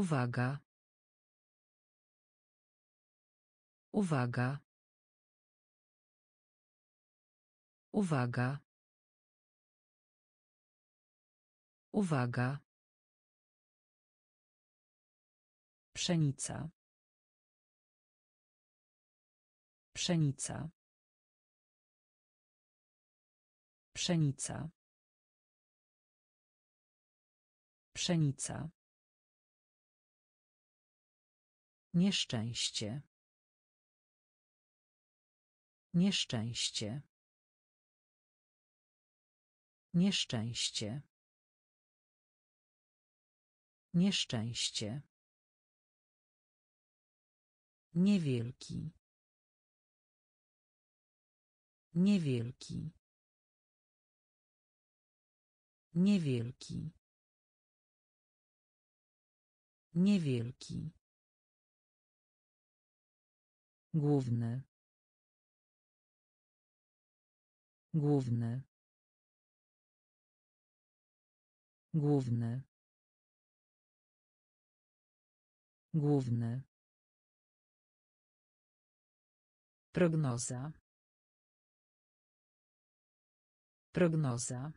Uwaga. Uwaga. Uwaga. Uwaga. Pszenica. Pszenica. Pszenica. Pszenica. Nieszczęście. Nieszczęście. Nieszczęście. Nieszczęście. Niewielki. Niewielki. Niewielki. Niewielki. Główny. Główny. Główny. Główny. Prognoza. Prognoza.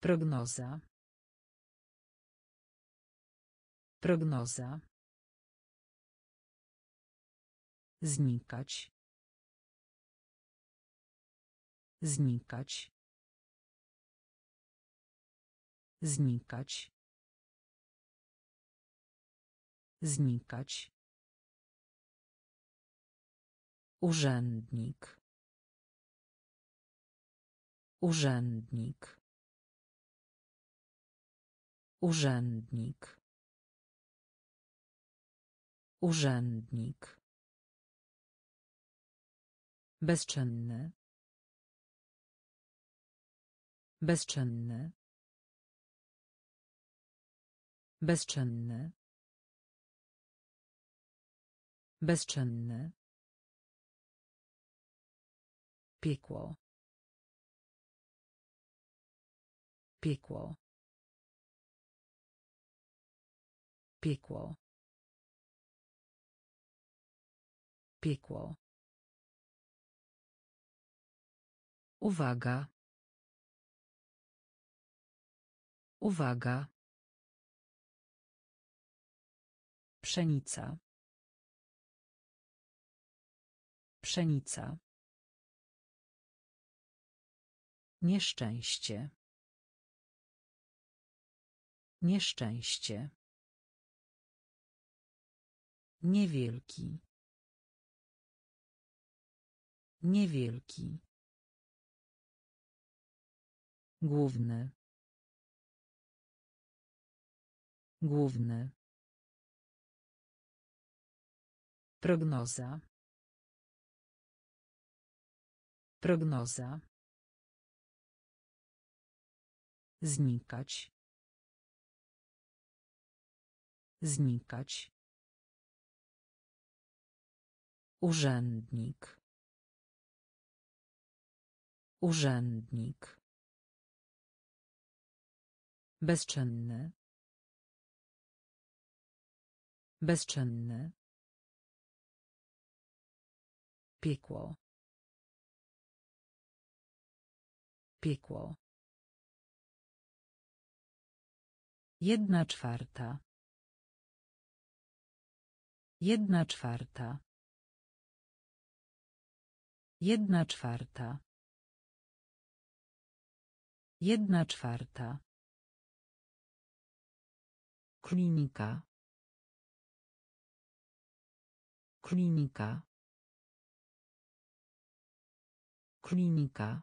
Prognoza. Prognoza. Znikać. Znikać. Znikać. Znikać. Urzędnik. Urzędnik. Urzędnik. Urzędnik. Bezczynny. Bezczynny. Bezczynny. Bezczynny. Piekło. Piekło. Piekło. Piekło. Uwaga. Uwaga. Pszenica. Pszenica. Nieszczęście. Nieszczęście. Niewielki. Niewielki. Główny. Główny. Prognoza. Prognoza. Znikać. Znikać. Urzędnik. Urzędnik. Bezczynny. Bezczynny. Piekło. Piekło. Jedna czwarta. Jedna czwarta. Jedna czwarta. Jedna czwarta. Klinika. Klinika. Klinika.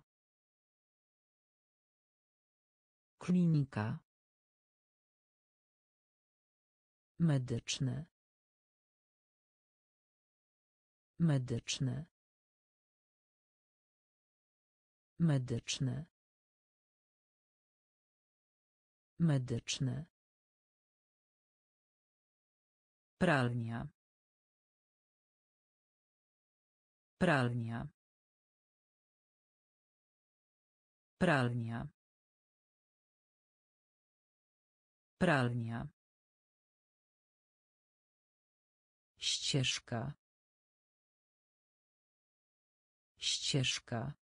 Klinika. Medyczne. Medyczne. Medyczne. Medyczne. Pralnia. Pralnia. Pralnia. Pralnia. Ścieżka. Ścieżka.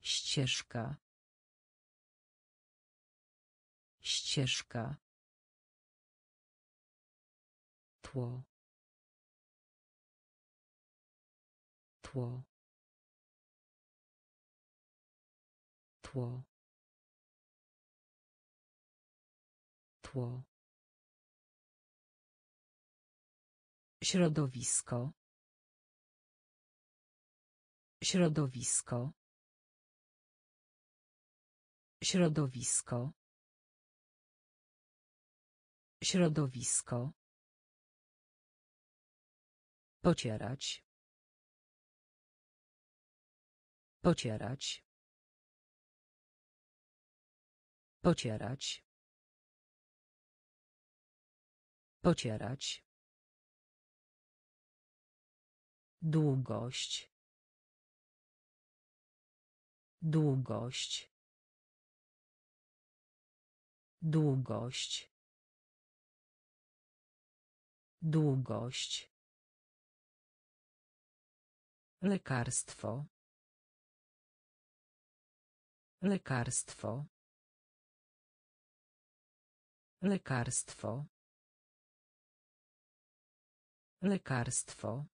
Ścieżka. Ścieżka. Tło. Tło. Tło. Tło. Środowisko. Środowisko. Środowisko. Środowisko. Pocierać. Pocierać. Pocierać. Pocierać. Długość. Długość. Długość. Długość. Lekarstwo. Lekarstwo. Lekarstwo. Lekarstwo.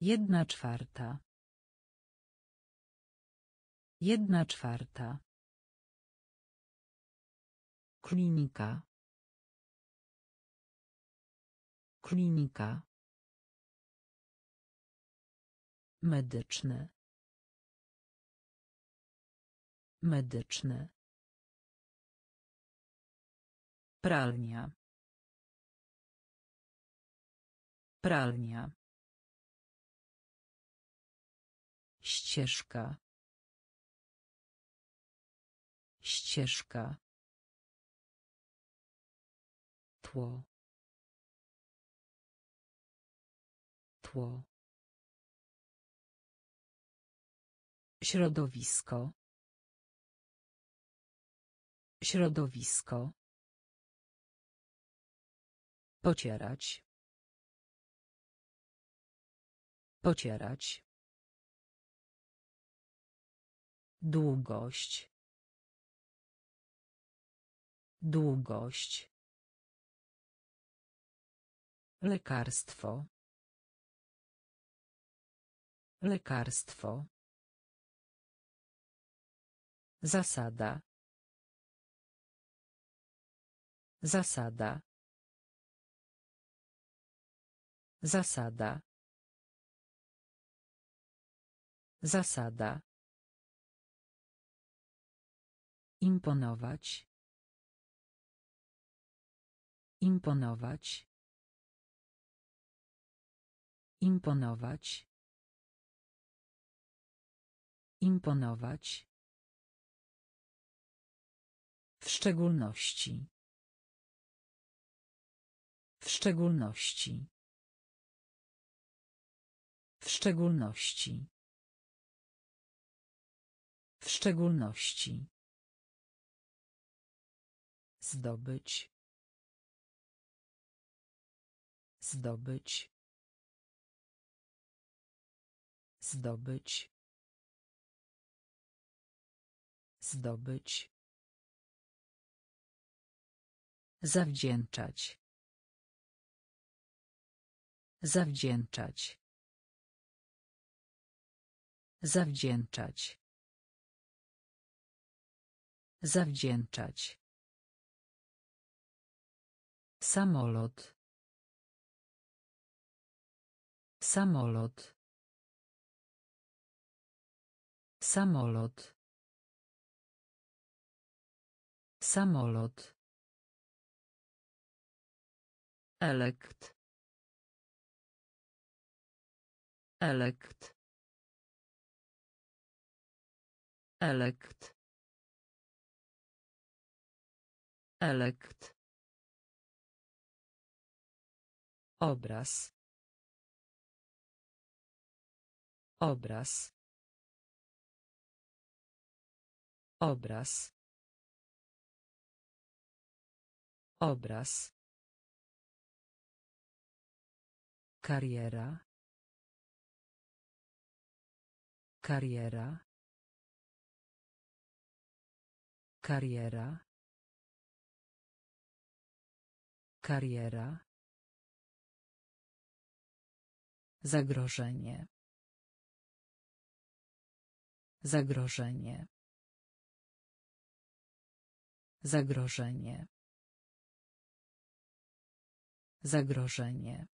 Jedna czwarta. Jedna czwarta. Klinika. Klinika. Medyczne. Medyczne. Pralnia. Pralnia. Ścieżka. Ścieżka. Tło. Tło. Środowisko. Środowisko. Pocierać. Pocierać. Długość. Długość. Lekarstwo. Lekarstwo. Zasada. Zasada. Zasada. Zasada. Imponować. Imponować. Imponować. Imponować. W szczególności. W szczególności. W szczególności. W szczególności. Zdobyć. Zdobyć. Zdobyć. Zdobyć. Zawdzięczać. Zawdzięczać. Zawdzięczać. Zawdzięczać. Samolot. Samolot. Samolot. Samolot. Elekt. Elekt. Elekt. Elekt. Obraz. Obraz. Obraz. Obraz. Kariera. Kariera. Kariera. Kariera. Zagrożenie. Zagrożenie. Zagrożenie. Zagrożenie.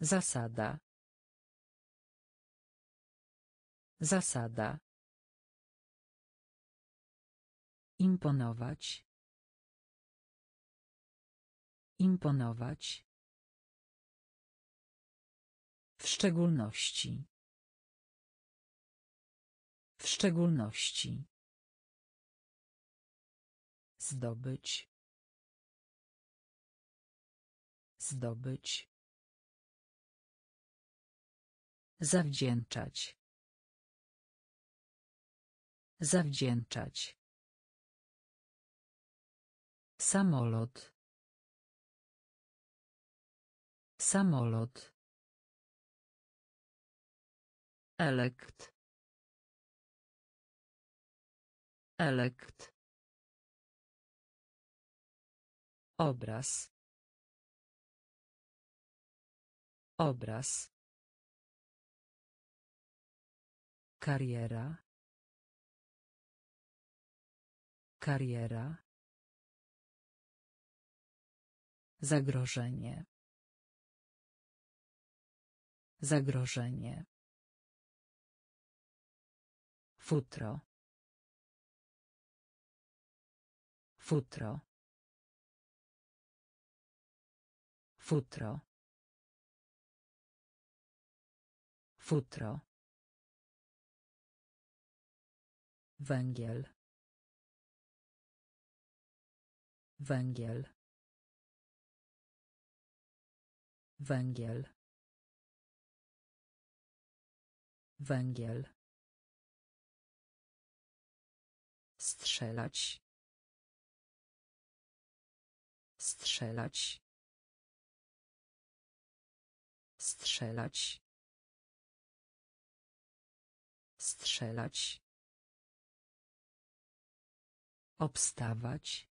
Zasada. Zasada. Imponować. Imponować. W szczególności. W szczególności. Zdobyć. Zdobyć. Zawdzięczać. Zawdzięczać. Samolot. Samolot. Elekt. Elekt. Obraz. Obraz. Kariera. Kariera. Zagrożenie. Zagrożenie. Futro. Futro. Futro. Futro. Węgiel. Węgiel. Węgiel. Węgiel. Strzelać. Strzelać. Strzelać. Strzelać. Obstawać.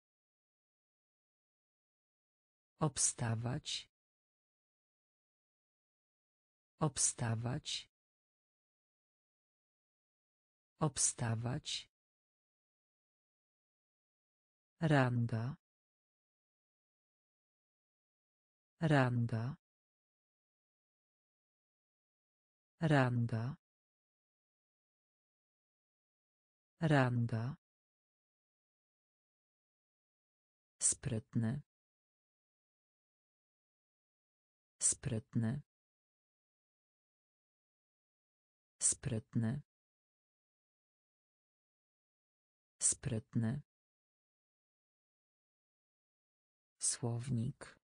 Obstawać. Obstawać. Obstawać. Ranga. Ranga. Ranga. Ranga. Sprytny. Sprytny. Sprytny. Sprytny. Słownik.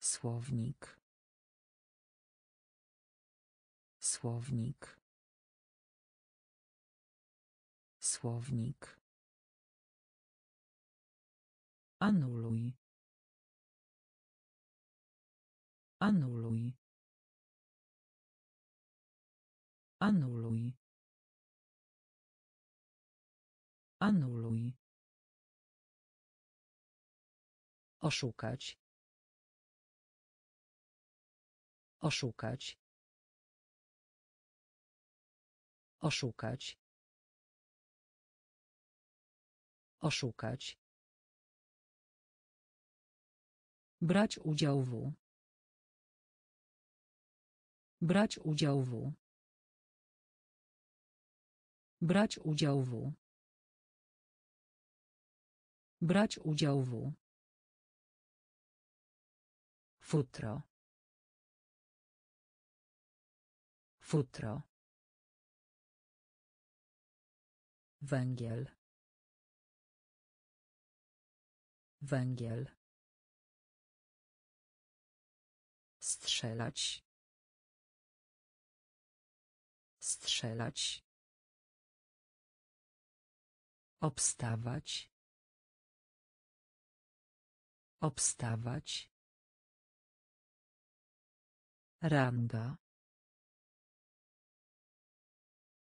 Słownik. Słownik. Słownik. Anuluj. Anuluj. Anuluj. Anuluj. Oszukać. Oszukać. Oszukać. Oszukać. Brać udział w. Brać udział w. Brać udział w. Brać udział w. Futro. Futro. Węgiel. Węgiel. Strzelać. Strzelać. Obstawać. Obstawać. Ranga.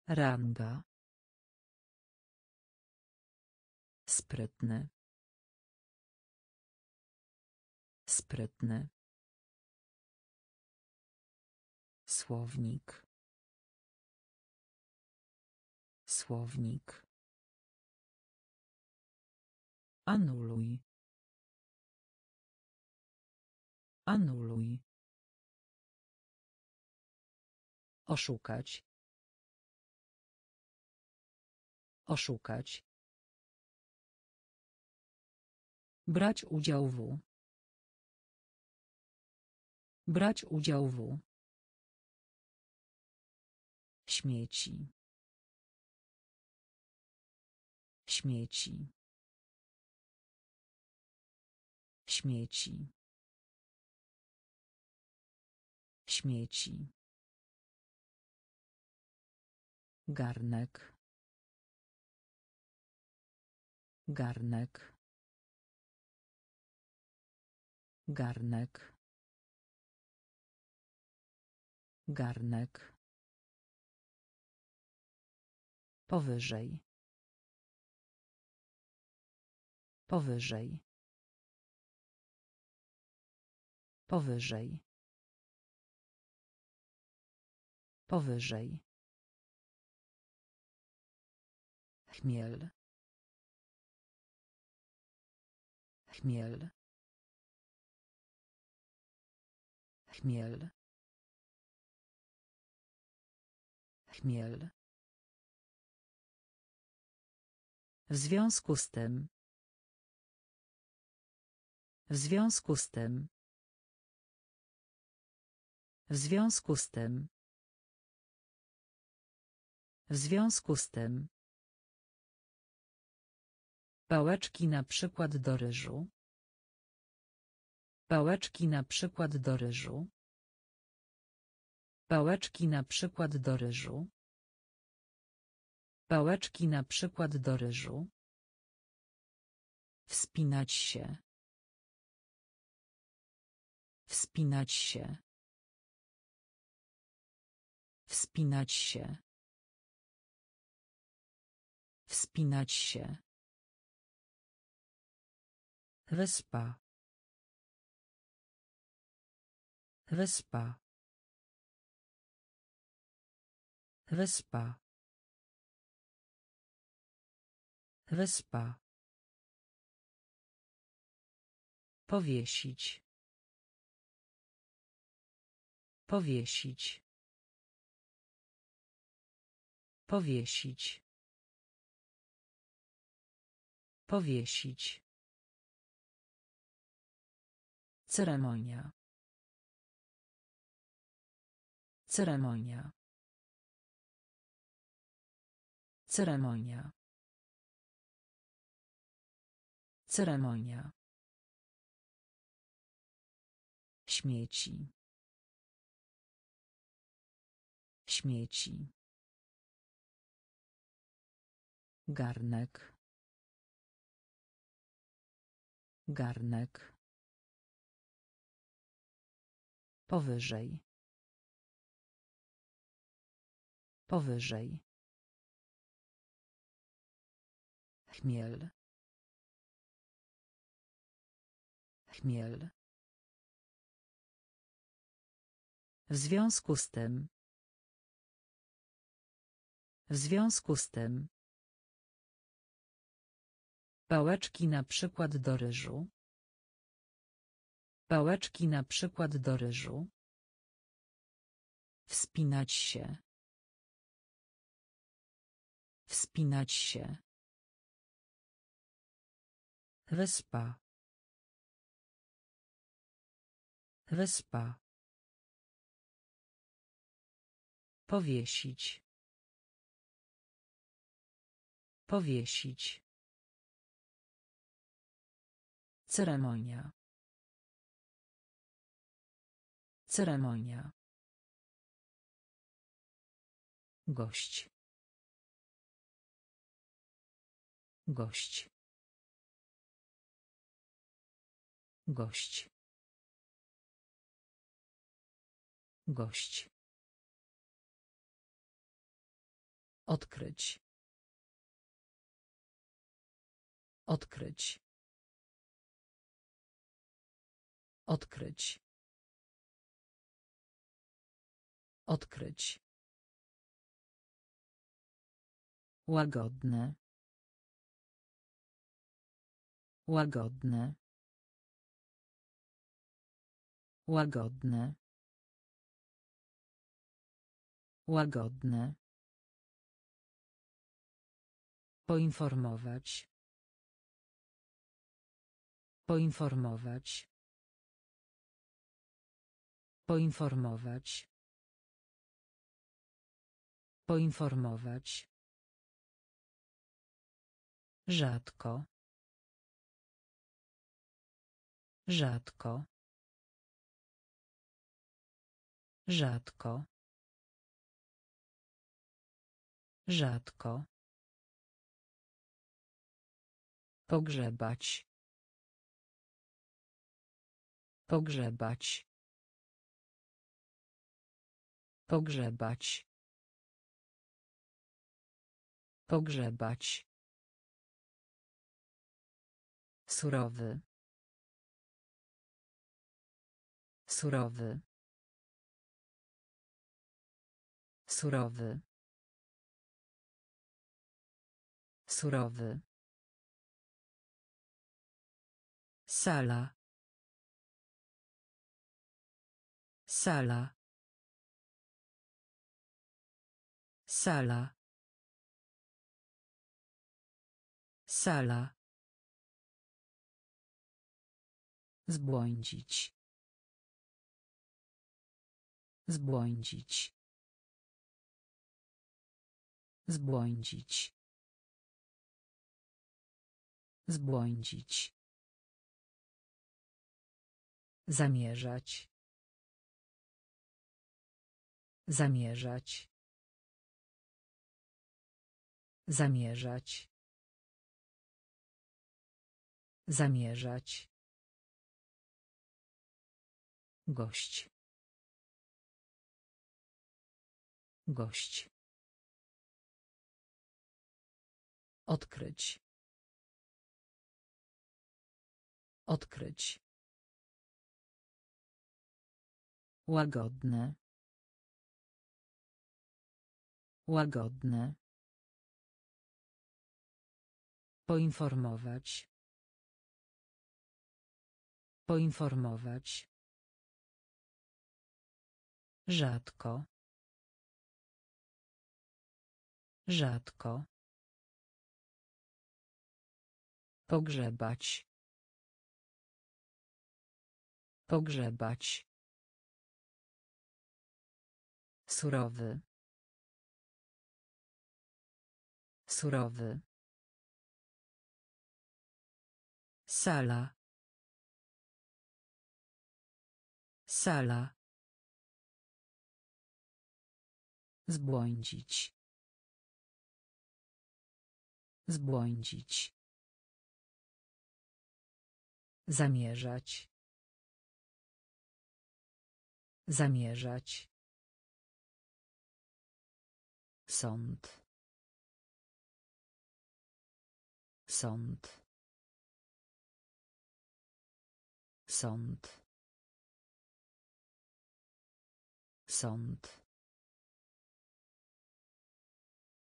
Ranga. Sprytny. Sprytny. Słownik. Słownik. Anuluj. Anuluj. Oszukać. Oszukać. Brać udział w. Brać udział w. Śmieci. Śmieci. Śmieci. Śmieci. Garnek. Garnek. Garnek. Garnek. Powyżej. Powyżej. Powyżej. Powyżej. Chmiel. Chmiel. Chmiel. Chmiel. W związku z tym. W związku z tym. W związku z tym. W związku z tym. Pałeczki na przykład do ryżu. Pałeczki na przykład do ryżu. Pałeczki na przykład do ryżu. Pałeczki na przykład do ryżu. Wspinać się. Wspinać się. Wspinać się. Wspinać się. Wyspa. Wyspa. Wyspa. Wyspa. Powiesić. Powiesić. Powiesić. Powiesić. Ceremonia. Ceremonia. Ceremonia. Ceremonia. Śmieci. Śmieci. Garnek. Garnek. Powyżej. Powyżej. Chmiel. Chmiel. W związku z tym. W związku z tym. Pałeczki na przykład do ryżu. Pałeczki na przykład do ryżu. Wspinać się. Wspinać się. Wyspa. Wyspa. Powiesić. Powiesić. Ceremonia. Ceremonia. Gość. Gość. Gość. Gość. Odkryć. Odkryć. Odkryć. Odkryć. Łagodne. Łagodne. Łagodne. Łagodne. Poinformować. Poinformować. Poinformować. Poinformować. Rzadko. Rzadko. Rzadko. Rzadko. Pogrzebać. Pogrzebać. Pogrzebać. Pogrzebać. Surowy. Surowy. Surowy. Surowy. Sala. Sala. Sala. Sala. Zbłądzić. Zbłądzić. Zbłądzić. Zbłądzić. Zamierzać. Zamierzać. Zamierzać. Zamierzać. Gość. Gość. Odkryć. Odkryć. Łagodne. Łagodne. Poinformować. Poinformować. Rzadko. Rzadko. Pogrzebać. Pogrzebać. Surowy. Surowy. Sala. Sala. Zbłądzić. Zbłądzić. Zamierzać. Zamierzać. Sąd. Sąd. Sąd. Sąd.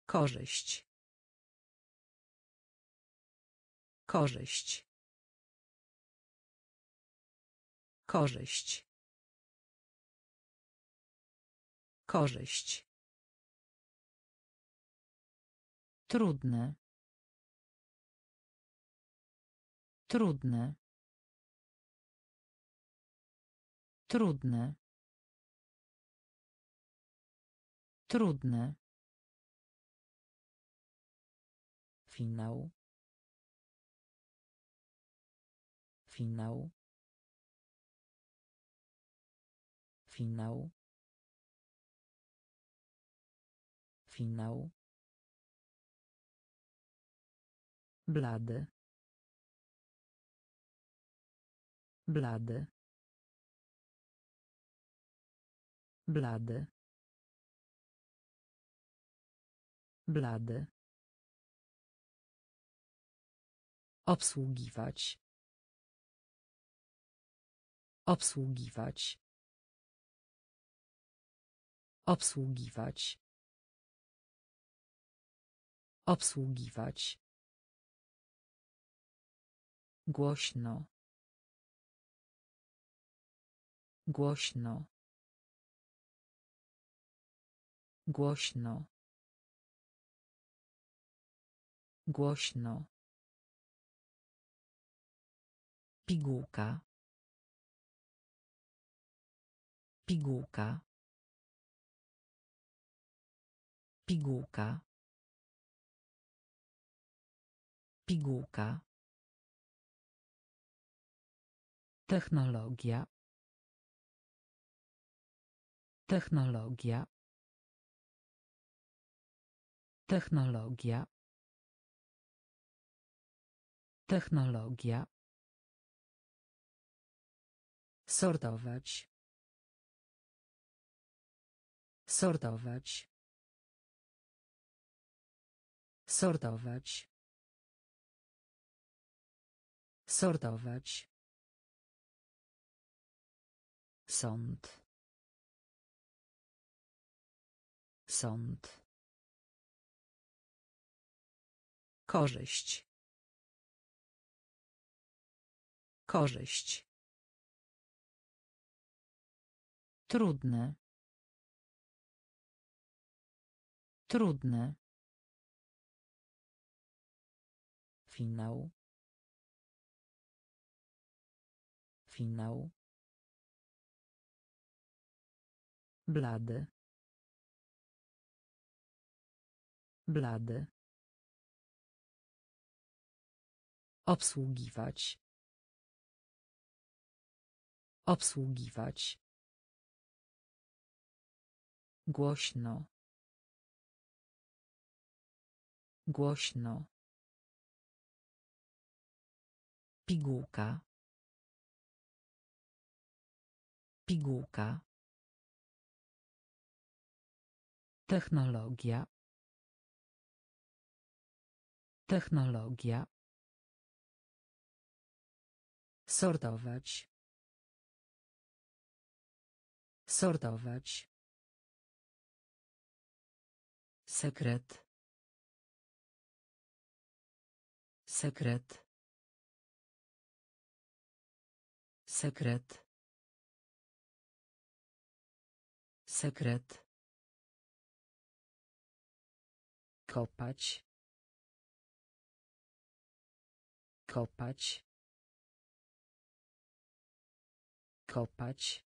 Korzyść. Korzyść. Korzyść. Korzyść. Trudne. Trudne. Trudne. Trudne. Finał. Finał. Finał. Finał. Blady. Blady. Blady. Blady. Obsługiwać. Obsługiwać. Obsługiwać. Obsługiwać. Głośno. Głośno. Głośno. Głośno. Pigułka. Pigułka. Pigułka. Pigułka. Technologia. Technologia. Technologia. Technologia. Sortować. Sortować. Sortować. Sortować. Sąd. Sąd. Korzyść. Korzyść. Trudne. Trudne. Finał. Finał. Blady. Blady. Obsługiwać. Obsługiwać. Głośno. Głośno. Pigułka. Pigułka. Technologia. Technologia. Sortować. Sortować. Sekret. Sekret. Sekret. Sekret. Kopać. Kopać. Kopać.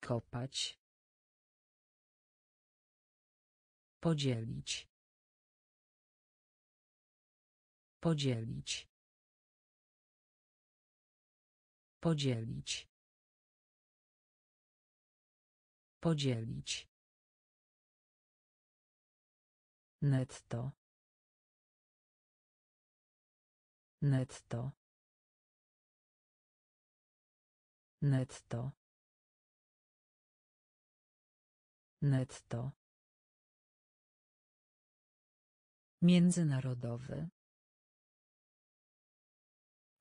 Kopać. Podzielić. Podzielić. Podzielić. Podzielić. Netto. Netto. Netto. Netto. Międzynarodowy.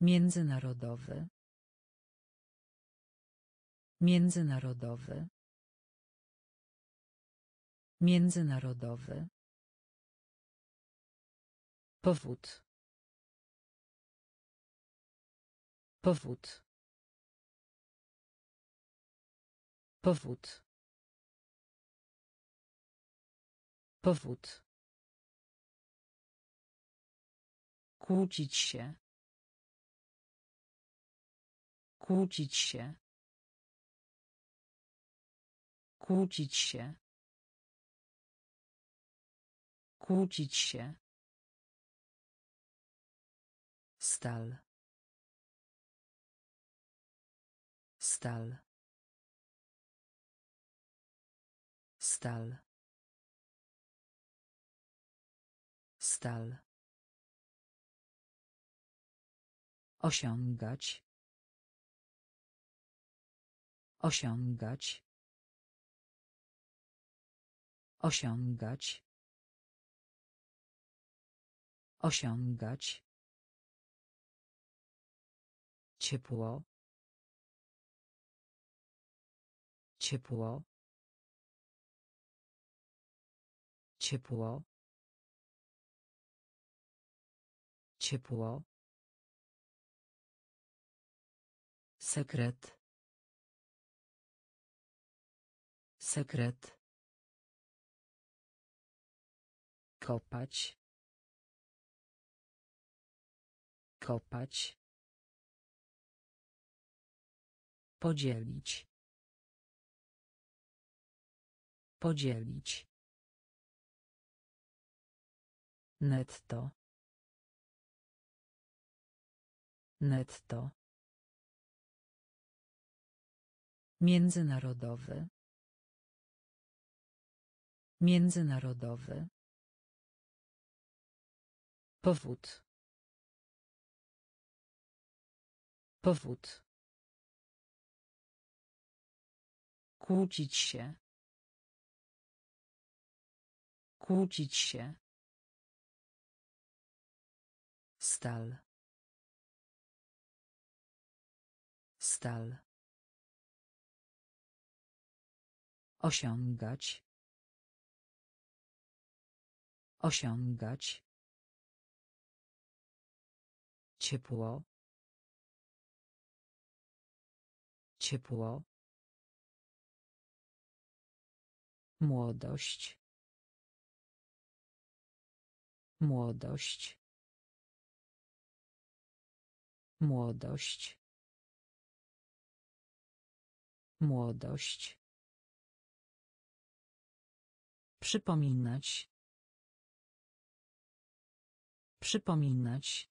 Międzynarodowy. Międzynarodowy. Międzynarodowy. Powód. Powód. Powód. Powód. Kłócić się. Kłócić się. Kłócić się. Kłócić się. Stal. Stal. Stal. Stal. Osiągać. Osiągać. Osiągać. Osiągać. Ciepło. Ciepło. Ciepło. Ciepło. Sekret. Sekret. Kopać. Kopać. Podzielić. Podzielić. Netto. Netto. Międzynarodowy. Międzynarodowy. Powód. Powód. Kłócić się. Kłócić się. Stal. Stal. Osiągać. Osiągać. Ciepło. Ciepło. Młodość. Młodość. Młodość. Młodość. Przypominać. Przypominać.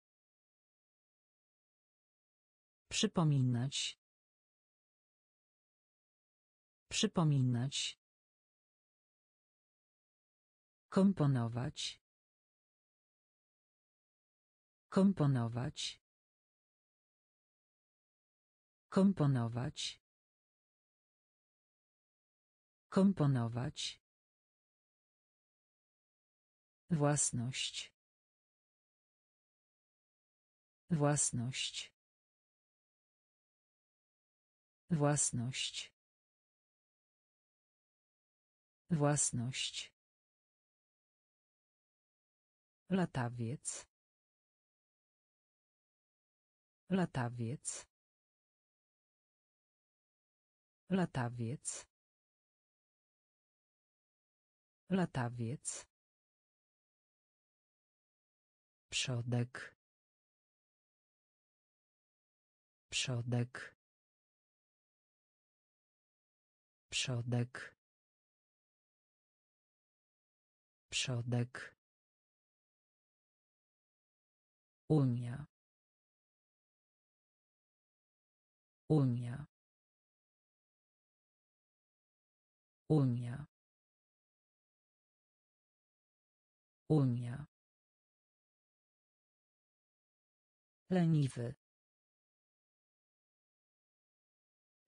Przypominać. Przypominać. Komponować. Komponować. Komponować. Komponować. Własność. Własność. Własność. Własność. Latawiec. Latawiec. Latawiec. Latawiec. Przodek. Przodek. Przodek. Przodek. Unia. Unia. Unia. Unia. Leniwy.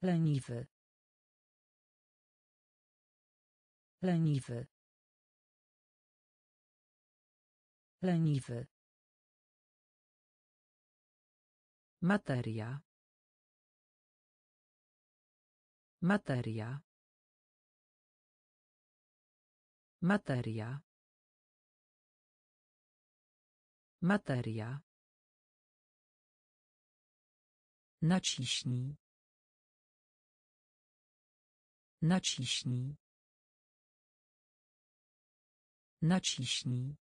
Leniwy. Leniwy. Leniwy. Materia. Materia. Materia. Materia. Naciśnij. Naciśnij. Naciśnij.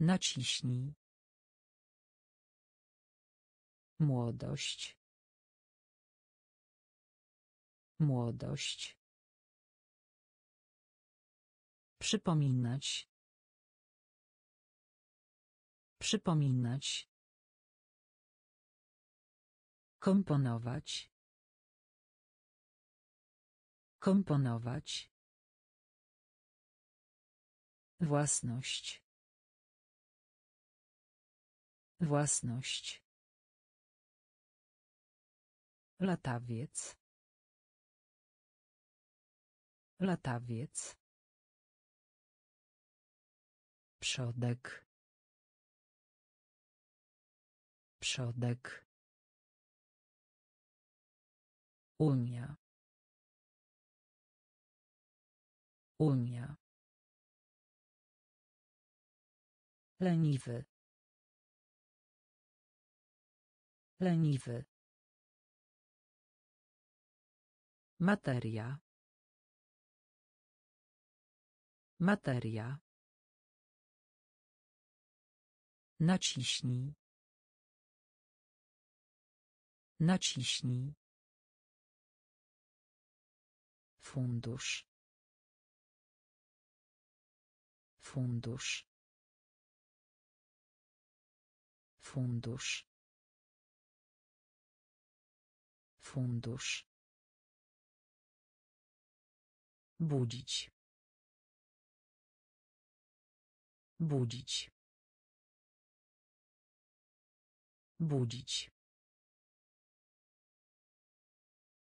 Naciśnij. Młodość. Młodość. Przypominać. Przypominać. Komponować. Komponować. Własność. Własność. Latawiec. Latawiec. Przodek. Przodek. Unia. Unia. Leniwy. Leniwy. Materia. Materia. Naciśnij. Naciśnij. Fundusz. Fundusz. Fundusz. Fundusz. Budzić. Budzić. Budzić.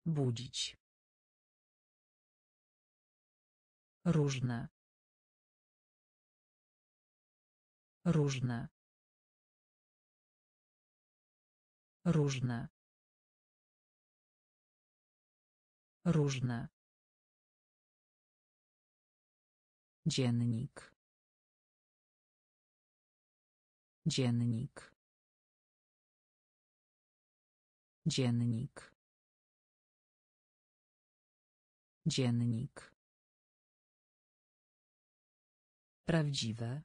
Budzić. Różne. Różne. Różne. Różne. Dziennik. Dziennik. Dziennik. Dziennik. Prawdziwe.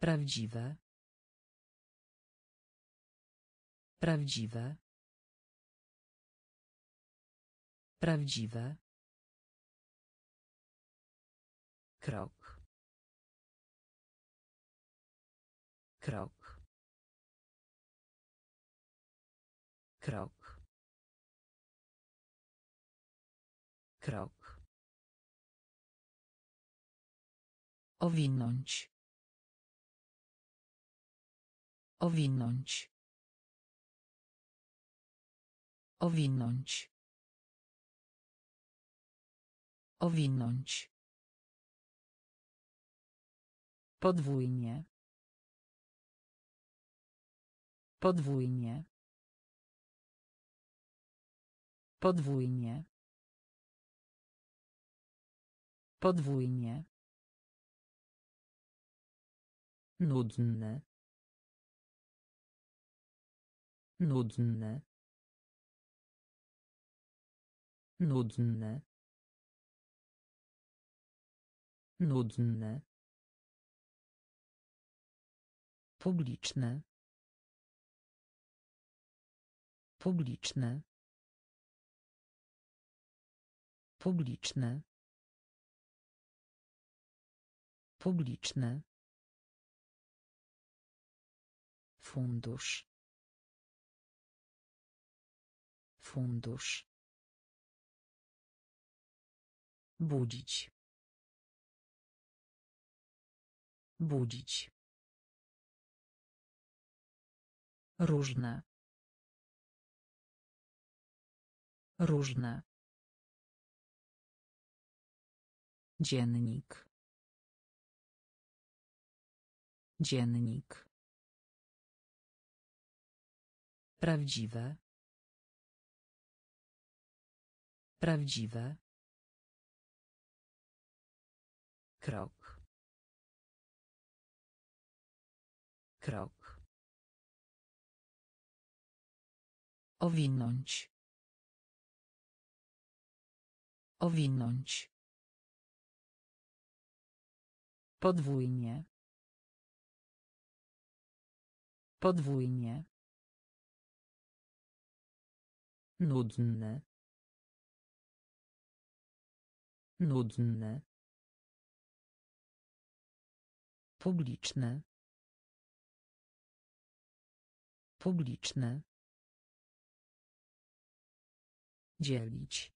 Prawdziwe. Prawdziwe. Prawdziwe. Krok. Krok. Krok. Krok. Owinąć. Owinąć. Owinąć. Owinąć. Podwójnie. Podwójnie. Podwójnie. Podwójnie. Nudny. Nudny. Nudny. Nudny. Publiczne. Publiczne. Publiczne. Publiczne. Fundusz. Fundusz. Budzić. Budzić. Różne. Różne. Dziennik. Dziennik. Prawdziwe. Prawdziwe. Krok. Krok. Owinąć. Owinąć. Podwójnie. Podwójnie. Nudny. Nudny. Publiczne. Publiczne. dzielić.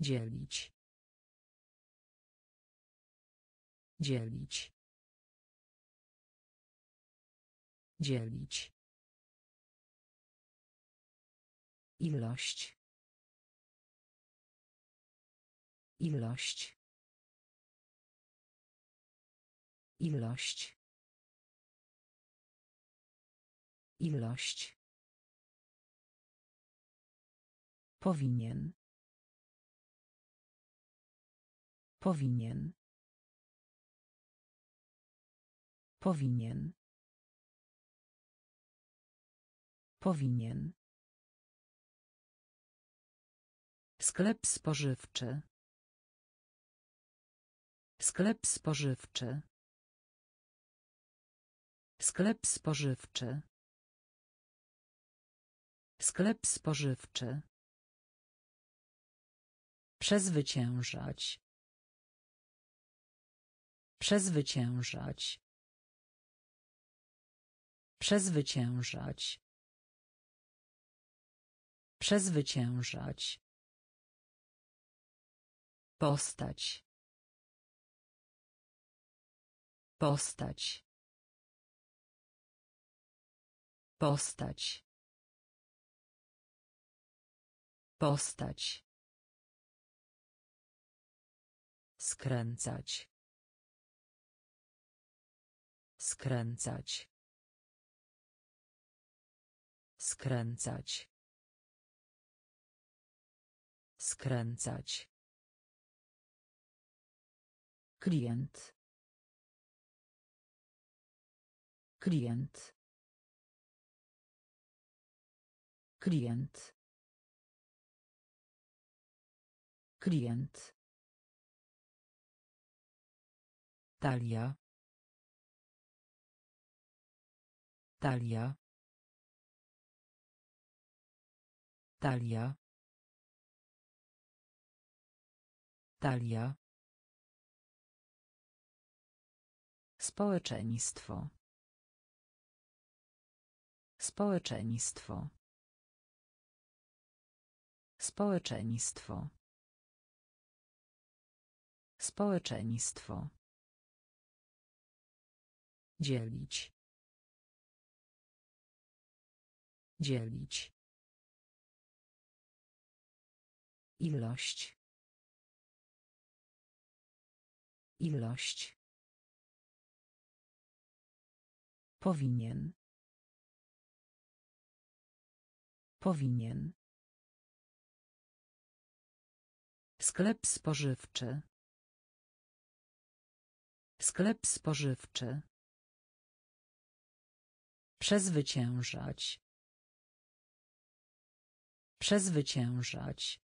Dzielić. Dzielić. Dzielić. Ilość. Ilość. Ilość ilość powinien powinien powinien powinien Sklep spożywczy. Sklep spożywczy. Sklep spożywczy. Sklep spożywczy. Przezwyciężać. Przezwyciężać. Przezwyciężać. Przezwyciężać. Postać. Postać. Postać. Postać. Skręcać. Skręcać. Skręcać. Skręcać. Klient. Klient. Klient. Klient. Talia. Talia. Talia. Talia. Społeczeństwo. Społeczeństwo. Społeczeństwo. Społeczeństwo. Dzielić. Dzielić. Ilość. Ilość. Powinien. Powinien. Sklep spożywczy. Sklep spożywczy. Przezwyciężać. Przezwyciężać.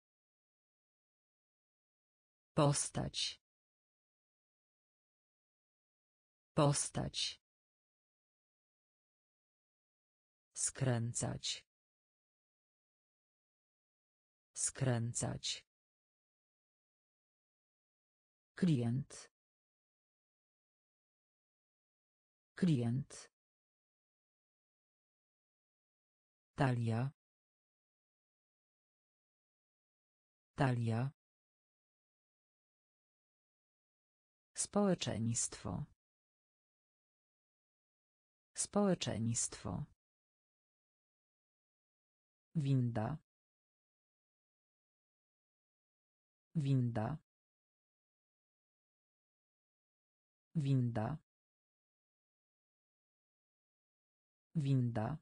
Postać. Postać. Skręcać. Skręcać. Klient. Klient. Talia. Talia. Społeczeństwo. Społeczeństwo. Winda. Winda. Winda. Winda.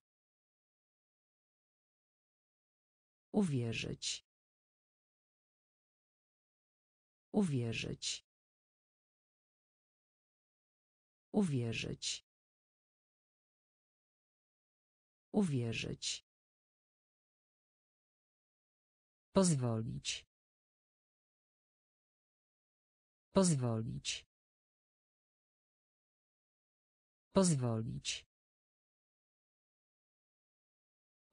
Uwierzyć. Uwierzyć. Uwierzyć. Uwierzyć. Pozwolić. Pozwolić. Pozwolić.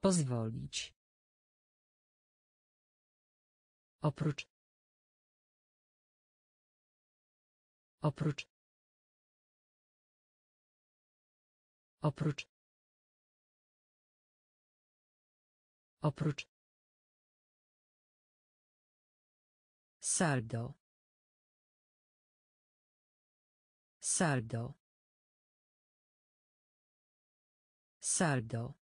Pozwolić. Oprócz. Oprócz. Oprócz. Oprócz. Saldo. Saldo. Saldo.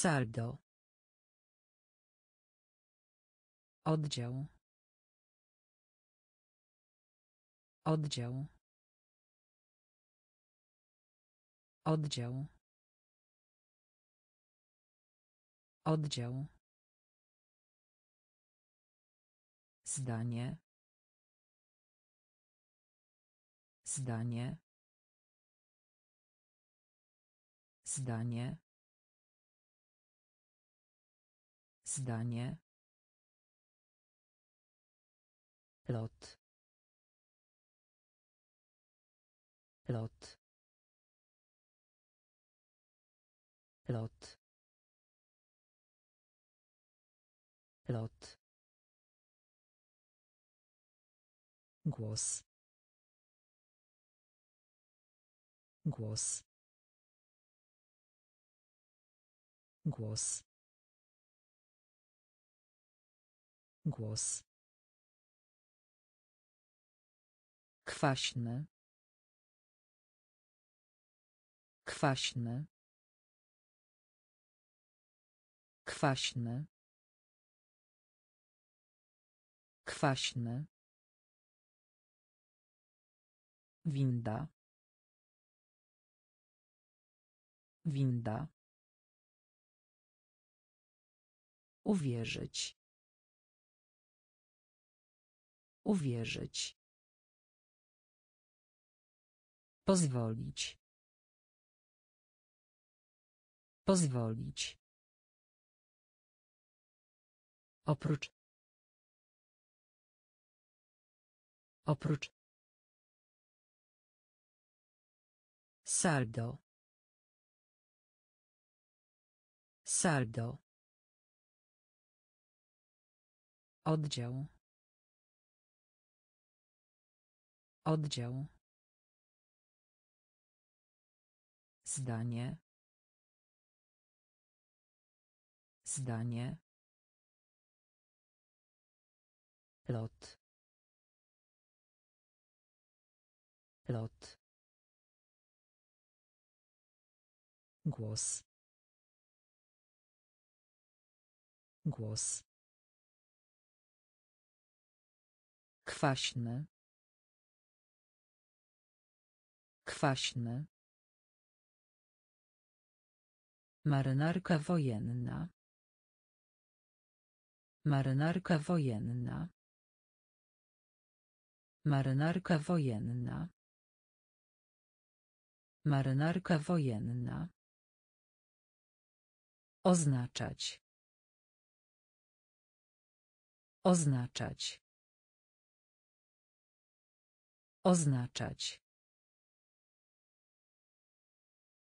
Saldo. Oddział. Oddział. Oddział. Oddział. Zdanie. Zdanie. Zdanie. Zdanie. Lot. Lot. Lot. Lot. Głos. Głos. Głos. Głos. Kwaśny. Kwaśny. Kwaśny. Kwaśny. Winda. Winda. Uwierzyć. Uwierzyć. Pozwolić. Pozwolić. Oprócz. Oprócz. Saldo. Saldo. Oddział. Oddział. Zdanie. Zdanie. Lot. Lot. Głos. Głos. Kwaśny. Kwaśny. Marynarka wojenna. Marynarka wojenna. Marynarka wojenna. Marynarka wojenna. Oznaczać. Oznaczać. Oznaczać.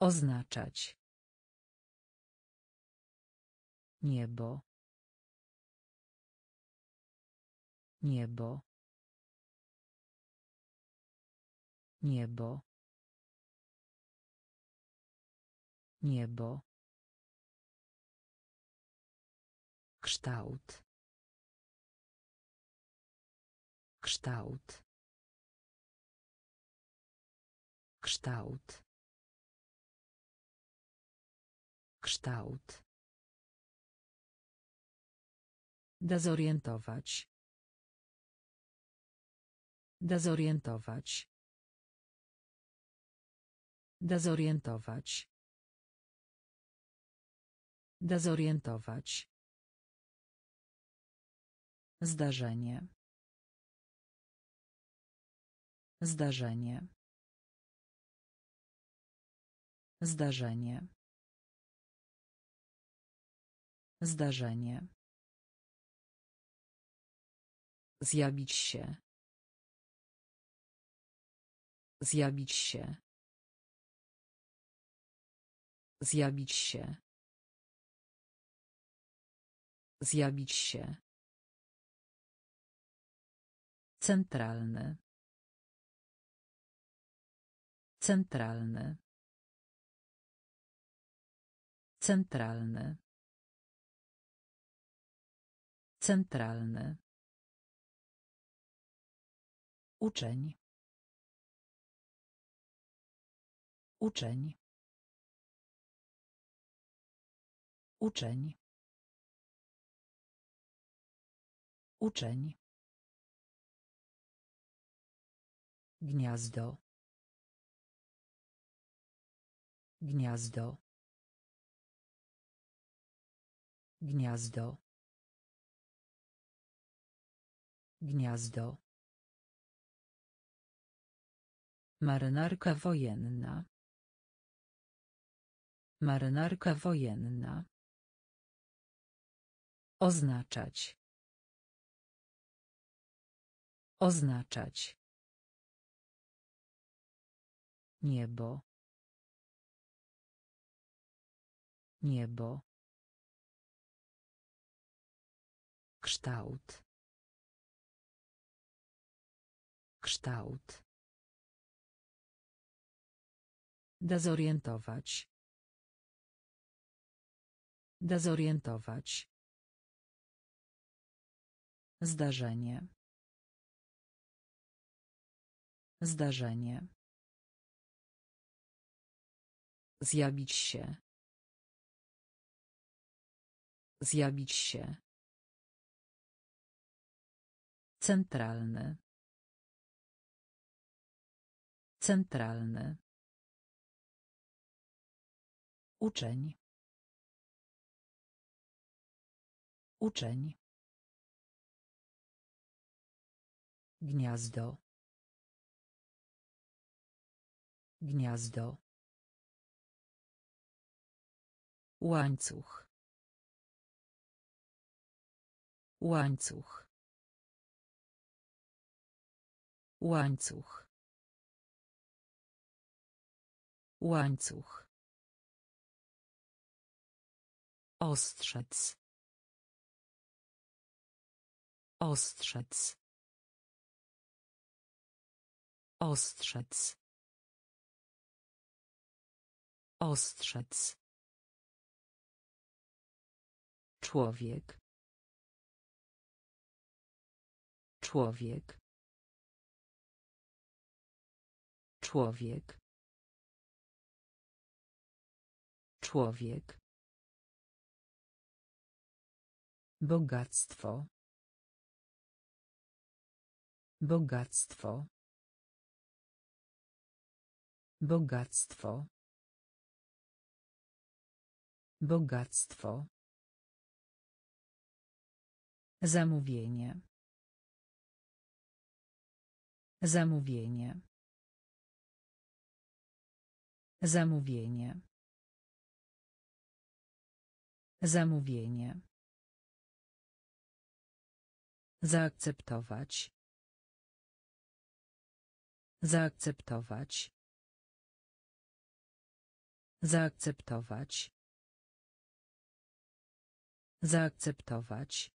Oznaczać. Niebo. Niebo. Niebo. Niebo. Kształt. Kształt. Kształt. Kształt. Dezorientować. Dezorientować. Dezorientować. Dezorientować. Zdarzenie. Zdarzenie. Zdarzenie. Zdarzenie. Zjawić się. Zjawić się. Zjawić się. Zjawić się. Centralny. Centralny. Centralny. Centralny. Uczeń. Uczeń. Uczeń. Uczeń. Gniazdo. Gniazdo. Gniazdo. Gniazdo. Marynarka wojenna. Marynarka wojenna. Oznaczać. Oznaczać. Niebo. Niebo. Kształt. Kształt. Dezorientować. Dezorientować. Zdarzenie. Zdarzenie. Zjawić się. Zjawić się. Centralny. Centralny. Uczeń. Uczeń. Gniazdo. Gniazdo. Łańcuch. Łańcuch. Łańcuch. Łańcuch. Ostrzec. Ostrzec. Ostrzec. Ostrzec. Człowiek. Człowiek. Człowiek. Człowiek. Bogactwo. Bogactwo. Bogactwo. Bogactwo. Zamówienie. Zamówienie. Zamówienie. Zamówienie. Zaakceptować. Zaakceptować. Zaakceptować. Zaakceptować.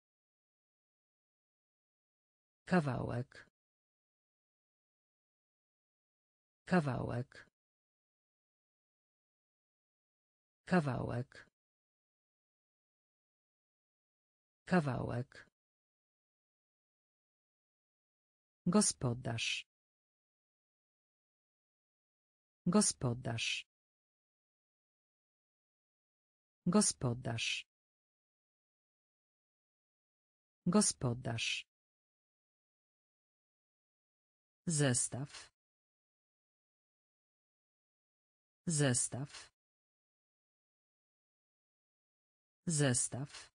Kawałek. Kawałek. Kawałek. Kawałek. Gospodarz. Gospodarz. Gospodarz. Gospodarz. Zestaw. Zestaw. Zestaw.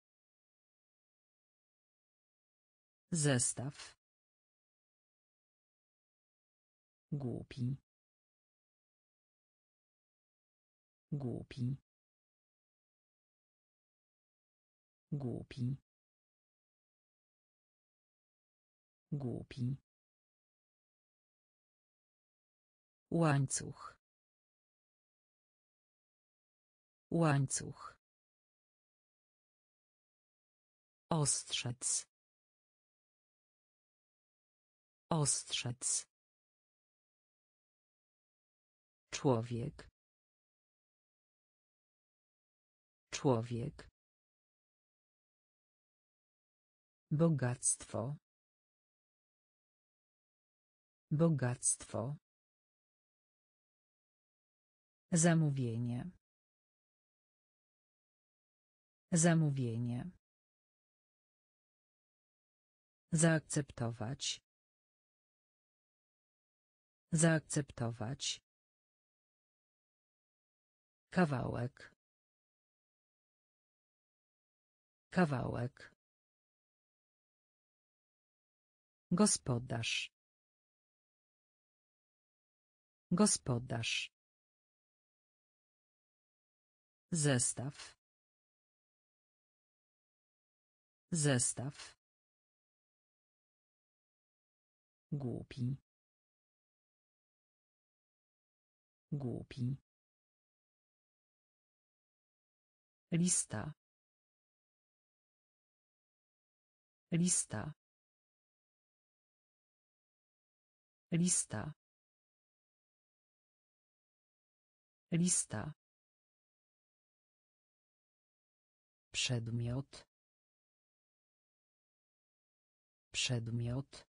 Zestaw. Głupi. Głupi. Głupi. Głupi. Łańcuch. Łańcuch. Ostrzec. Ostrzec. Człowiek. Człowiek. Bogactwo. Bogactwo. Zamówienie. Zamówienie. Zaakceptować. Zaakceptować. Kawałek. Kawałek. Gospodarz. Gospodarz. Zestaw. Zestaw. Głupi. Głupi. Lista. Lista. Lista. Lista. Przedmiot. Przedmiot.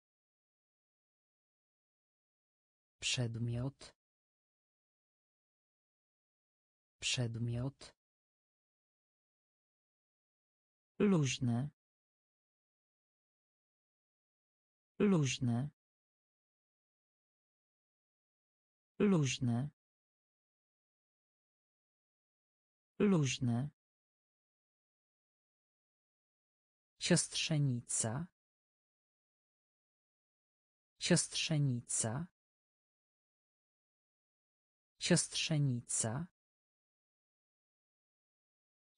Przedmiot. Przedmiot. Luźne. Luźne. Luźne. Luźne. Siostrzenica. Siostrzenica. Siostrzenica.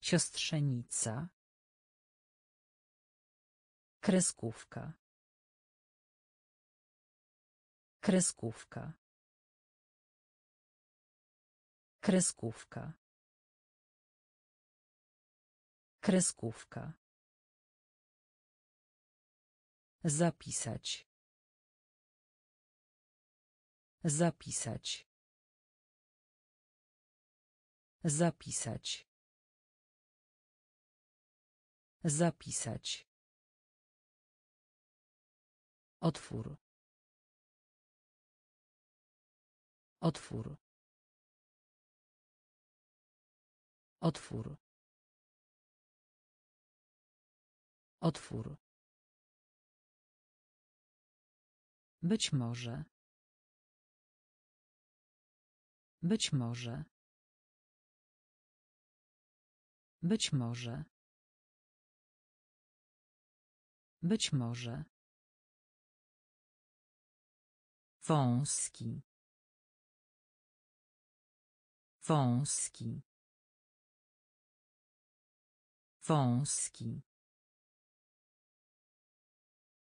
Siostrzenica. Kreskówka. Kreskówka. Kreskówka. Kreskówka. Zapisać. Zapisać. Zapisać. Zapisać. Otwór. Otwór. Otwór. Otwór. Być może. Być może. Być może. Być może. Wąski. Wąski. Wąski.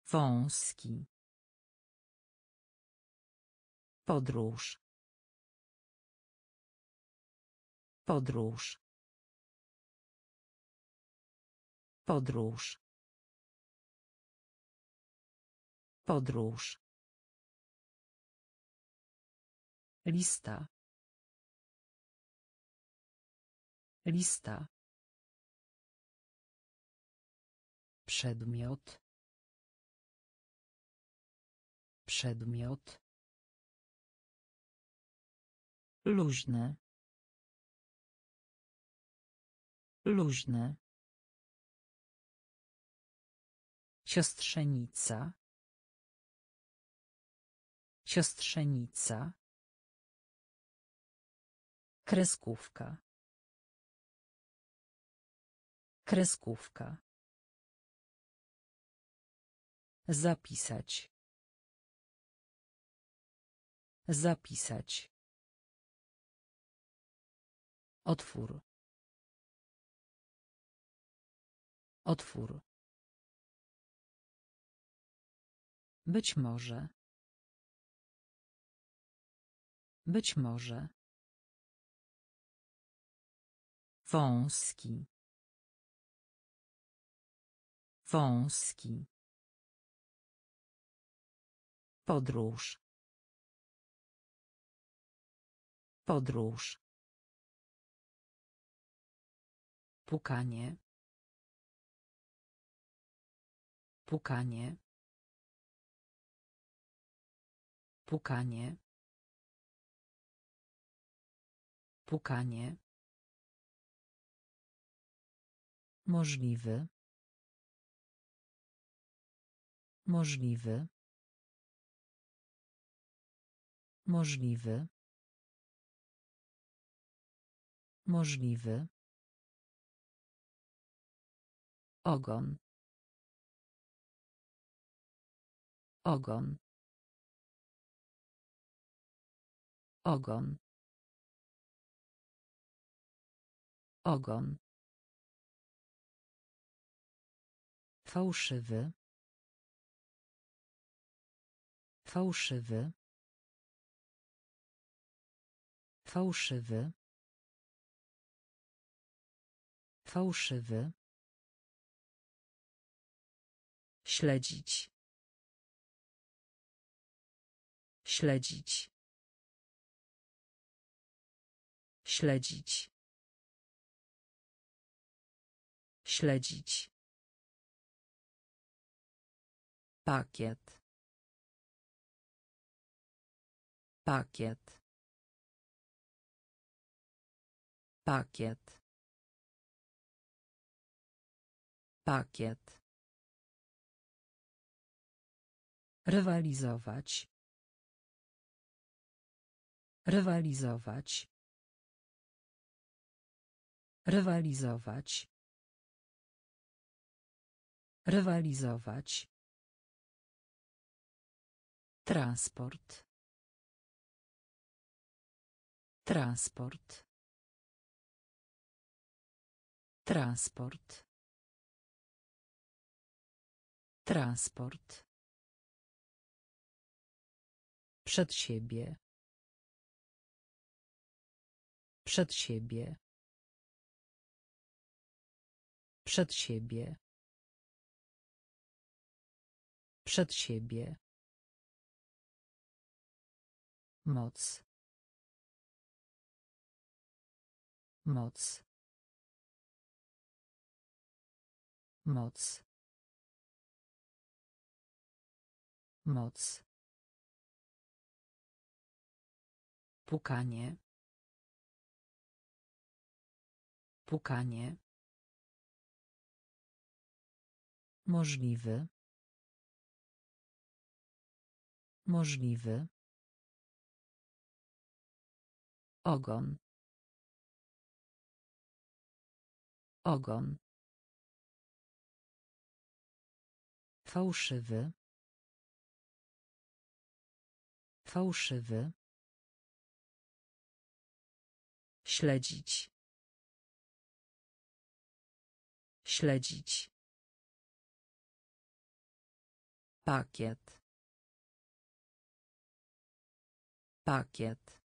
Wąski. Podróż. Podróż. Podróż. Podróż. Lista. Lista. Przedmiot. Przedmiot. Luźne. Luźne. Siostrzenica. Siostrzenica. Kreskówka. Kreskówka. Zapisać. Zapisać. Otwór. Otwór. Być może. Być może. Wąski. Wąski. Podróż. Podróż. Pukanie. Pukanie. Pukanie. Pukanie. Możliwy. Możliwy. Możliwy. Możliwy. Ogon. Ogon. Ogon. Ogon. Fałszywy. Fałszywy. Fałszywy. Fałszywy. Śledzić. Śledzić. Śledzić. Śledzić. Pakiet. Pakiet. Pakiet. Pakiet. Rywalizować. Rywalizować. Rywalizować. Rywalizować. Transport. Transport. Transport. Transport. Przed siebie. Przed siebie. Przed siebie. Przed siebie. Moc. Moc. Moc. Moc. Pukanie. Pukanie. Możliwy. Możliwy. Ogon. Ogon. Fałszywy. Fałszywy. Śledzić. Śledzić. Pakiet. Pakiet.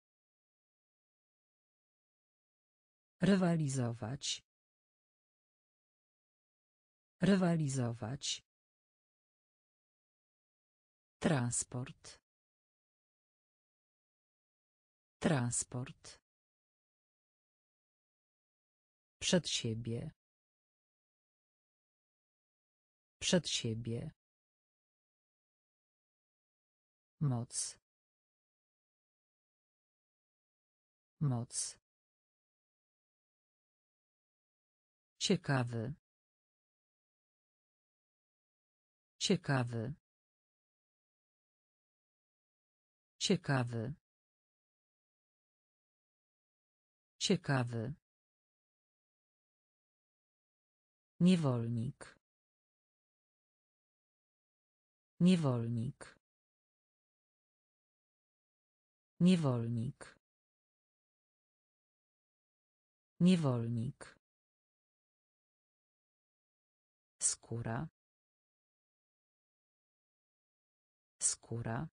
Rywalizować. Rywalizować. Transport. Transport. Przed siebie. Przed siebie. Moc. Moc. Ciekawy. Ciekawy. Ciekawy. Ciekawy. Niewolnik. Niewolnik. Niewolnik. Niewolnik. Skóra. Skóra.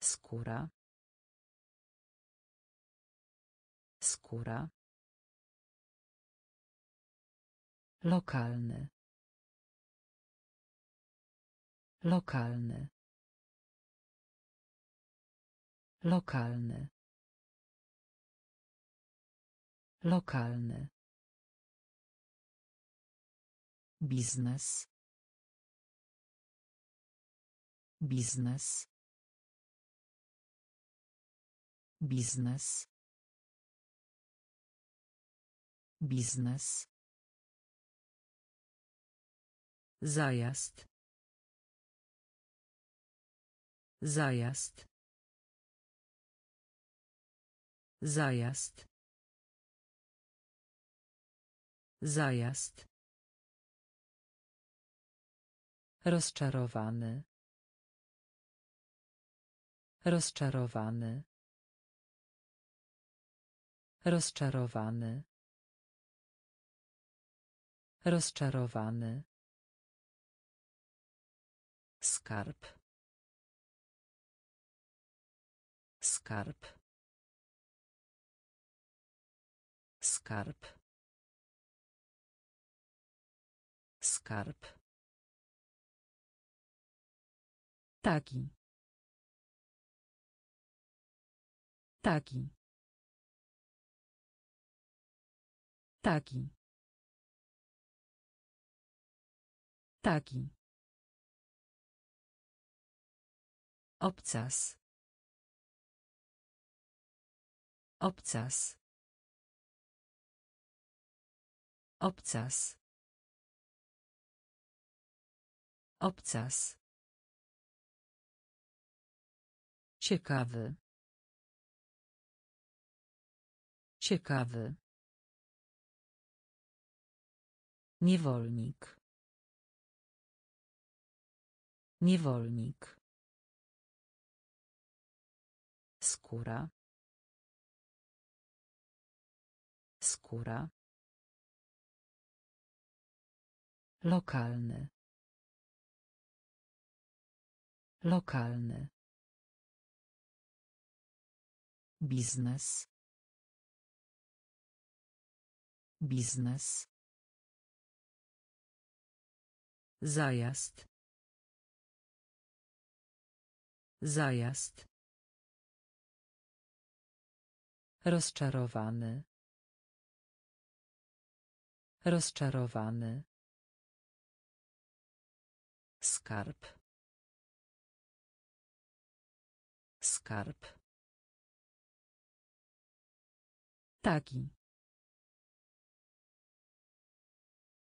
Skóra. Skóra. Lokalny. Lokalny. Lokalny. Lokalny. Biznes. Biznes. Biznes. Biznes. Zajazd. Zajazd. Zajazd. Zajazd. Rozczarowany. Rozczarowany. Rozczarowany. Rozczarowany. Skarb. Skarb. Skarb. Skarb. Taki. Taki. Taki. Taki. Obcas. Obcas. Obcas. Obcas. Ciekawy. Ciekawy. Niewolnik. Niewolnik. Skóra. Skóra. Lokalny. Lokalny. Biznes. Biznes. Zajazd. Zajazd. Rozczarowany. Rozczarowany. Skarb. Skarb. Taki.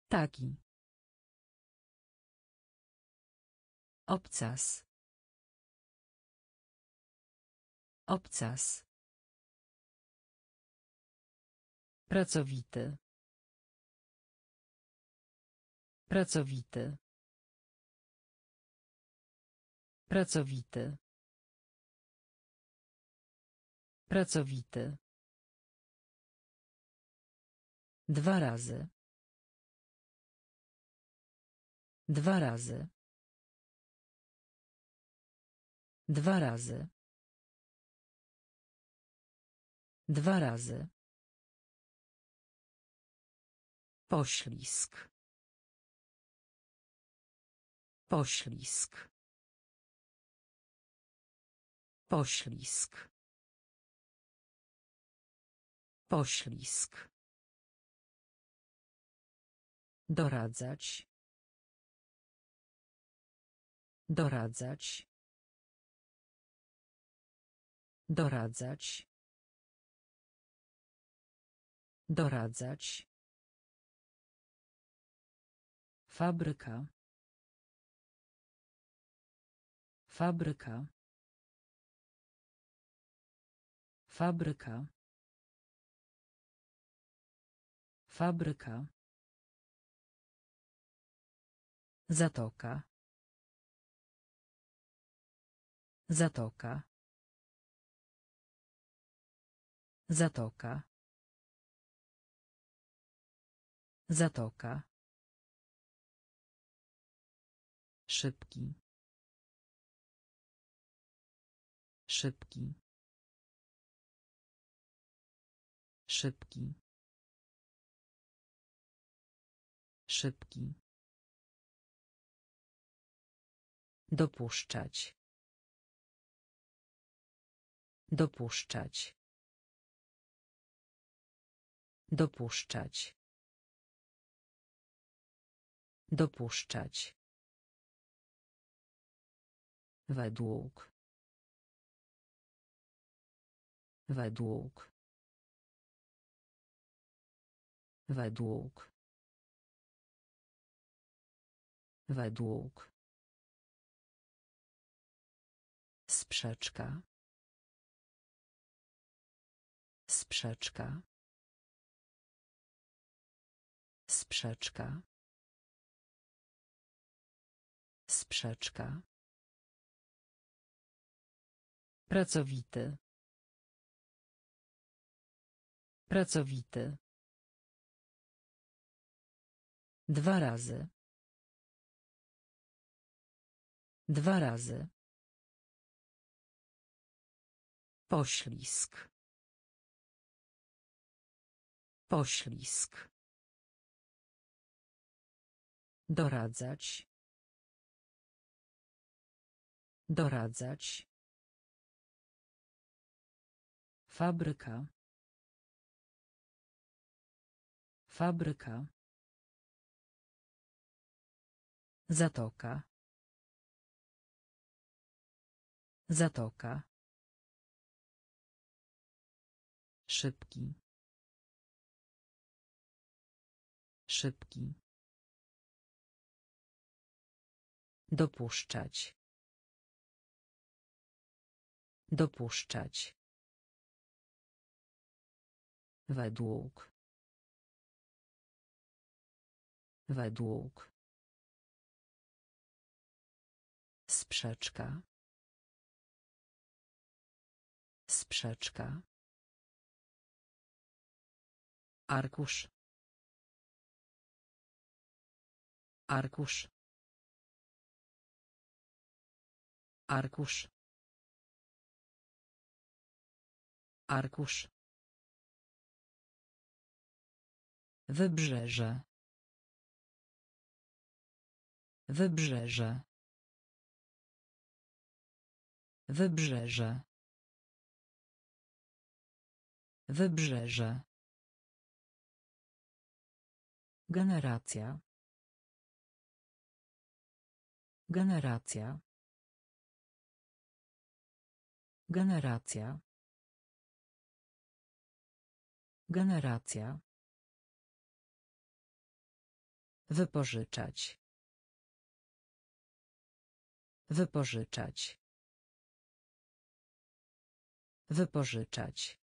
Taki. Obcas. Obcas. Pracowity. Pracowity. Pracowity. Pracowity. Dwa razy. Dwa razy. Dwa razy. Dwa razy. Poślizg. Poślizg. Poślizg. Poślizg. Doradzać. Doradzać. Doradzać. Doradzać. Fabryka. Fabryka. Fabryka. Fabryka. Zatoka. Zatoka. Zatoka. Zatoka. Szybki. Szybki. Szybki. Szybki. Dopuszczać. Dopuszczać. Dopuszczać. Dopuszczać. Według. Według. Według. Według. Sprzeczka. Sprzeczka. Sprzeczka. Sprzeczka. Pracowity. Pracowity. Dwa razy. Dwa razy. Poślizg. Poślizg. Doradzać. Doradzać. Fabryka. Fabryka. Zatoka. Zatoka. Szybki. Szybki. Dopuszczać. Dopuszczać. Według. Według. Sprzeczka. Sprzeczka. Arkusz. Arkusz. Arkusz. Arkusz. Wybrzeże. Wybrzeże. Wybrzeże. Wybrzeże. Generacja. Generacja. Generacja. Generacja. Wypożyczać. Wypożyczać. Wypożyczać.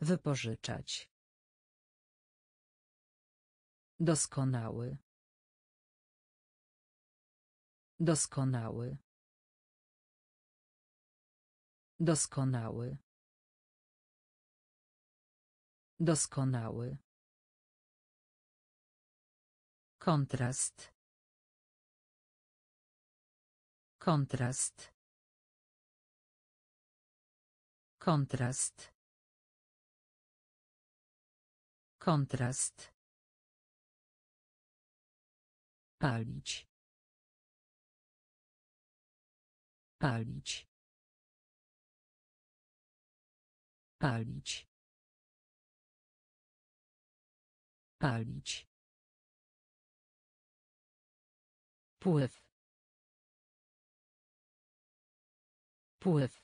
Wypożyczać. Doskonały. Doskonały. Doskonały. Doskonały. Kontrast. Kontrast. Kontrast. Kontrast. Palić. Palić. Palić. Palić. Pływ. Pływ.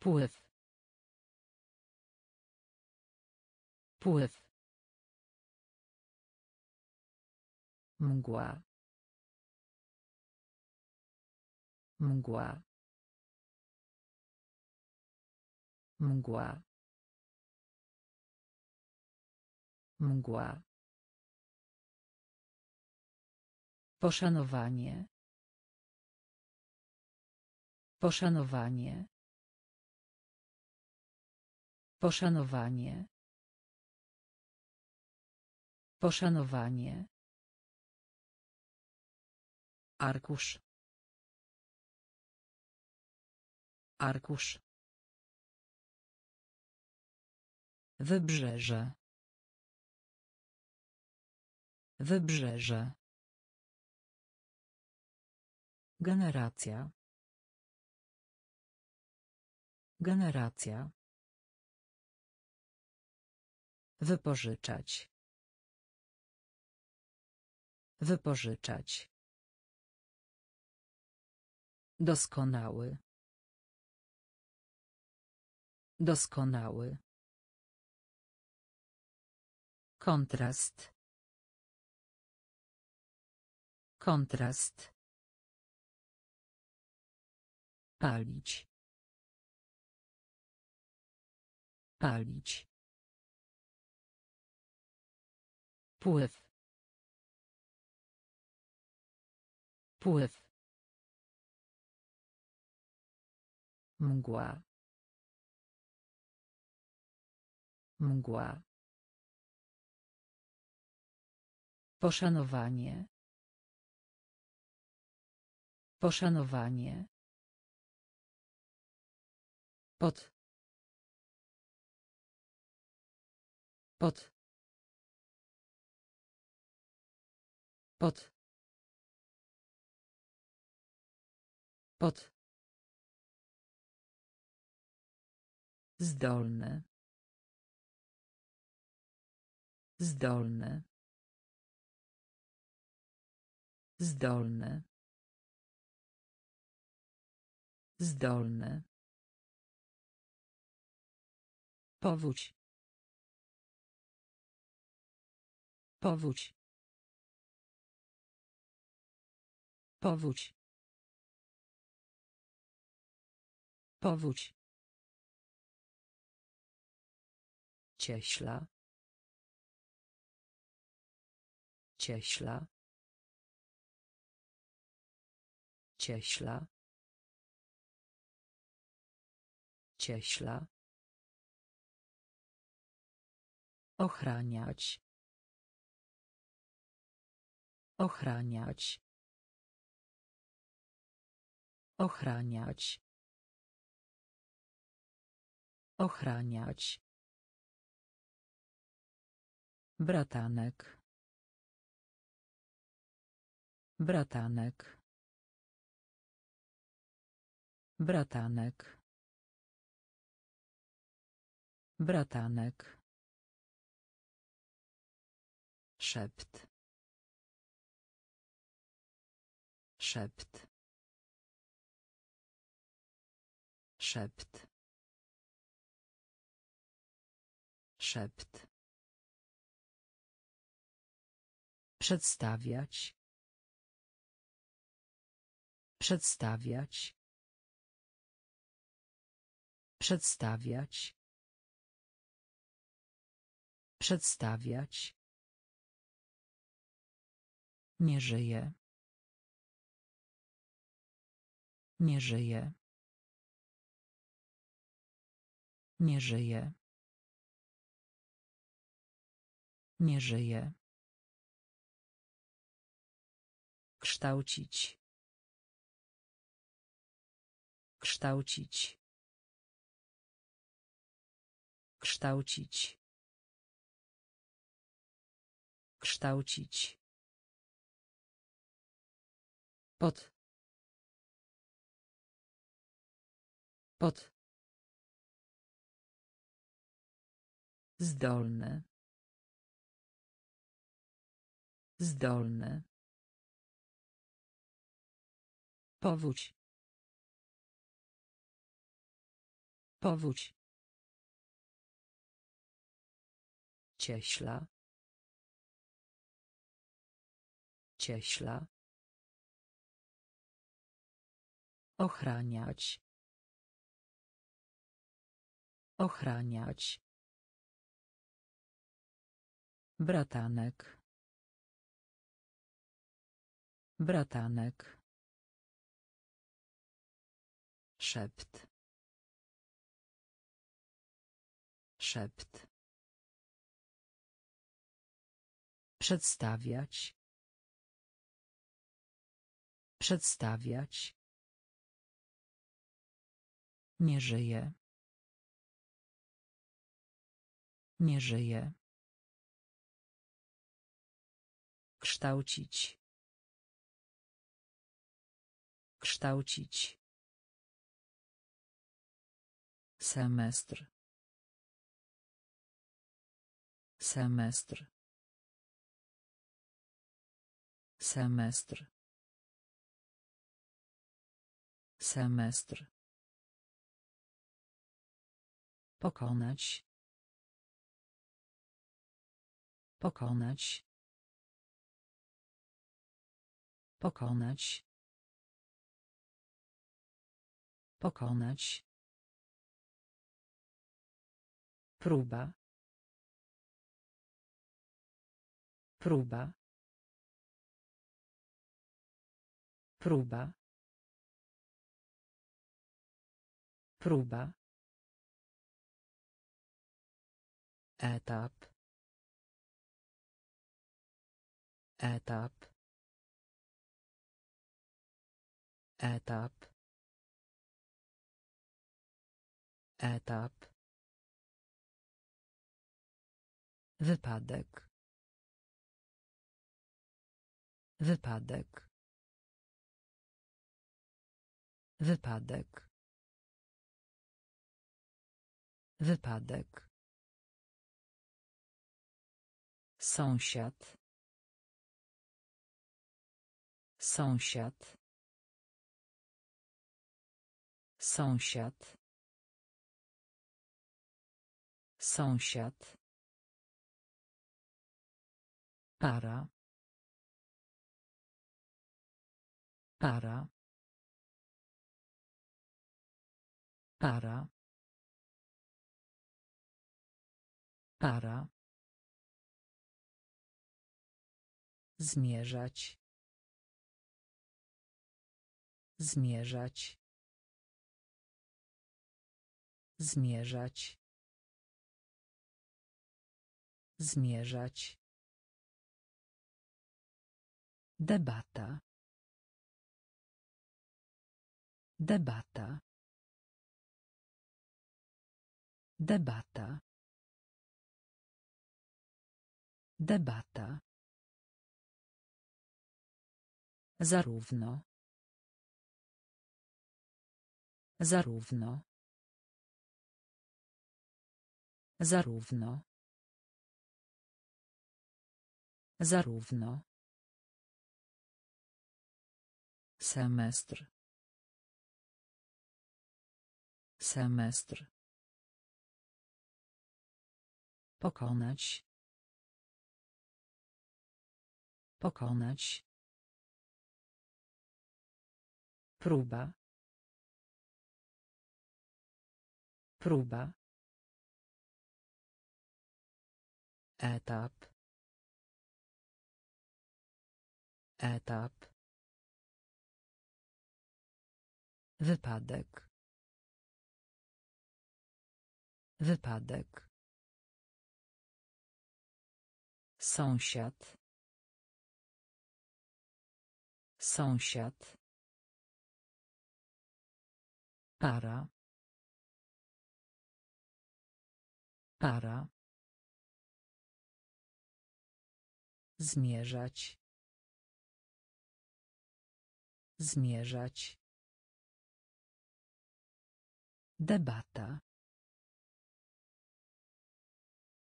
Pływ. Pływ. Mgła. Mgła. Mgła. Mgła. Poszanowanie. Poszanowanie. Poszanowanie. Poszanowanie. Arkusz. Arkusz. Wybrzeże. Wybrzeże. Generacja. Generacja. Wypożyczać. Wypożyczać. Doskonały. Doskonały. Kontrast. Kontrast. Palić. Palić. Pływ. Pływ. Mgła. Mgła. Poszanowanie. Poszanowanie. Pod. Pod. Pod. Pod. Zdolny. Zdolny. Zdolny. Zdolny. Powódź. Powódź. Powódź. Powódź. Cieśla. Cieśla. Cieśla. Cieśla. Ochraniać. Ochraniać. Ochraniać. Ochraniać. Bratanek. Bratanek. Bratanek. Bratanek. Szept. Szept. Szept. Szept. Przedstawiać. Przedstawiać. Przedstawiać. Przedstawiać. Nie żyje. Nie żyje. Nie żyje. Nie żyje. Kształcić. Kształcić. Kształcić. Kształcić. Pod. Pod. Zdolny. Zdolny. Powódź. Powódź. Cieśla. Cieśla. Ochraniać. Ochraniać. Bratanek. Bratanek. Szept. Szept. Przedstawiać. Przedstawiać. Nie żyje. Nie żyje. Kształcić. Kształcić. Semestr. Semestr. Semestr. Semestr. Pokonać. Pokonać. Pokonać. Pokonać. Próba. Próba. Próba. Próba. Etap. Etap. Etap. Etap. Wypadek. Wypadek. Wypadek. Wypadek. Sąsiad. Sąsiad. Sąsiad. Sąsiad. Para. Para. Para. Para. Zmierzać. Zmierzać. Zmierzać. Zmierzać. Debata. Debata. Debata. Debata. Zarówno. Zarówno. Zarówno. Zarówno. Semestr. Semestr. Pokonać. Pokonać. Próba. Próba. Etap. Etap. Wypadek. Wypadek. Sąsiad. Sąsiad. Para. Para. Zmierzać. Zmierzać. Debata.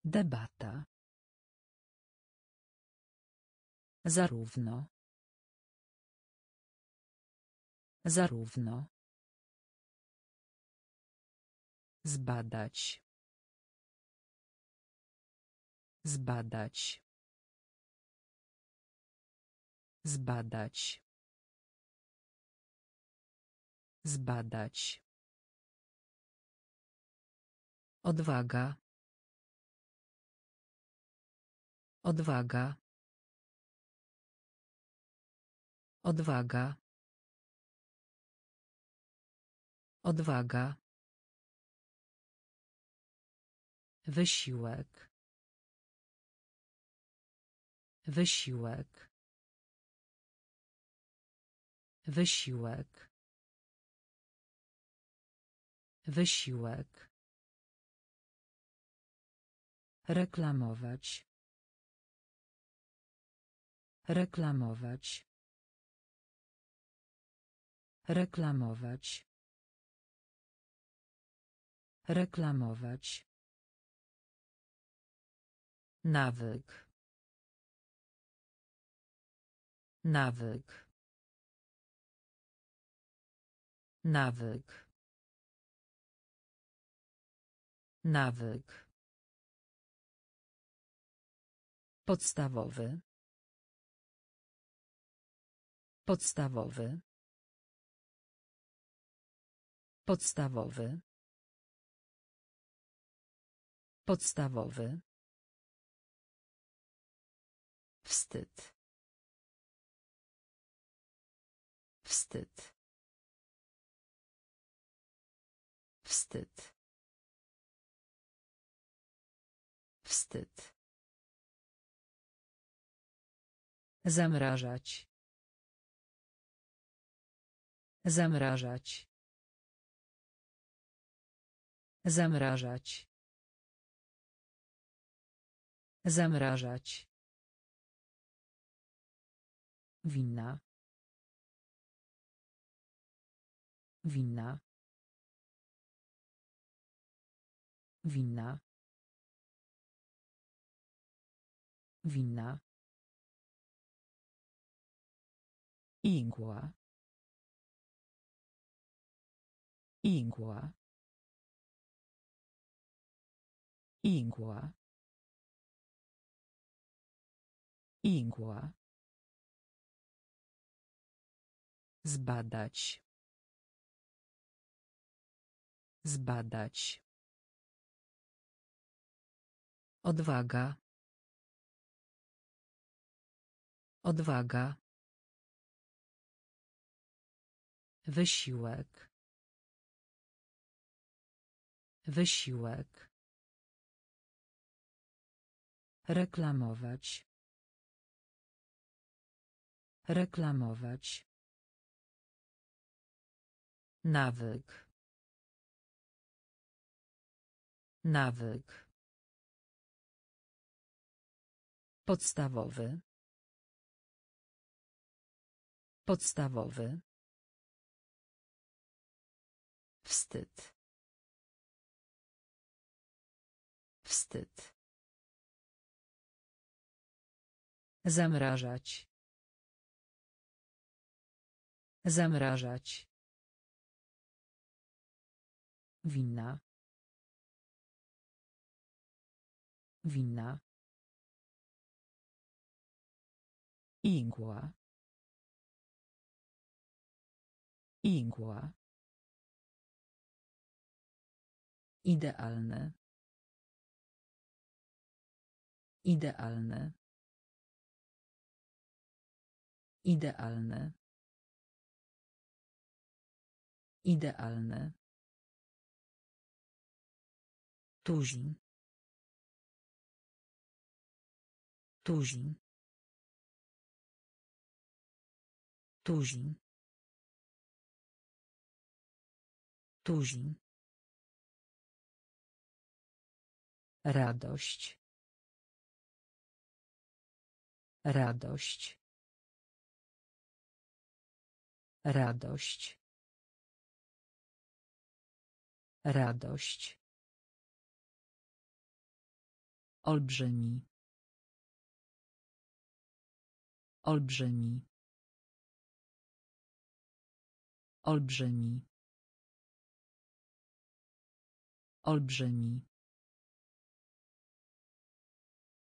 Debata. Zarówno. Zarówno. Zbadać. Zbadać. Zbadać. Zbadać. Odwaga. Odwaga. Odwaga. Odwaga. Wysiłek. Wysiłek. Wysiłek. Wysiłek. Reklamować. Reklamować. Reklamować. Reklamować. Nawyk. Nawyk. Nawyk. Nawyk. Podstawowy. Podstawowy. Podstawowy. Podstawowy. Wstyd. Wstyd. Wstyd. Wstyd. Zamrażać. Zamrażać. Zamrażać. Zamrażać. Winna. Winna. Winna. Winna. Igła. Igła. Igła. Igła. Zbadać. Zbadać. Odwaga. Odwaga. Wysiłek. Wysiłek. Reklamować. Reklamować. Nawyk. Nawyk. Podstawowy. Podstawowy. Wstyd. Wstyd. Zamrażać. Zamrażać. Winna. Winna. Igła. Igła. Idealne. Idealne. Idealne. Idealne. Tuzin. Tuzin. Tuzin. Tuzin. Radość. Radość. Radość. Radość. Olbrzymi. Olbrzymi. Olbrzymi. Olbrzymi.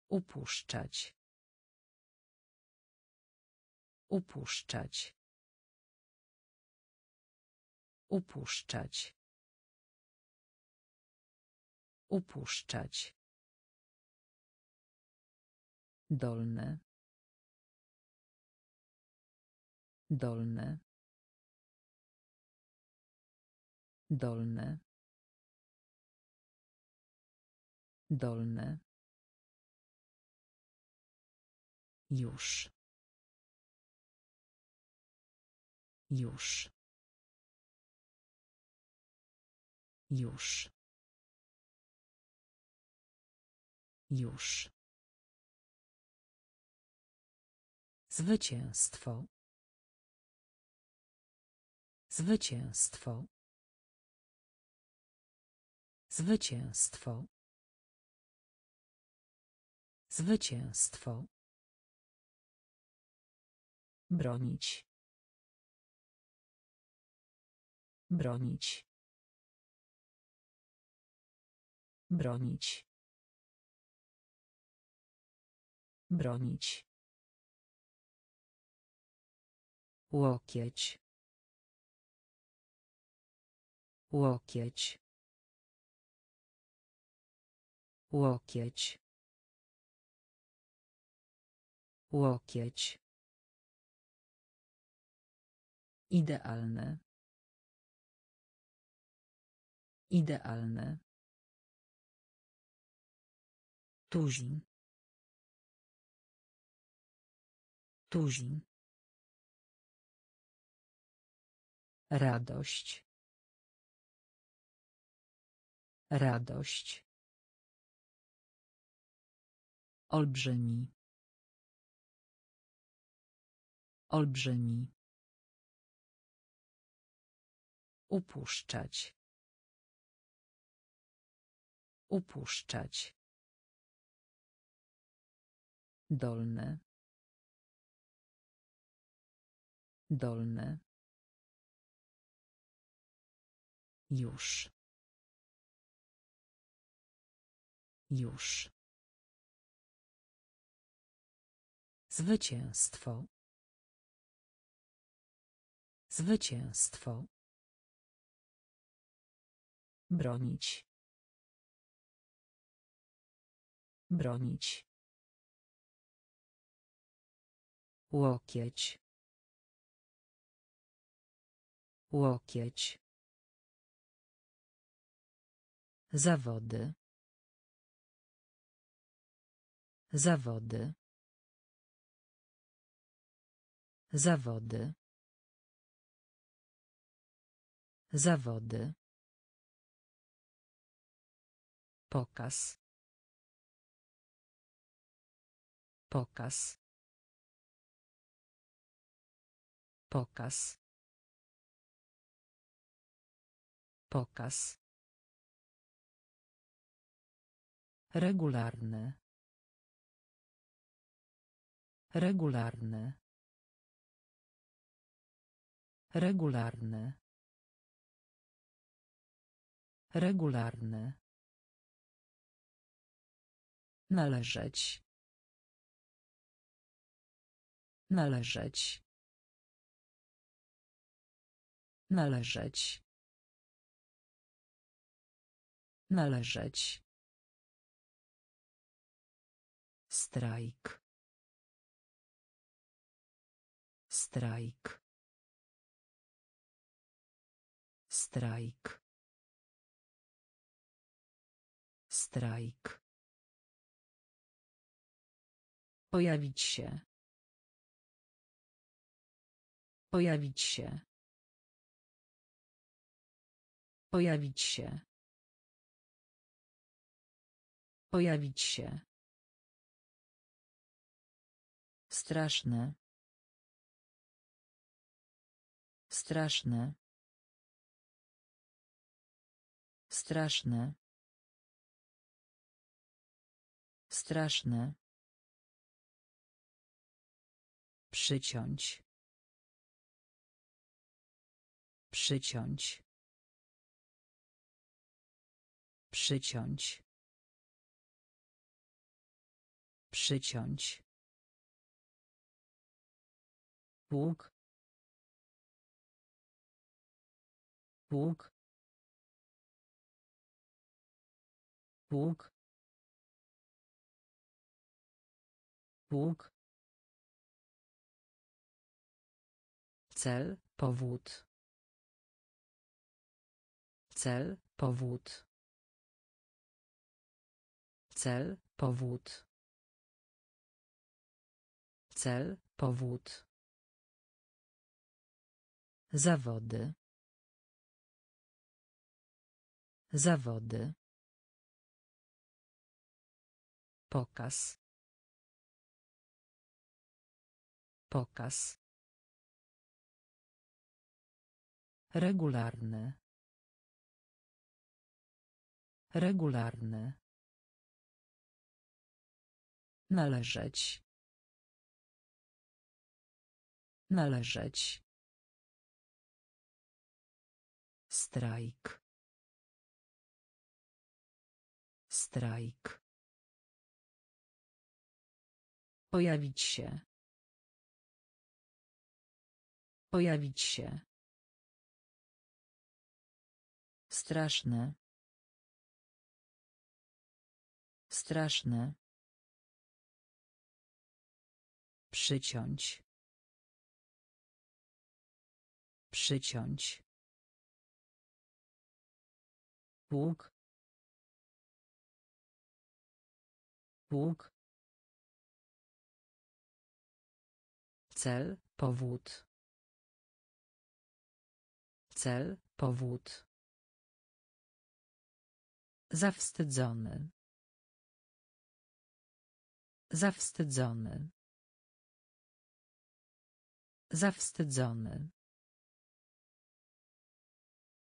Upuszczać. Upuszczać. Upuszczać. Upuszczać. Dolne. Dolne. Dolne. Dolne. Już. Już. Już. Już. Zwycięstwo. Zwycięstwo. Zwycięstwo. Zwycięstwo. Bronić. Bronić. Bronić. Bronić. Łokieć. Łokieć. Łokieć. Łokieć. Idealne. Idealne. Tuzin. Tuzin. Radość. Radość. Olbrzymi. Olbrzymi. Upuszczać. Upuszczać. Dolne. Dolne. Już. Już. Zwycięstwo. Zwycięstwo. Bronić. Bronić. Łokieć. Łokieć. Zawody. Zawody. Zawody. Zawody. Pokaz. Pokaz. Pokaz. Pokaz. Regularny. Regularny. Regularny. Regularny. Należeć. Należeć. Należeć. Należeć. Strajk. Strajk. Strajk. Strajk. Pojawić się. Pojawić się. Pojawić się. Pojawić się. Straszne. Straszne. Straszne. Straszne. Przyciąć. Przyciąć. Przyciąć. Przyciąć. Bóg. Bóg. Bóg. Bóg. Cel, powód. Cel, powód. Cel, powód. Cel, powód. Zawody. Zawody. Pokaz. Pokaz. Regularny. Regularny. Należeć. Należeć. Strajk. Strajk. Pojawić się. Pojawić się. Straszne. Straszne. Przyciąć. Przyciąć. Łuk. Łuk. Cel, powód. Cel, powód. Zawstydzony. Zawstydzony. Zawstydzony.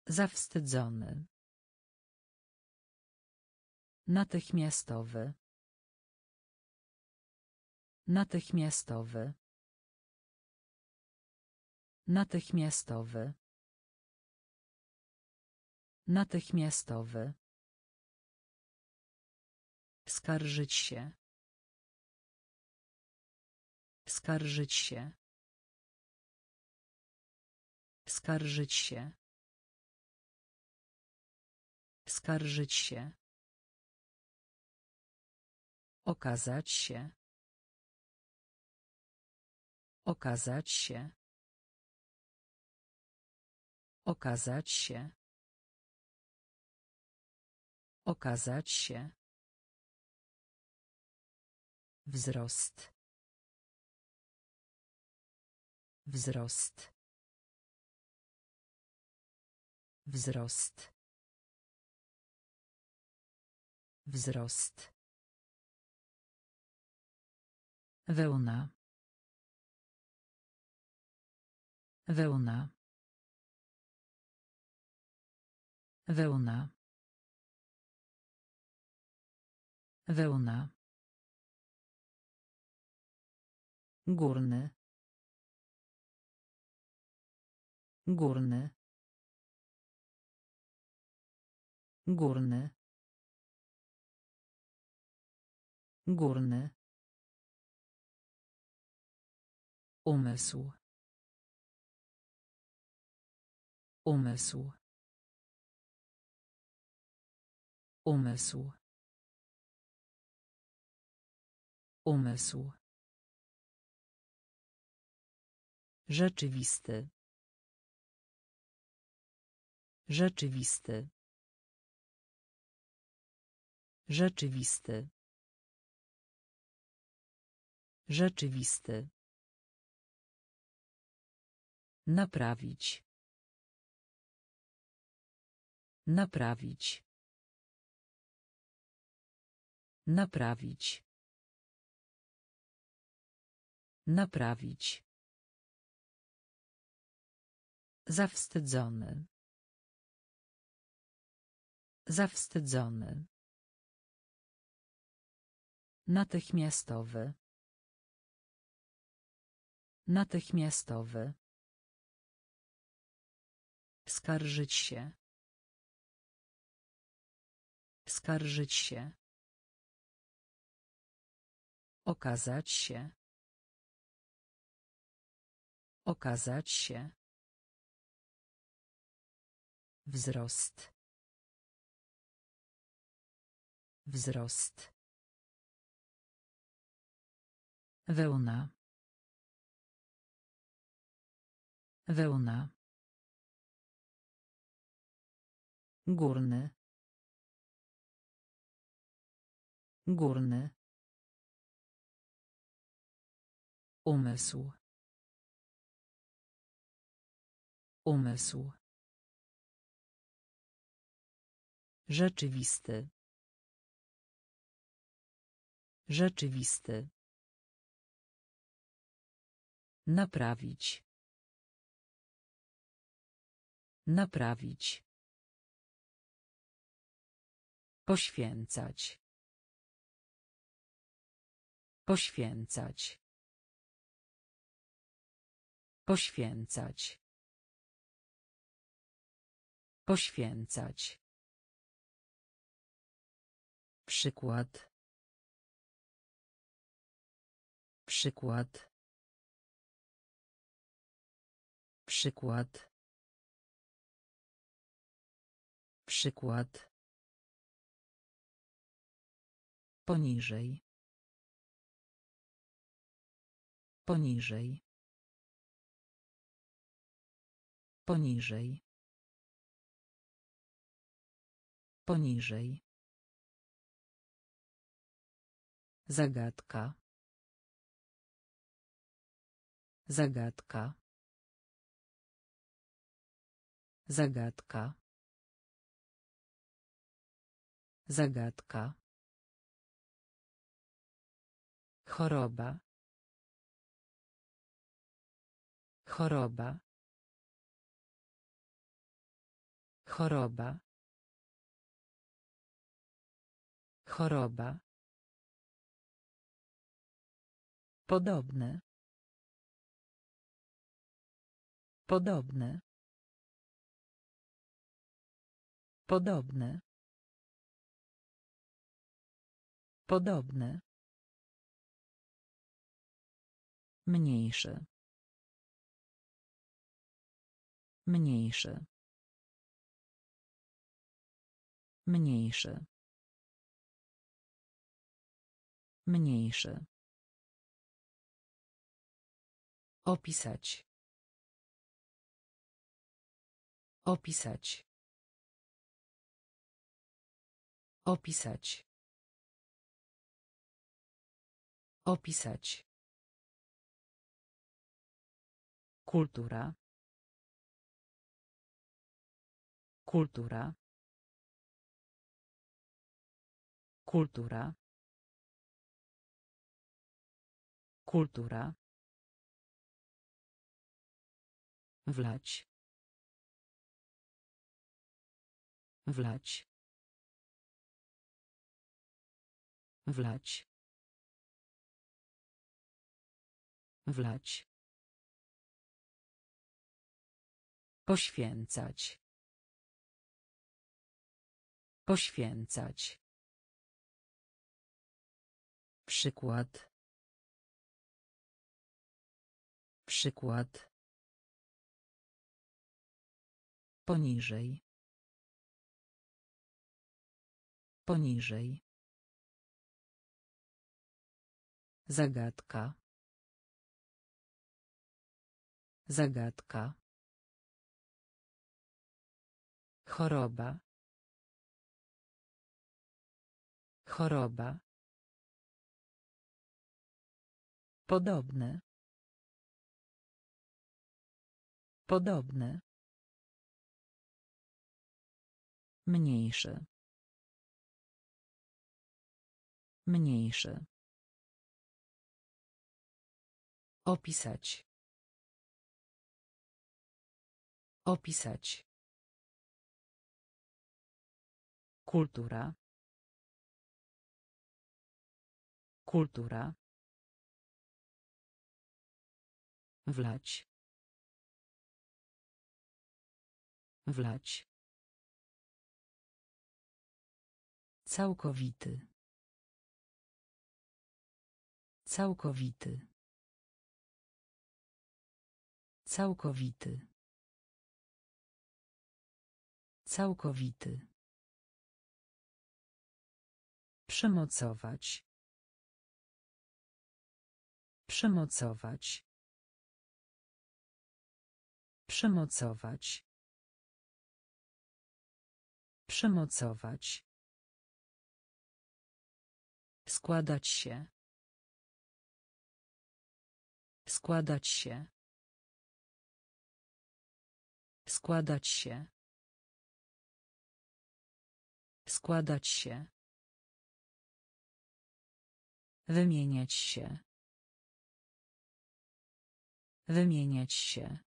Zawstydzony. Natychmiastowy. Natychmiastowy. Natychmiastowy. Natychmiastowy. Skarżyć się. Skarżyć się. Skarżyć się. Skarżyć się. Okazać się. Okazać się. Okazać się. Okazać się. Wzrost. Wzrost. Wzrost. Wzrost. Wełna. Wełna. Wełna. Wełna. Górny. Górny. Górny. Górny. Umysł. Umysł. Umysł. Umysł. Rzeczywisty. Rzeczywisty. Rzeczywisty. Rzeczywisty. Naprawić. Naprawić. Naprawić. Naprawić. Zawstydzony. Zawstydzony. Natychmiastowy. Natychmiastowy. Skarżyć się. Skarżyć się. Okazać się. Okazać się. Wzrost. Wzrost. Wełna. Wełna. Górny. Górny. Umysł. Umysł. Rzeczywisty. Rzeczywisty. Naprawić. Naprawić. Poświęcać. Poświęcać. Poświęcać. Poświęcać. Przykład. Przykład. Przykład. Przykład. Poniżej. Poniżej. Poniżej. Poniżej. Zagadka. Zagadka. Zagadka. Zagadka. Choroba. Choroba. Choroba. Choroba. Podobne. Podobne. Podobne. Podobne. Mniejsze. Mniejsze. Mniejsze. Mniejsze. Opisać. Opisać. Opisać. Opisać. Kultura. Kultura. Kultura. Kultura. Wlać. Wlać. Wlać. Wlać. Poświęcać. Poświęcać. Przykład. Przykład. Poniżej. Poniżej. Zagadka. Zagadka. Choroba. Choroba. Podobne. Podobne. Mniejsze. Mniejsze. Opisać. Opisać. Kultura. Kultura. Wlać. Wlać. Całkowity. Całkowity. Całkowity. Całkowity. Przymocować. Przymocować. Przymocować. Przymocować. Składać się. Składać się. Składać się. Składać się. Wymieniać się. Wymieniać się.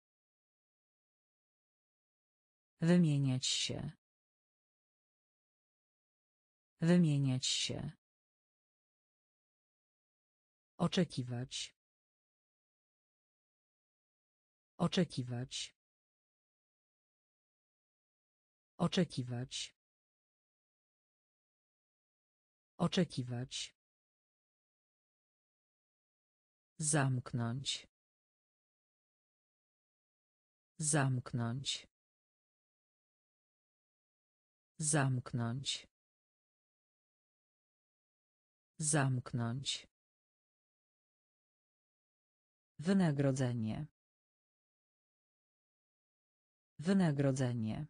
Wymieniać się. Wymieniać się. Oczekiwać. Oczekiwać. Oczekiwać. Oczekiwać. Zamknąć. Zamknąć. Zamknąć. Zamknąć. Wynagrodzenie. Wynagrodzenie.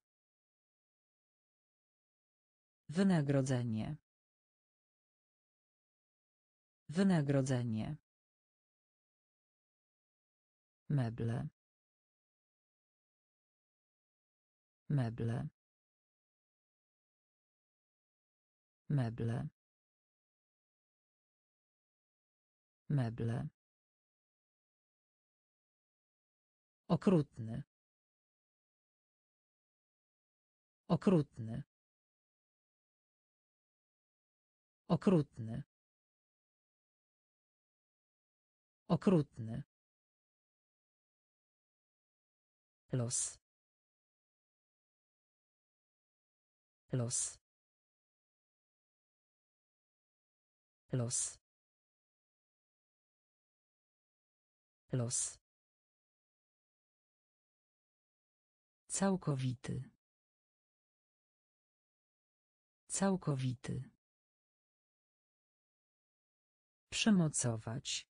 Wynagrodzenie. Wynagrodzenie. Meble. Meble. Meble. Meble. Okrutny. Okrutny. Okrutny. Okrutny. Los. Los. Los. Los. Całkowity. Całkowity. Przymocować.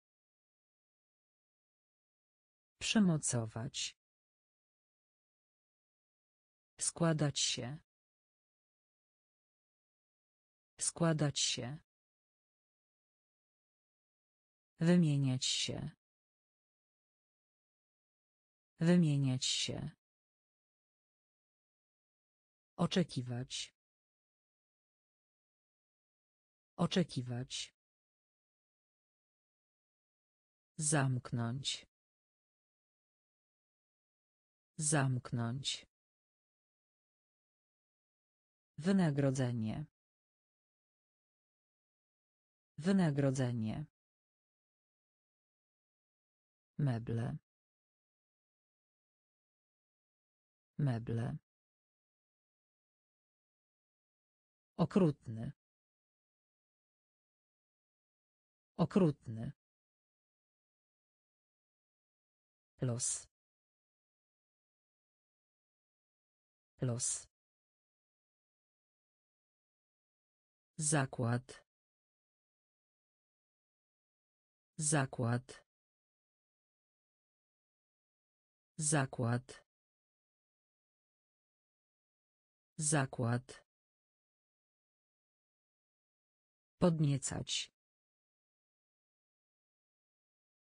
Przymocować. Składać się. Składać się. Wymieniać się. Wymieniać się. Oczekiwać. Oczekiwać. Zamknąć. Zamknąć. Wynagrodzenie. Wynagrodzenie. Meble. Meble. Okrutny. Okrutny. Los. Los. Zakład. Zakład. Zakład. Zakład. Podniecać.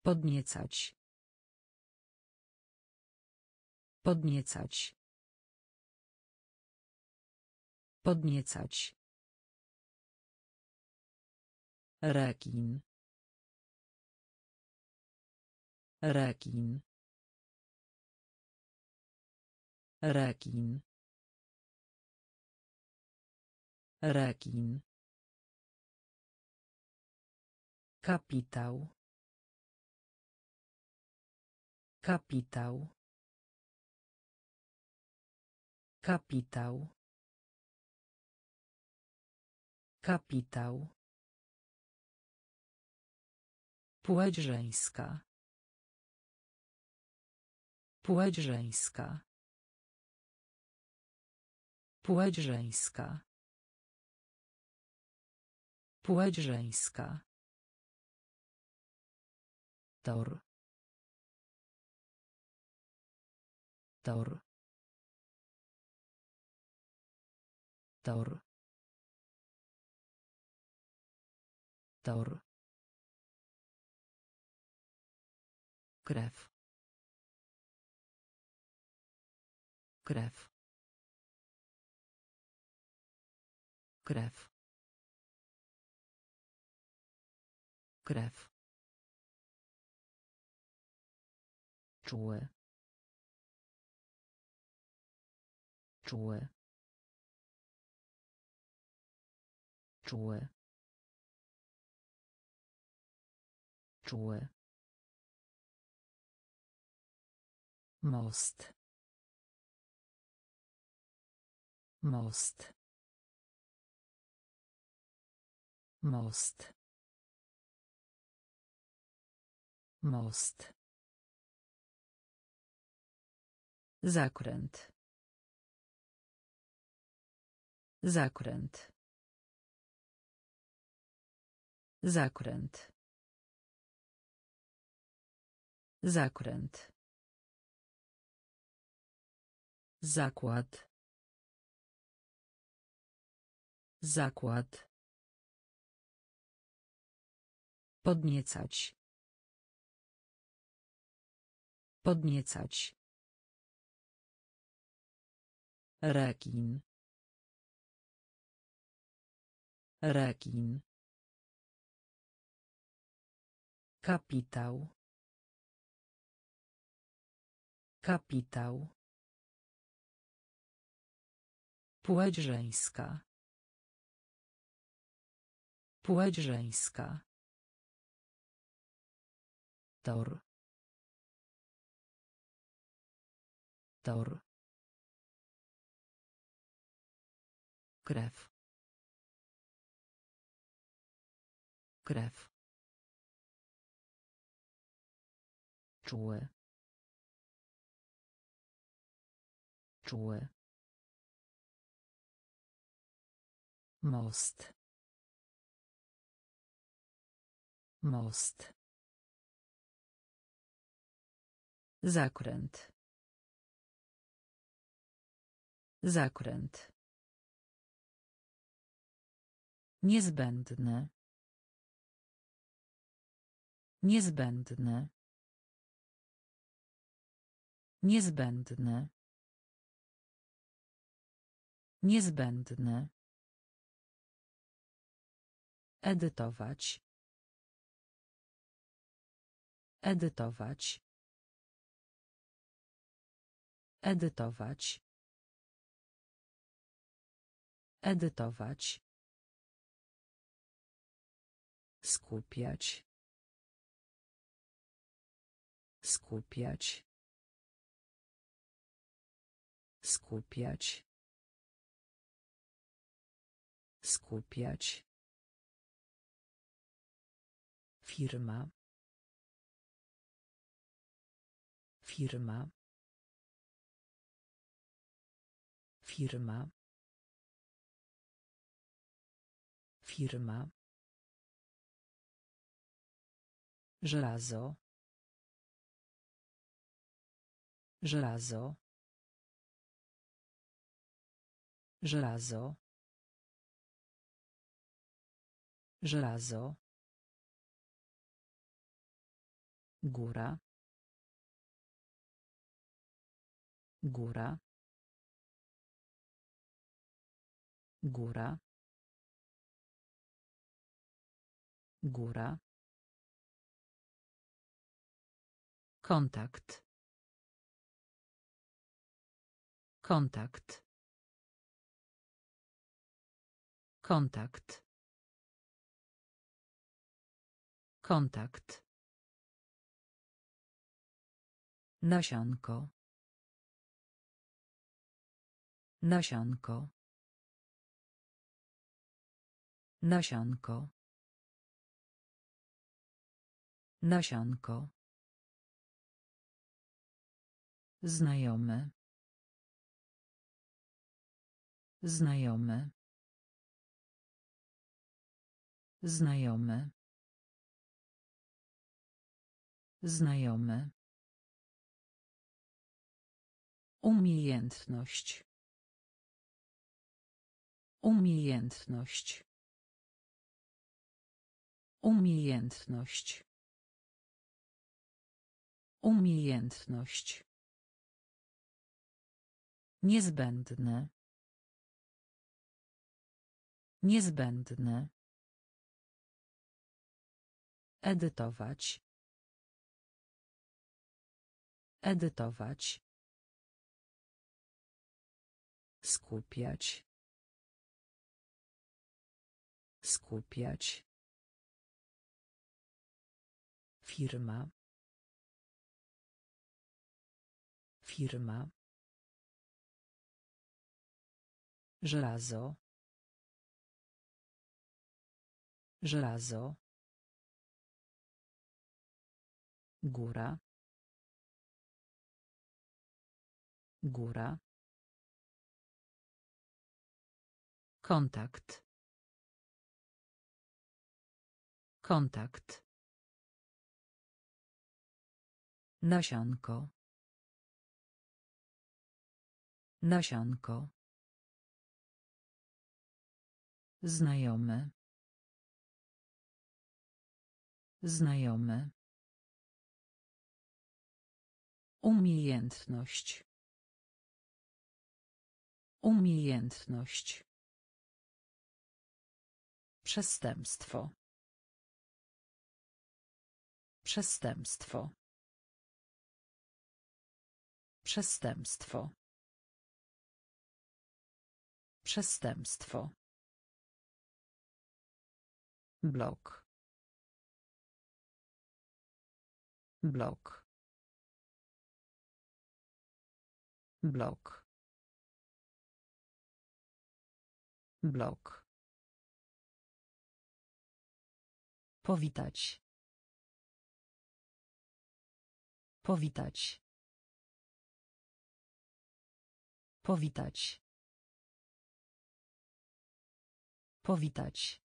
Podniecać. Podniecać. Podniecać. Rekin. Rekin. Rekin. Rekin. Kapitał. Kapitał. Kapitał. Kapitał. Płeć żeńska. Płeć żeńska. Płeć żeńska. Płeć żeńska. Tor. Tor. Tor. Tor. Krew. Krew. Krew. Krew. Czuły. Czuły. Czuły. Czuły. Most. Most. Most. Most. Zakręt. Zakręt. Zakręt. Zakręt. Zakład. Zakład. Podniecać. Podniecać. Rekin. Rekin. Kapitał. Kapitał. Płeć żeńska. Płeć żeńska. Tor. Tor. Krew. Krew. Czuły. Czuły. Most. Most. Zakręt. Zakręt. Niezbędne. Niezbędne. Niezbędne. Niezbędne. Edytować. Edytować. Edytować. Edytować. Skupiać. Skupiać. Skupiać. Skupiać. Firma. Firma. Firma. Firma. Żelazo. Żelazo. Żelazo. Żelazo. Góra. Góra. Góra. Góra. Kontakt. Kontakt. Kontakt. Kontakt. Nasionko. Nasionko. Nasionko. Nasionko. Znajomy. Znajomy. Znajomy. Znajomy. Umiejętność. Umiejętność. Umiejętność. Umiejętność. Niezbędne. Niezbędne. Edytować. Edytować. Skupiać. Skupiać. Firma. Firma. Żelazo. Żelazo. Góra. Góra. Kontakt. Kontakt. Nasionko. Nasionko. Znajomy. Znajomy. Umiejętność. Umiejętność. Przestępstwo. Przestępstwo. Przestępstwo. Przestępstwo. Blok. Blok. Blok. Blok. Powitać. Powitać. Powitać. Powitać.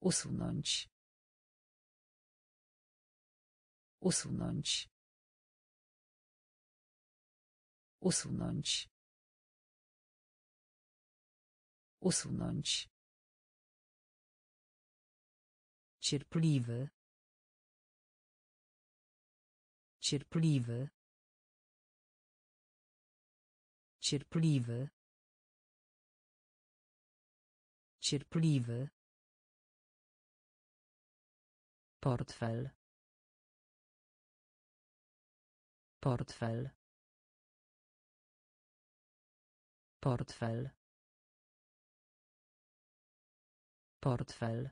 Usunąć. Usunąć. Usunąć. Usunąć. Cierpliwy. Cierpliwy. Cierpliwy. Cierpliwy. Portfel. Portfel. Portfel. Portfel.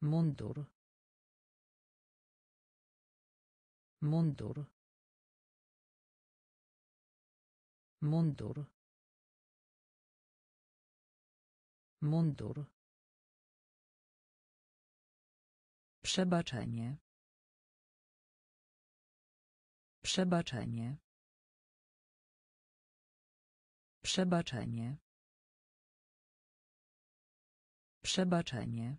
Mundur. Mundur. Mundur. Mundur. Przebaczenie. Przebaczenie. Przebaczenie. Przebaczenie.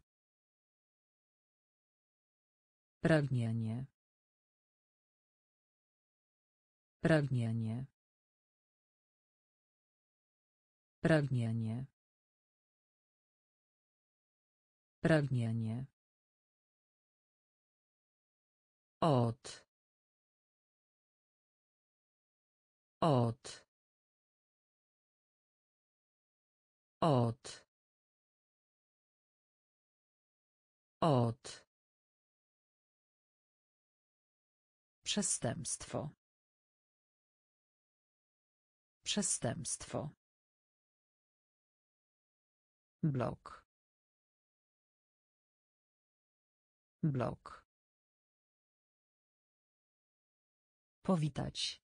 Pragnienie. Pragnienie. Pragnienie. Pragnienie. Od. Od. Od. Od. Przestępstwo. Przestępstwo. Blok. Blok. Powitać.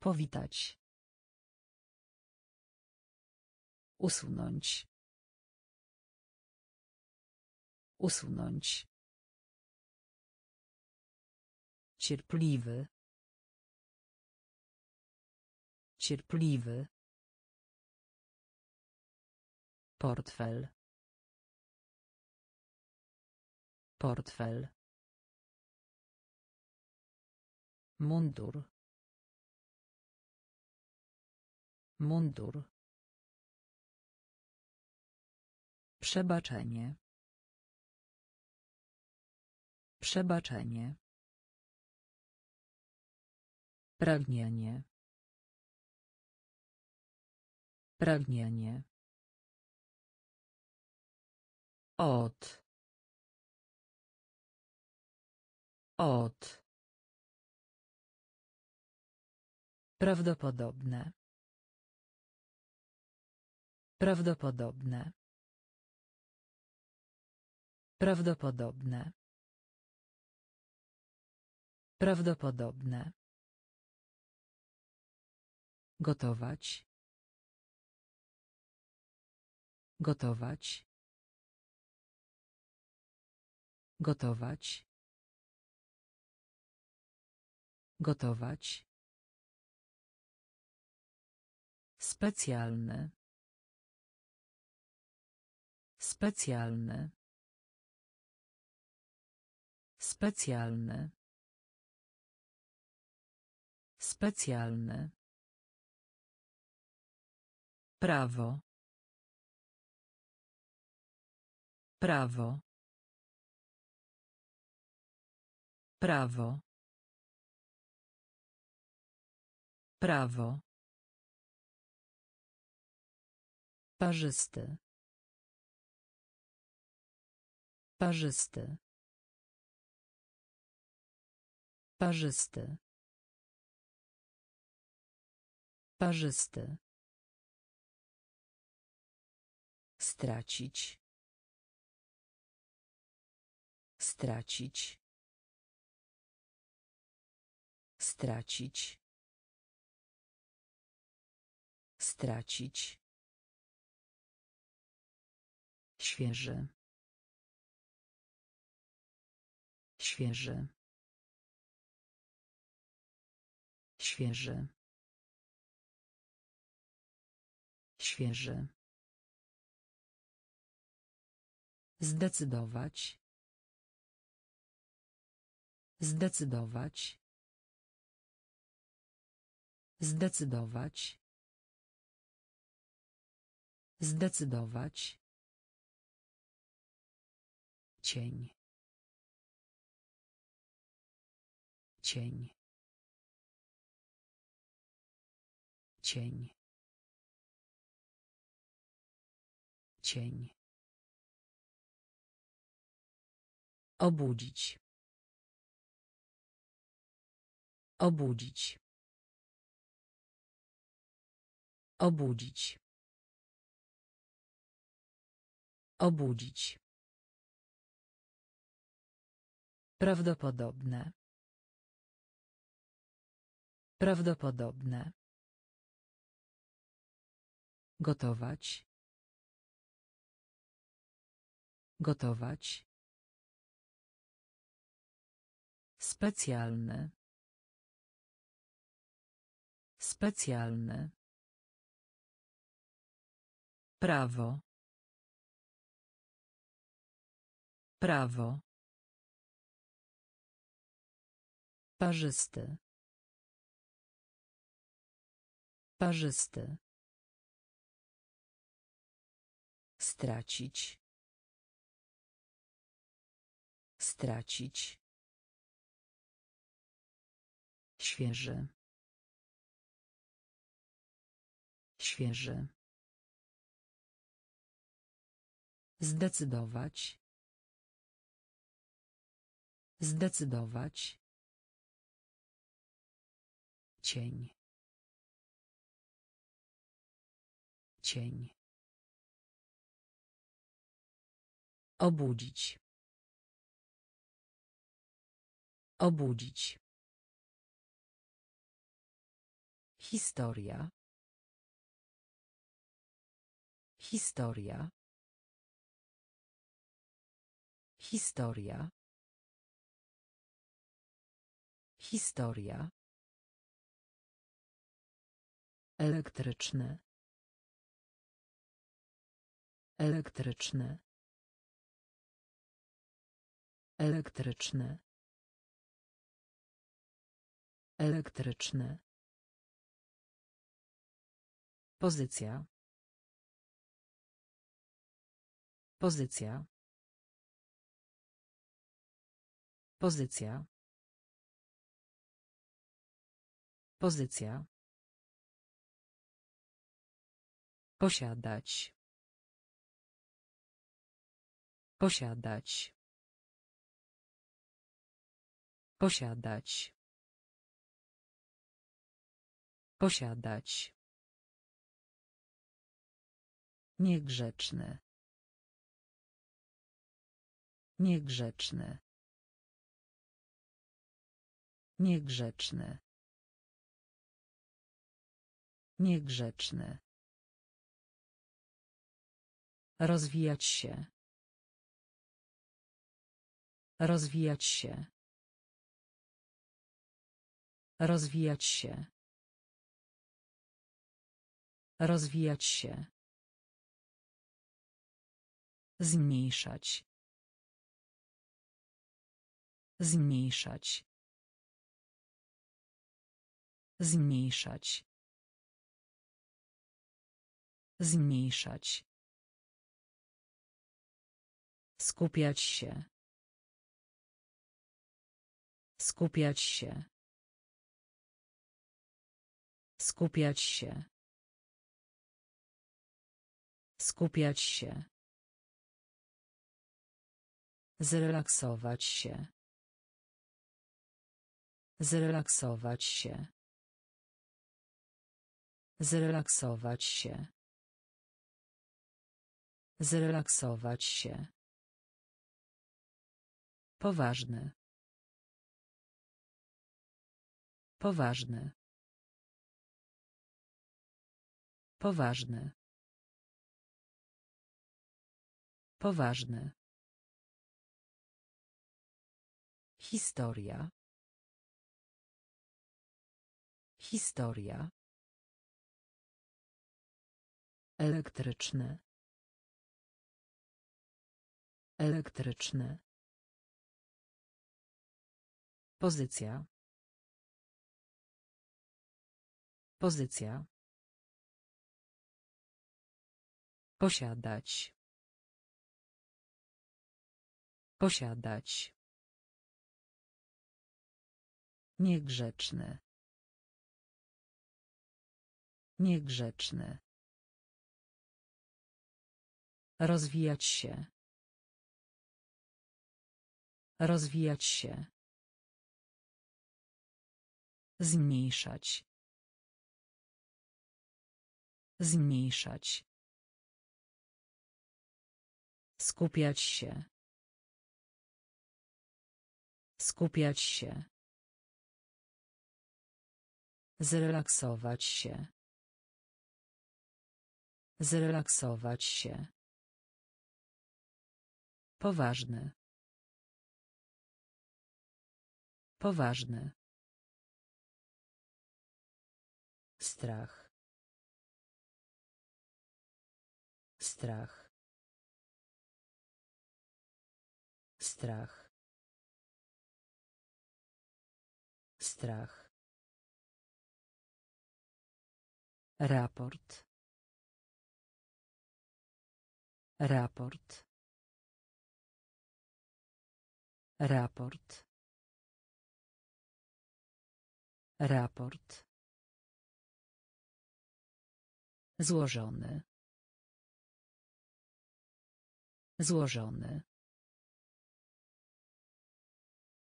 Powitać. Usunąć. Usunąć. Cierpliwy. Cierpliwy. Portfel. Portfel. Mundur. Mundur. Przebaczenie. Przebaczenie. Pragnienie. Pragnienie. Od. Od. Prawdopodobne. Prawdopodobne. Prawdopodobne. Prawdopodobne. Gotować. Gotować. Gotować. Gotować. Specjalny. Specjalny. Specjalny. Specjalny. Prawo. Prawo. Prawo. Prawo. Parzysty. Parzysty. Parzysty. Parzysty. Stracić. Stracić. Stracić. Stracić. Świeży. Świeży. Świeży. Świeży. Zdecydować. Zdecydować. Zdecydować. Zdecydować. Cień. Cień. Cień. Cień. Obudzić. Obudzić. Obudzić. Obudzić. Prawdopodobne. Prawdopodobne. Gotować. Gotować. Specjalny. Specjalny. Prawo. Prawo. Parzysty. Parzysty. Stracić. Stracić. Świeży. Świeży. Zdecydować. Zdecydować. Cień. Cień. Obudzić. Obudzić. Historia. Historia. Historia. Historia. Elektryczny. Elektryczny. Elektryczny. Elektryczny. Pozycja. Pozycja. Pozycja. Pozycja. Posiadać. Posiadać. Posiadać. Posiadać. Niegrzeczny. Niegrzeczny. Niegrzeczny. Niegrzeczny. Rozwijać się. Rozwijać się. Rozwijać się. Rozwijać się. Zmniejszać. Zmniejszać. Zmniejszać. Zmniejszać. Skupiać się. Skupiać się. Skupiać się. Skupiać się. Zrelaksować się. Zrelaksować się. Zrelaksować się. Zrelaksować się. Poważny. Poważny. Poważny. Poważny. Historia. Historia. Elektryczny. Elektryczny. Pozycja. Pozycja. Posiadać. Posiadać. Niegrzeczny. Niegrzeczny. Rozwijać się. Rozwijać się. Zmniejszać. Zmniejszać. Skupiać się. Skupiać się. Zrelaksować się. Zrelaksować się. Poważny. Poważny. Strach. Strach. Strach. Strach. Raport. Raport. Raport. Raport. Złożony. Złożony.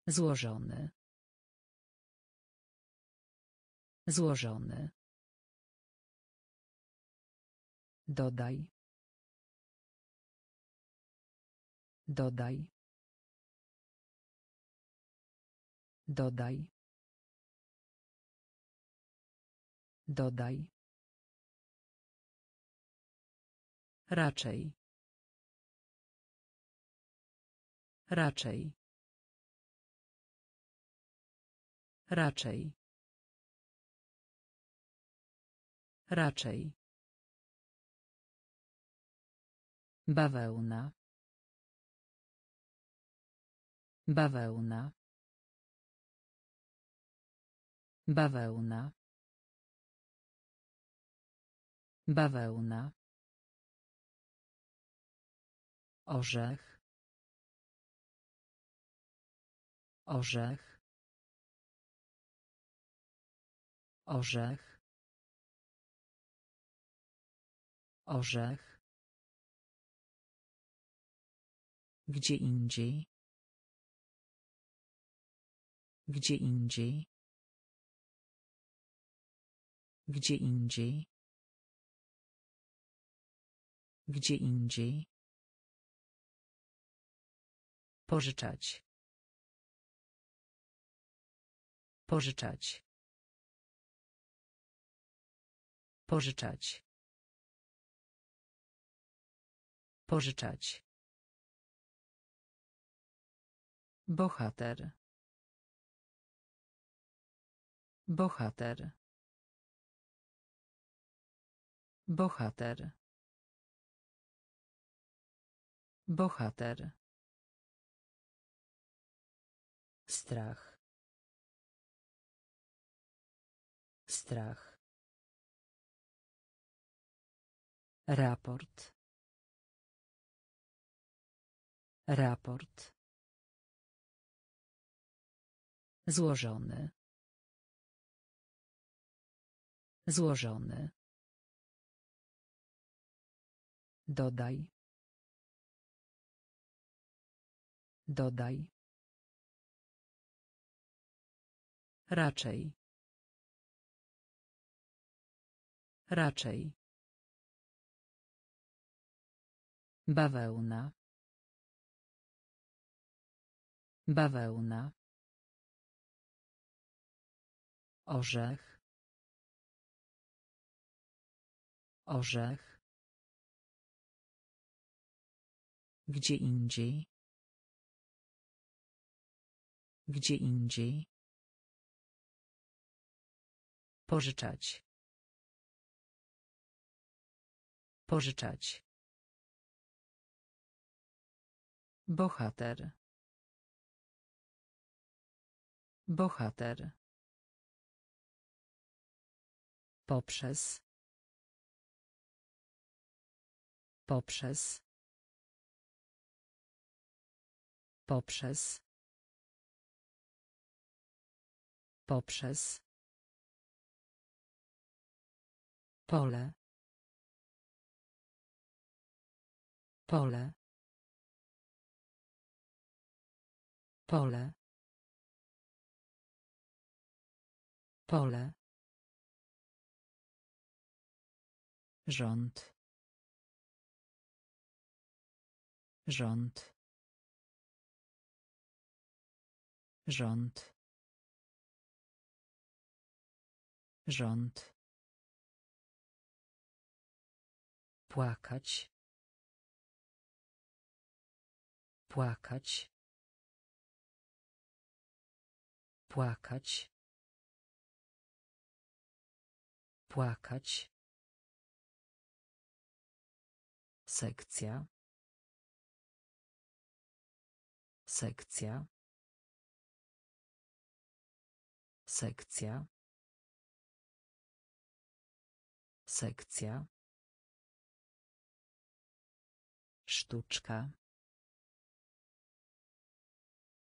Złożony. Złożony. Dodaj. Dodaj. Dodaj. Dodaj. Raczej. Raczej. Raczej. Raczej. Bawełna. Bawełna. Bawełna. Bawełna. Orzech. Orzech. Orzech. Orzech. Gdzie indziej. Gdzie indziej. Gdzie indziej. Gdzie indziej. Pożyczać. Pożyczać. Pożyczać. Pożyczać. Bohater. Bohater. Bohater. Bohater. Strach. Strach. Raport. Raport. Złożony. Złożony. Dodaj. Dodaj. Raczej. Raczej. Bawełna. Bawełna. Orzech. Orzech. Gdzie indziej. Gdzie indziej. Pożyczać. Pożyczać. Bohater. Bohater. Poprzez. Poprzez. Poprzez. Poprzez. Pole. Pole. Pole. Pole. Rząd. Rząd. Rząd. Rząd. Płakać. Płakać. Płakać. Płakać. Sekcja. Sekcja. Sekcja. Sekcja. Sztuczka.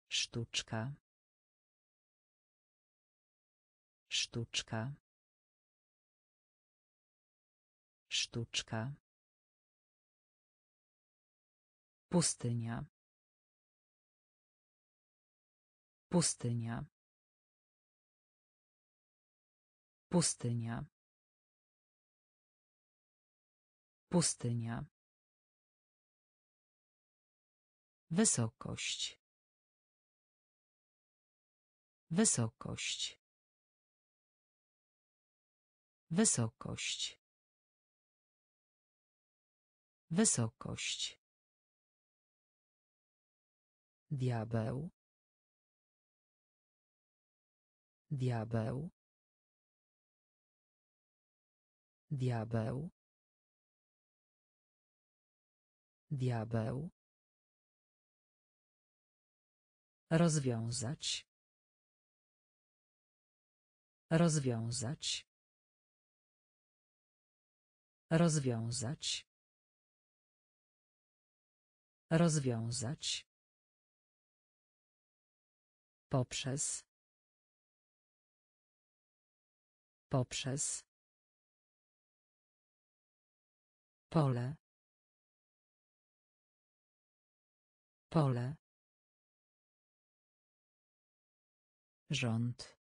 Sztuczka. Sztuczka. Sztuczka. Pustynia. Pustynia. Pustynia. Pustynia. Wysokość. Wysokość. Wysokość. Wysokość. Diabeł. Diabeł. Diabeł. Diabeł. Rozwiązać. Rozwiązać. Rozwiązać. Rozwiązać. Poprzez. Poprzez. Pole. Pole. Rząd.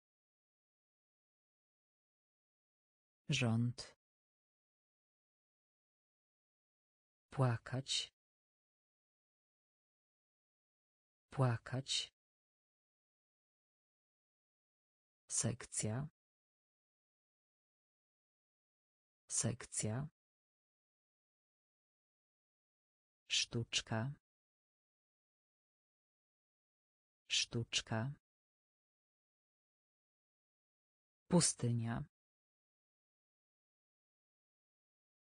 Rząd. Płakać. Płakać. Sekcja. Sekcja. Sztuczka. Sztuczka. Pustynia.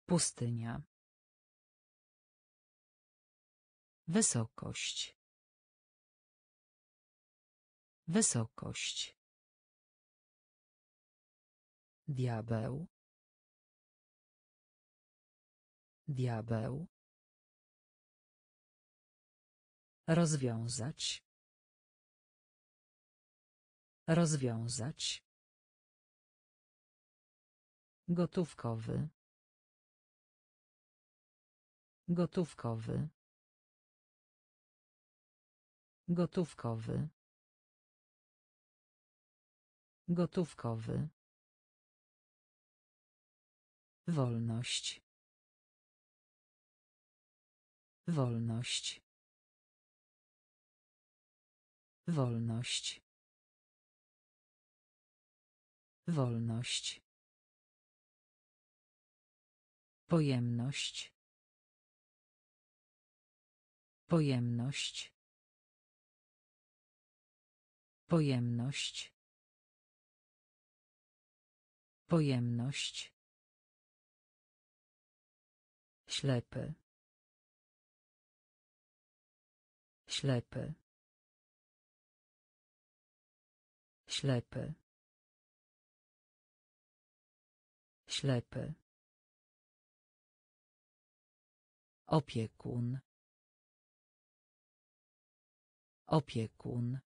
Pustynia. Wysokość. Wysokość. Diabeł. Diabeł. Rozwiązać. Rozwiązać. Gotówkowy. Gotówkowy. Gotówkowy. Gotówkowy. Wolność. Wolność. Wolność. Wolność. Pojemność. Pojemność. Pojemność. Pojemność. Ślepy. Ślepy. Ślepy. Ślepy. Opiekun. Opiekun.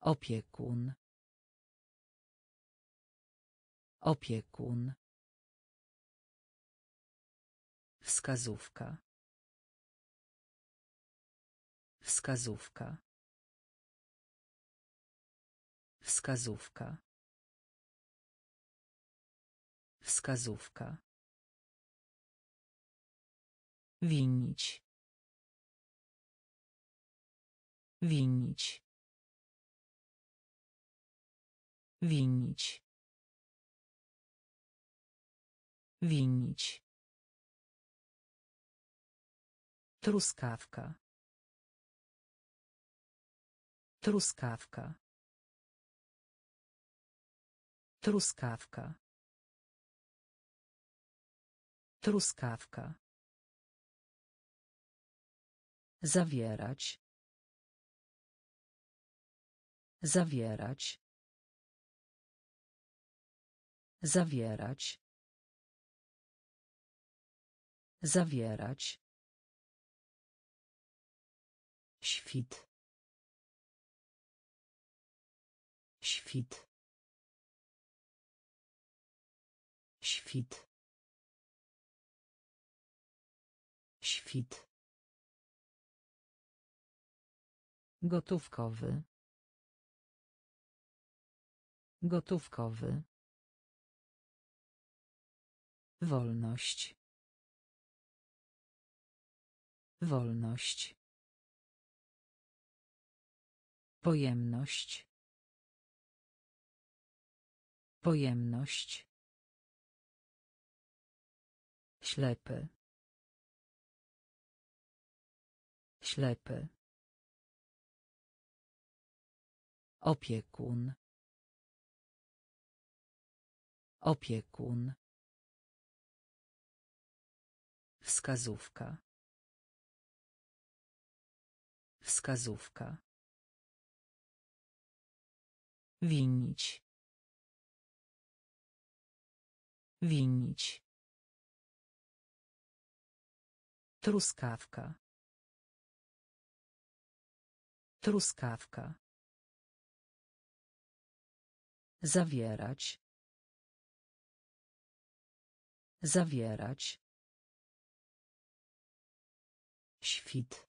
Opiekun. Opiekun. Wskazówka. Wskazówka. Wskazówka. Wskazówka. Winić. Winić. Winić. Winić. Truskawka. Truskawka. Truskawka. Truskawka. Zawierać. Zawierać. Zawierać. Zawierać. Świt. Świt. Świt. Świt. Gotówkowy. Gotówkowy. Wolność. Wolność. Pojemność. Pojemność. Ślepy. Ślepy. Opiekun. Opiekun. Wskazówka. Wskazówka. Winić. Winić. Truskawka. Truskawka. Zawierać. Zawierać. Świt.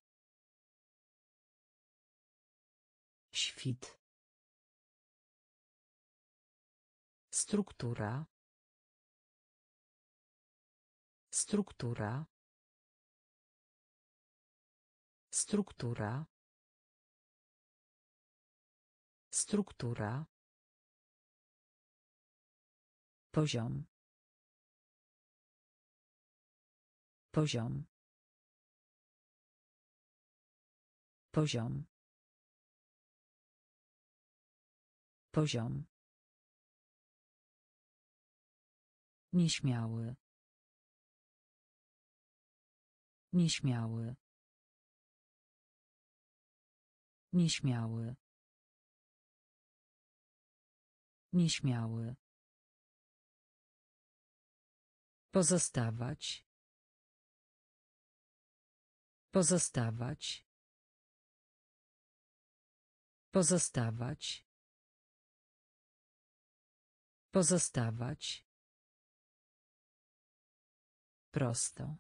Świt. Struktura. Struktura. Struktura. Struktura. Poziom. Poziom. Poziom. Poziom. Nieśmiały. Nieśmiały. Nieśmiały. Nieśmiały. Pozostawać. Pozostawać. Pozostawać. Pozostawać. Prosto.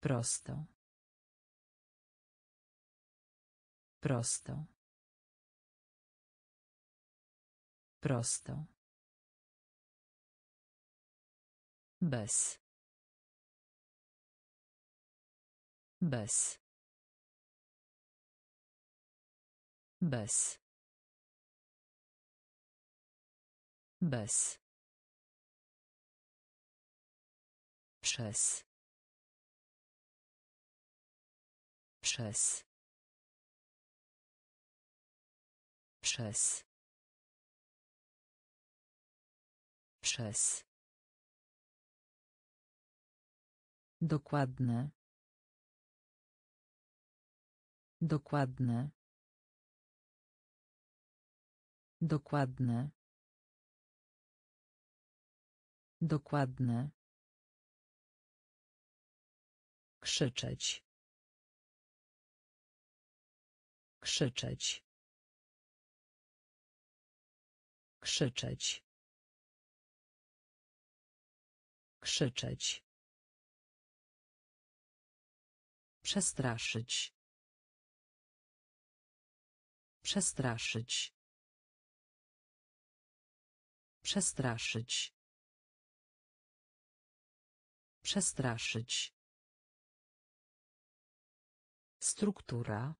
Prosto. Prosto. Prosto. Bez. Bez. Bez. Bez. Przez. Przez. Przez. Przez. Dokładne. Dokładne. Dokładne. Dokładne. Krzyczeć. Krzyczeć. Krzyczeć. Krzyczeć. Przestraszyć. Przestraszyć. Przestraszyć. Przestraszyć. Struktura.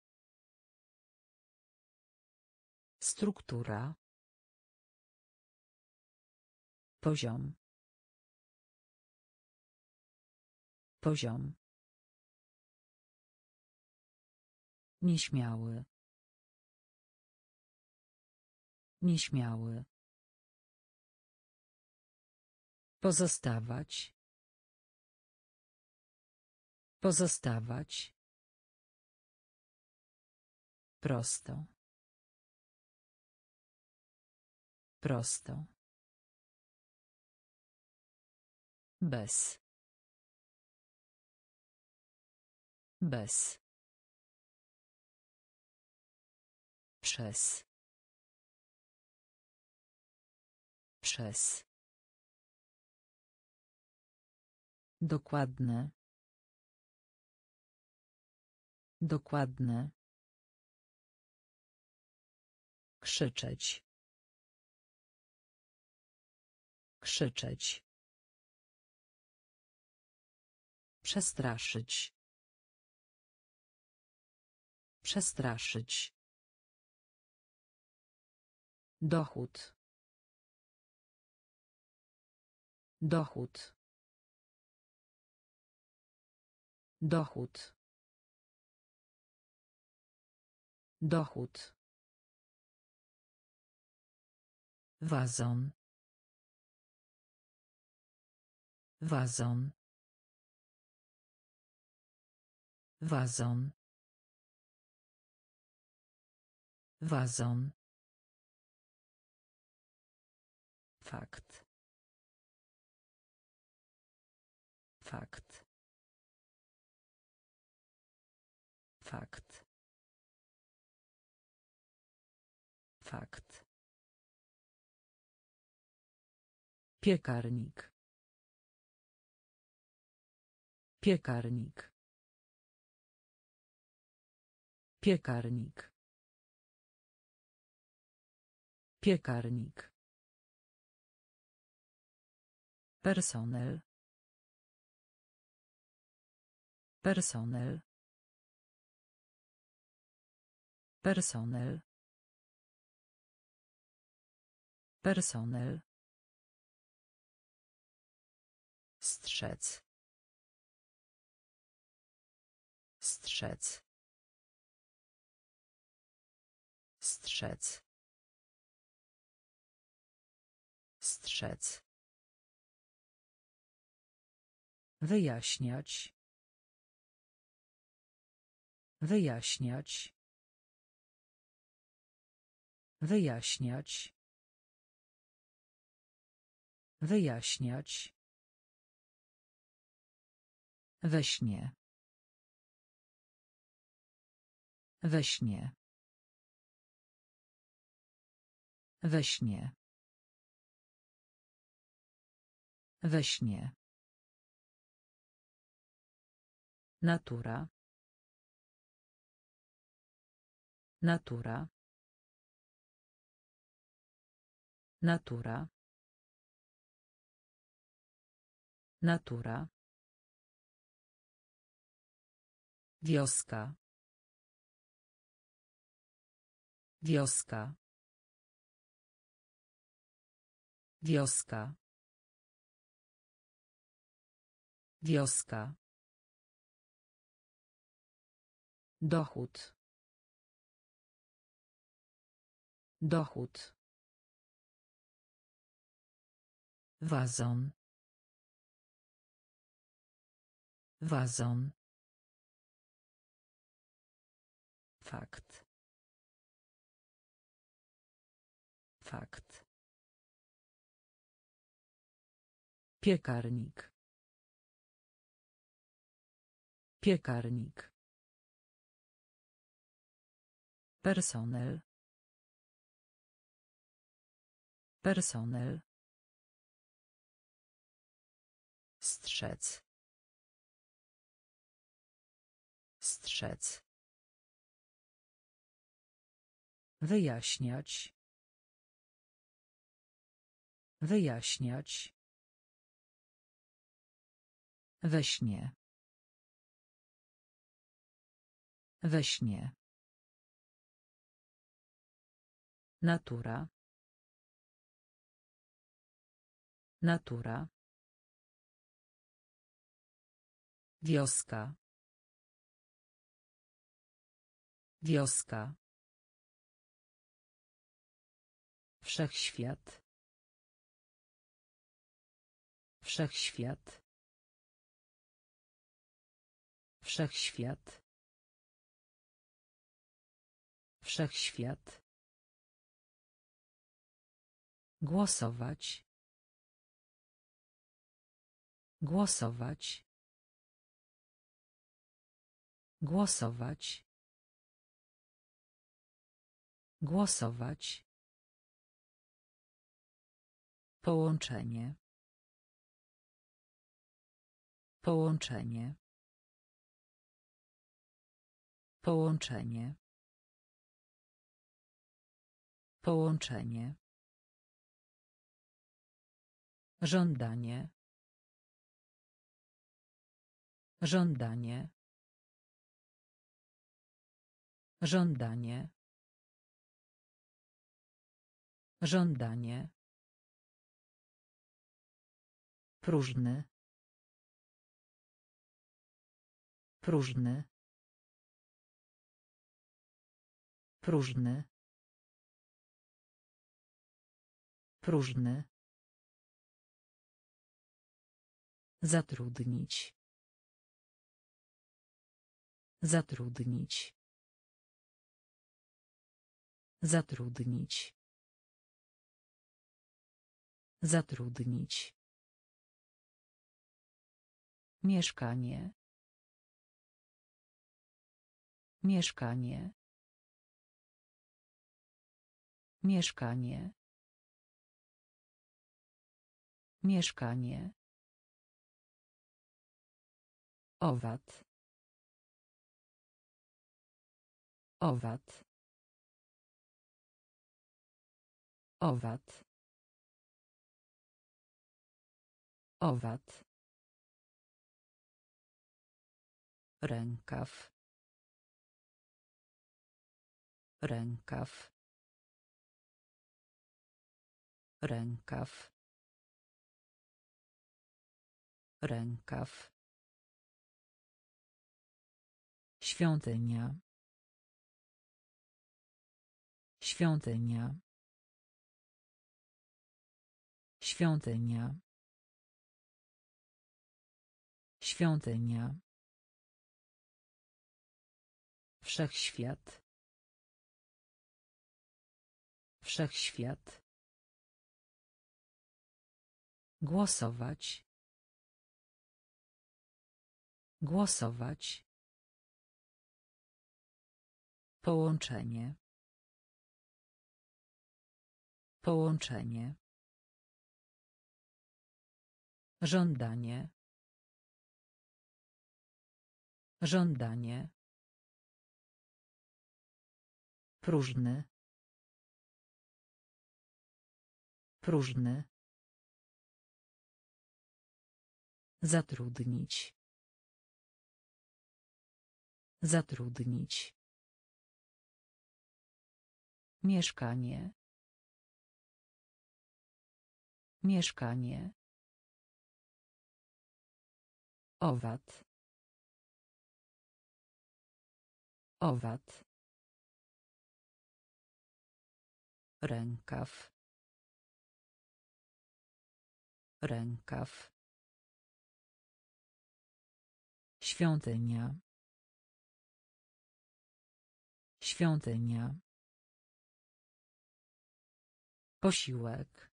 Struktura. Poziom. Poziom. Nieśmiały. Nieśmiały. Pozostawać. Pozostawać. Prosto. Prosto. Bez. Bez. Przez. Przez. Dokładne. Dokładne. Krzyczeć. Krzyczeć. Przestraszyć. Przestraszyć. Dochód. Dochód. Dochód. Dochód. Wazon. Wazon. Wazon. Wazon. Fakt. Fakt. Fakt. Fakt. Piekarnik. Piekarnik. Piekarnik. Piekarnik. Personel. Personel. Personel. Personel. Strzec. Strzec. Strzec. Strzec. Wyjaśniać. Wyjaśniać. Wyjaśniać. Wyjaśniać. We śnie. We śnie. We śnie. We śnie. Natura. Natura. Natura. Natura. Wioska. Wioska. Wioska. Wioska. Dochód. Dochód. Wazon. Wazon. Fakt. Fakt. Piekarnik. Piekarnik. Personel. Personel. Strzec. Strzec. Wyjaśniać. Wyjaśniać. We śnie. We śnie. Natura. Natura. Wioska. Wioska. Wszechświat. Wszechświat. Wszechświat. Wszechświat. Głosować. Głosować. Głosować. Głosować. Połączenie. Połączenie. Połączenie. Połączenie. Żądanie. Żądanie. Żądanie. Żądanie. Próżny. Próżny. Próżny. Próżny. Zatrudnić. Zatrudnić. Zatrudnić. Zatrudnić. Mieszkanie. Mieszkanie. Mieszkanie. Mieszkanie. Owad. Owad. Owad. Owad. Rękaw. Rękaw. Rękaw. Rękaw. Świątynia. Świątynia. Świątynia. Świątynia. Wszechświat. Wszechświat. Głosować. Głosować. Połączenie. Połączenie. Żądanie. Żądanie. Próżny. Próżny. Zatrudnić. Zatrudnić. Mieszkanie. Mieszkanie. Owad. Owad. Rękaw. Rękaw. Świątynia. Świątynia. Posiłek.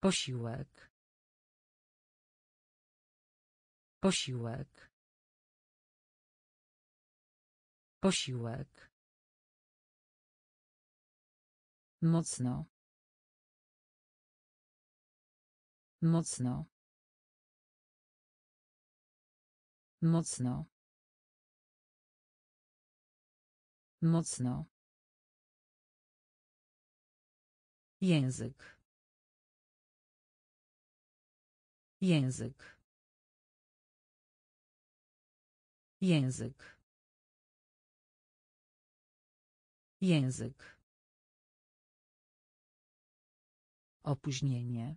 Posiłek. Posiłek. Posiłek. Mocno. Mocno. Mocno. Mocno. Język. Język. Język. Język. Opóźnienie.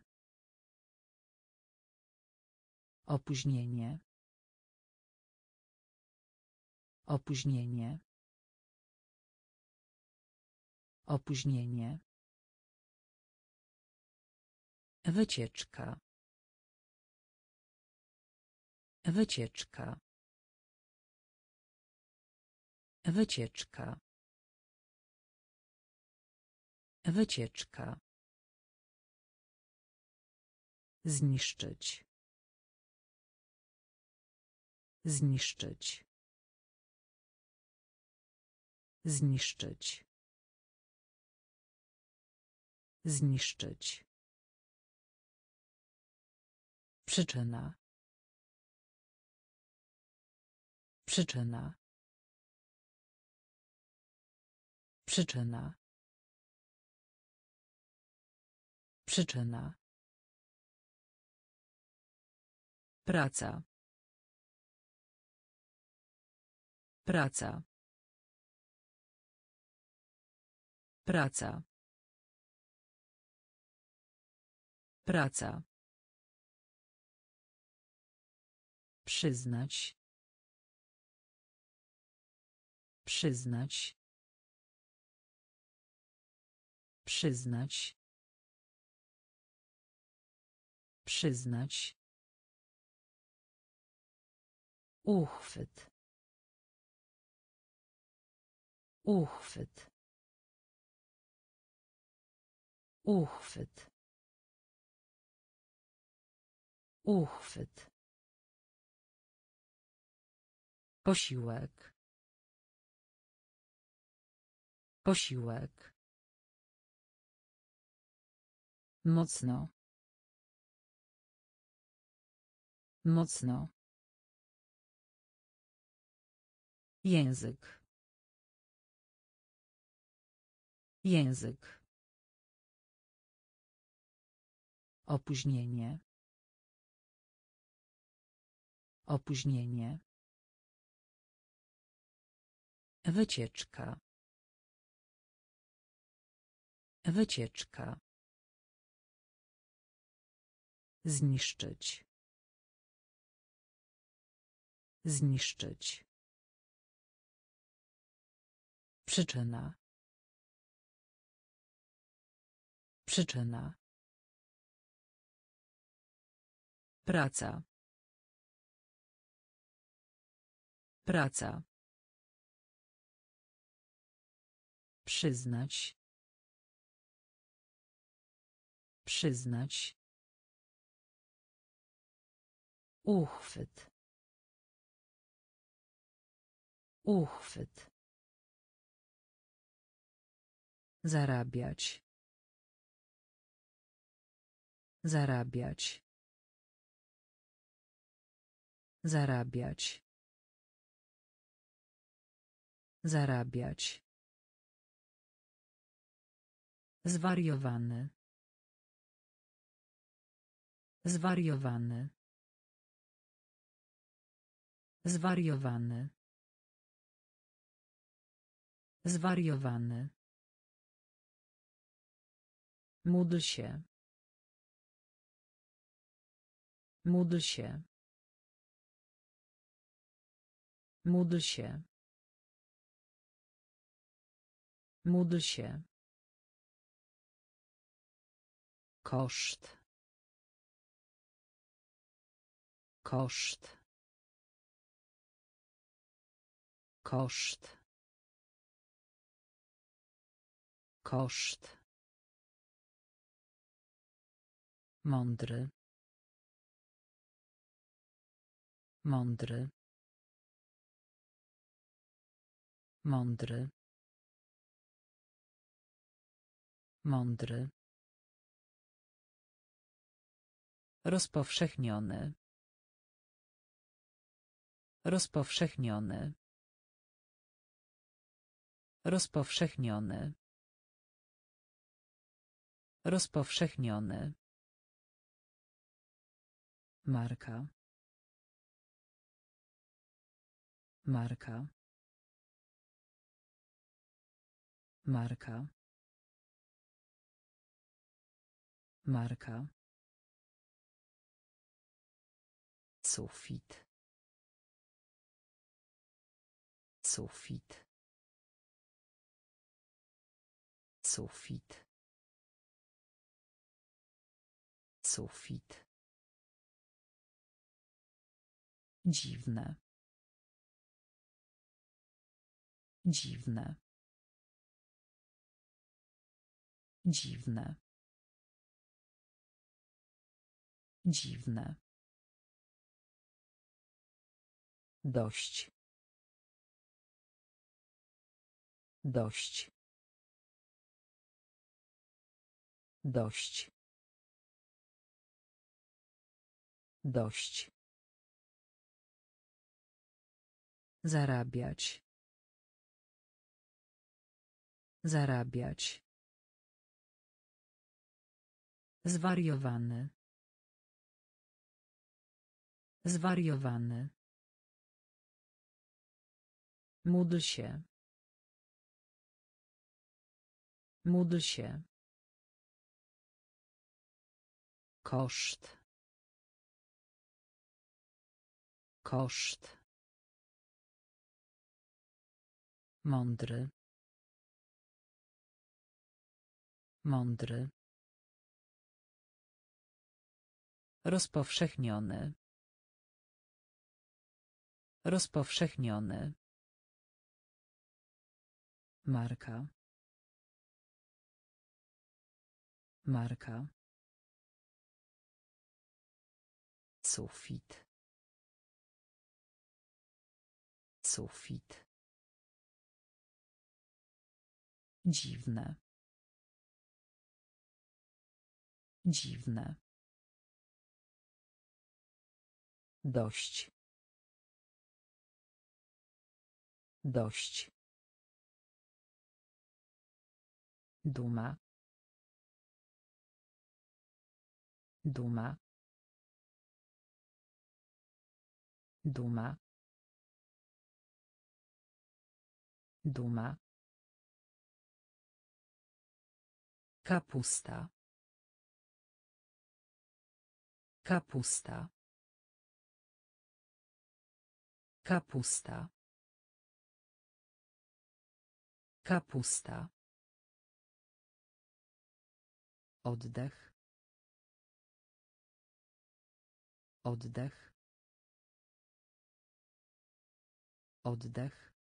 Opóźnienie. Opóźnienie. Opóźnienie. Wycieczka. Wycieczka. Wycieczka. Wycieczka. Zniszczyć. Zniszczyć. Zniszczyć. Zniszczyć. Przyczyna. Przyczyna. Przyczyna. Przyczyna. Praca. Praca. Praca. Praca. Przyznać. Przyznać. Przyznać. Przyznać. Uchwyt. Uchwyt. Uchwyt. Uchwyt. Posiłek. Posiłek. Mocno. Mocno. Język. Język. Opóźnienie. Opóźnienie. Wycieczka. Wycieczka. Zniszczyć. Zniszczyć. Przyczyna. Przyczyna. Praca. Praca. Przyznać. Przyznać. Uchwyt. Uchwyt. Zarabiać. Zarabiać. Zarabiać. Zarabiać. Zwariowany. Zwariowany. Zwariowany. Zwariowany. Módl się. Módl się. Módl się. Módl się. Koszt. Koszt. Koszt. Koszt. Mądry. Mądry. Mądry. Mądry. Rozpowszechniony. Rozpowszechniony. Rozpowszechniony. Rozpowszechniony. Marka. Marka. Marka. Marka. Sufit. Sufit. Sufit. Sufit. Dziwne. Dziwne. Dziwne. Dziwne. Dość. Dość. Dość. Dość. Zarabiać. Zarabiać. Zwariowany. Zwariowany. Módl się. Módl się. Koszt. Koszt. Mądry. Mądry. Rozpowszechniony. Rozpowszechniony. Marka. Marka. Sufit. Sufit. Dziwne. Dziwne. Dość. Dość. Duma. Duma. Duma. Duma. Kapusta. Kapusta. Kapusta. Kapusta. Oddech. Oddech. Oddech.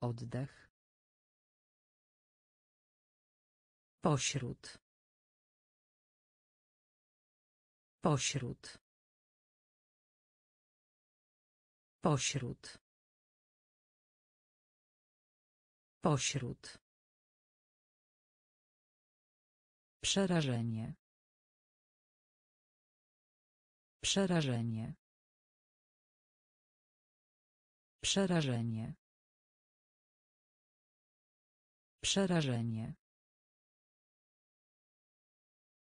Oddech. Pośród. Pośród. Pośród. Pośród. Przerażenie. Przerażenie. Przerażenie. Przerażenie.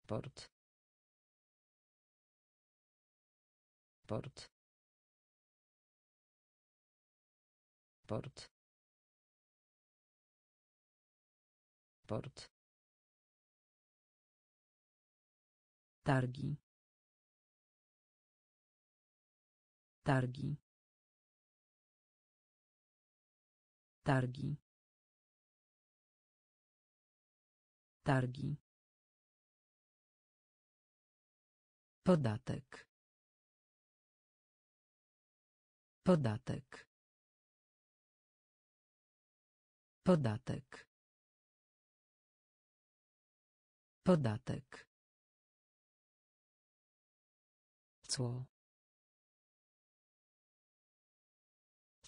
Port. Port. Port. Port. Targi. Targi. Targi. Targi. Podatek. Podatek. Podatek. Podatek. Cło.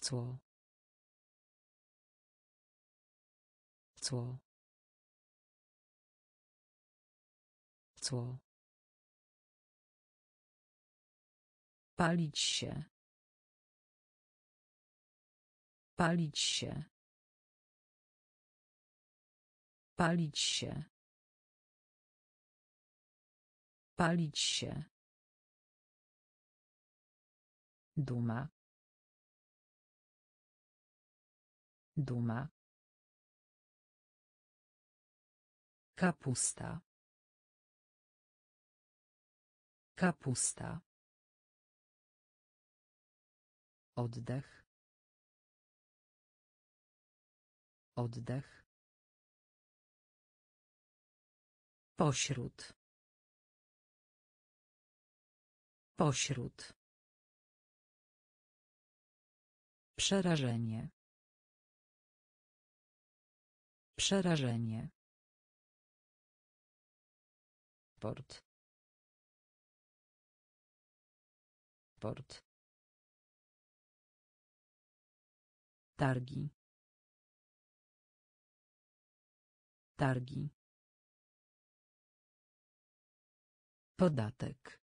Cło. Cło. Cło. Palić się. Palić się. Palić się. Palić się. Duma. Duma. Kapusta. Kapusta. Oddech. Oddech. Pośród. Pośród. Przerażenie. Przerażenie. Port. Port. Targi. Targi. Podatek.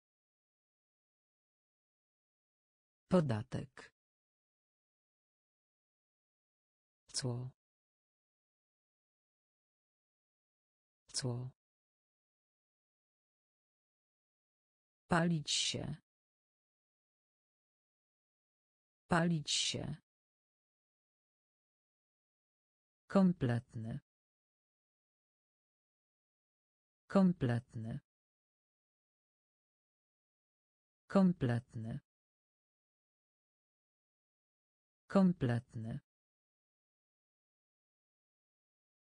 Podatek. Cło. Cło. Palić się. Palić się. Kompletny. Kompletny. Kompletny. Kompletny.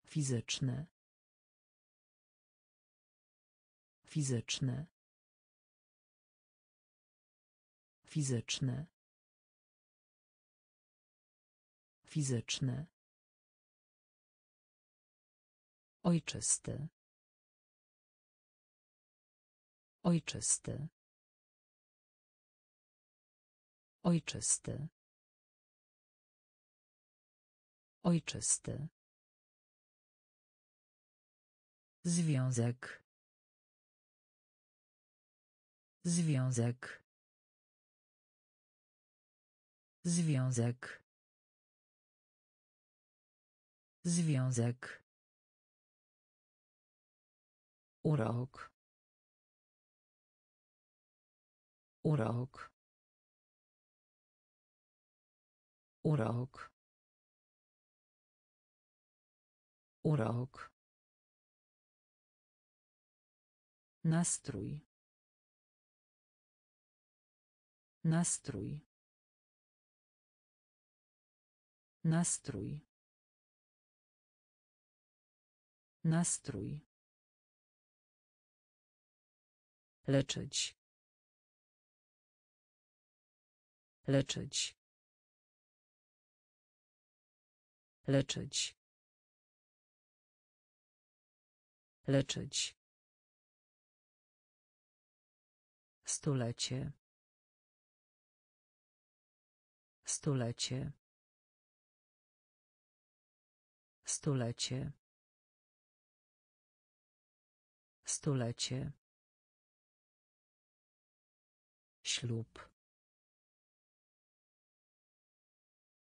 Fizyczny. Fizyczny. Fizyczny. Fizyczny. Ojczysty. Ojczysty. Ojczysty. Ojczysty. Związek. Związek. Związek. Związek. Urok. Urok. Urok. Urok. Nastrój. Nastrój. Nastrój. Nastrój. Leczyć. Leczyć. Leczyć. Leczyć. Stulecie. Stulecie. Stulecie. Stulecie. Ślub.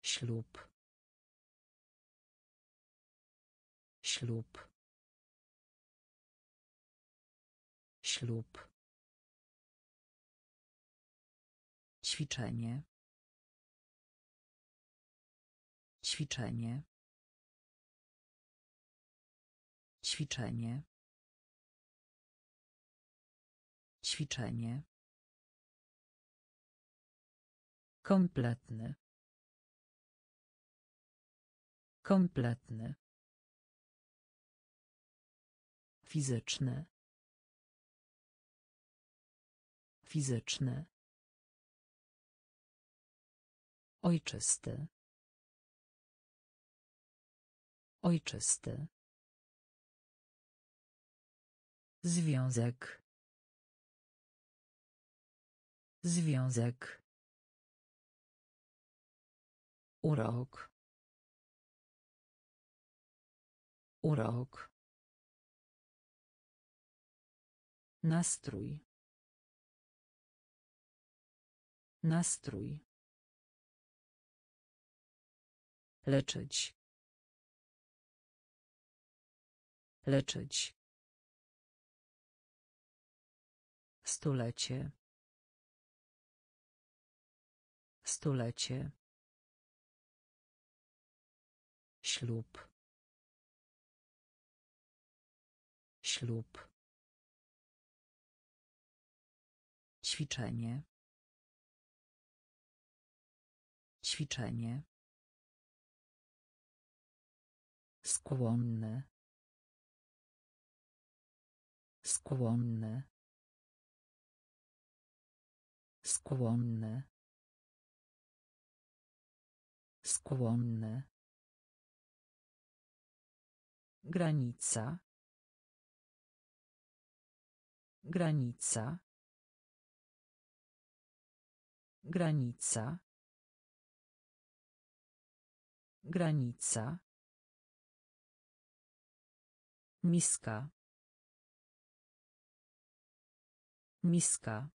Ślub. Ślub. Ślub. Ćwiczenie. Ćwiczenie. Ćwiczenie. Ćwiczenie. Kompletny. Kompletny. Fizyczny. Fizyczny. Ojczysty. Ojczysty. Związek. Związek. Urok. Urok. Nastrój. Nastrój. Leczyć. Leczyć. Stulecie. Stulecie. Ślub. Ślub. Ćwiczenie. Ćwiczenie. Skłonny. Skłonny. Skłonny. Skłonny. Granica. Granica. Granica. Granica. Miska. Miska.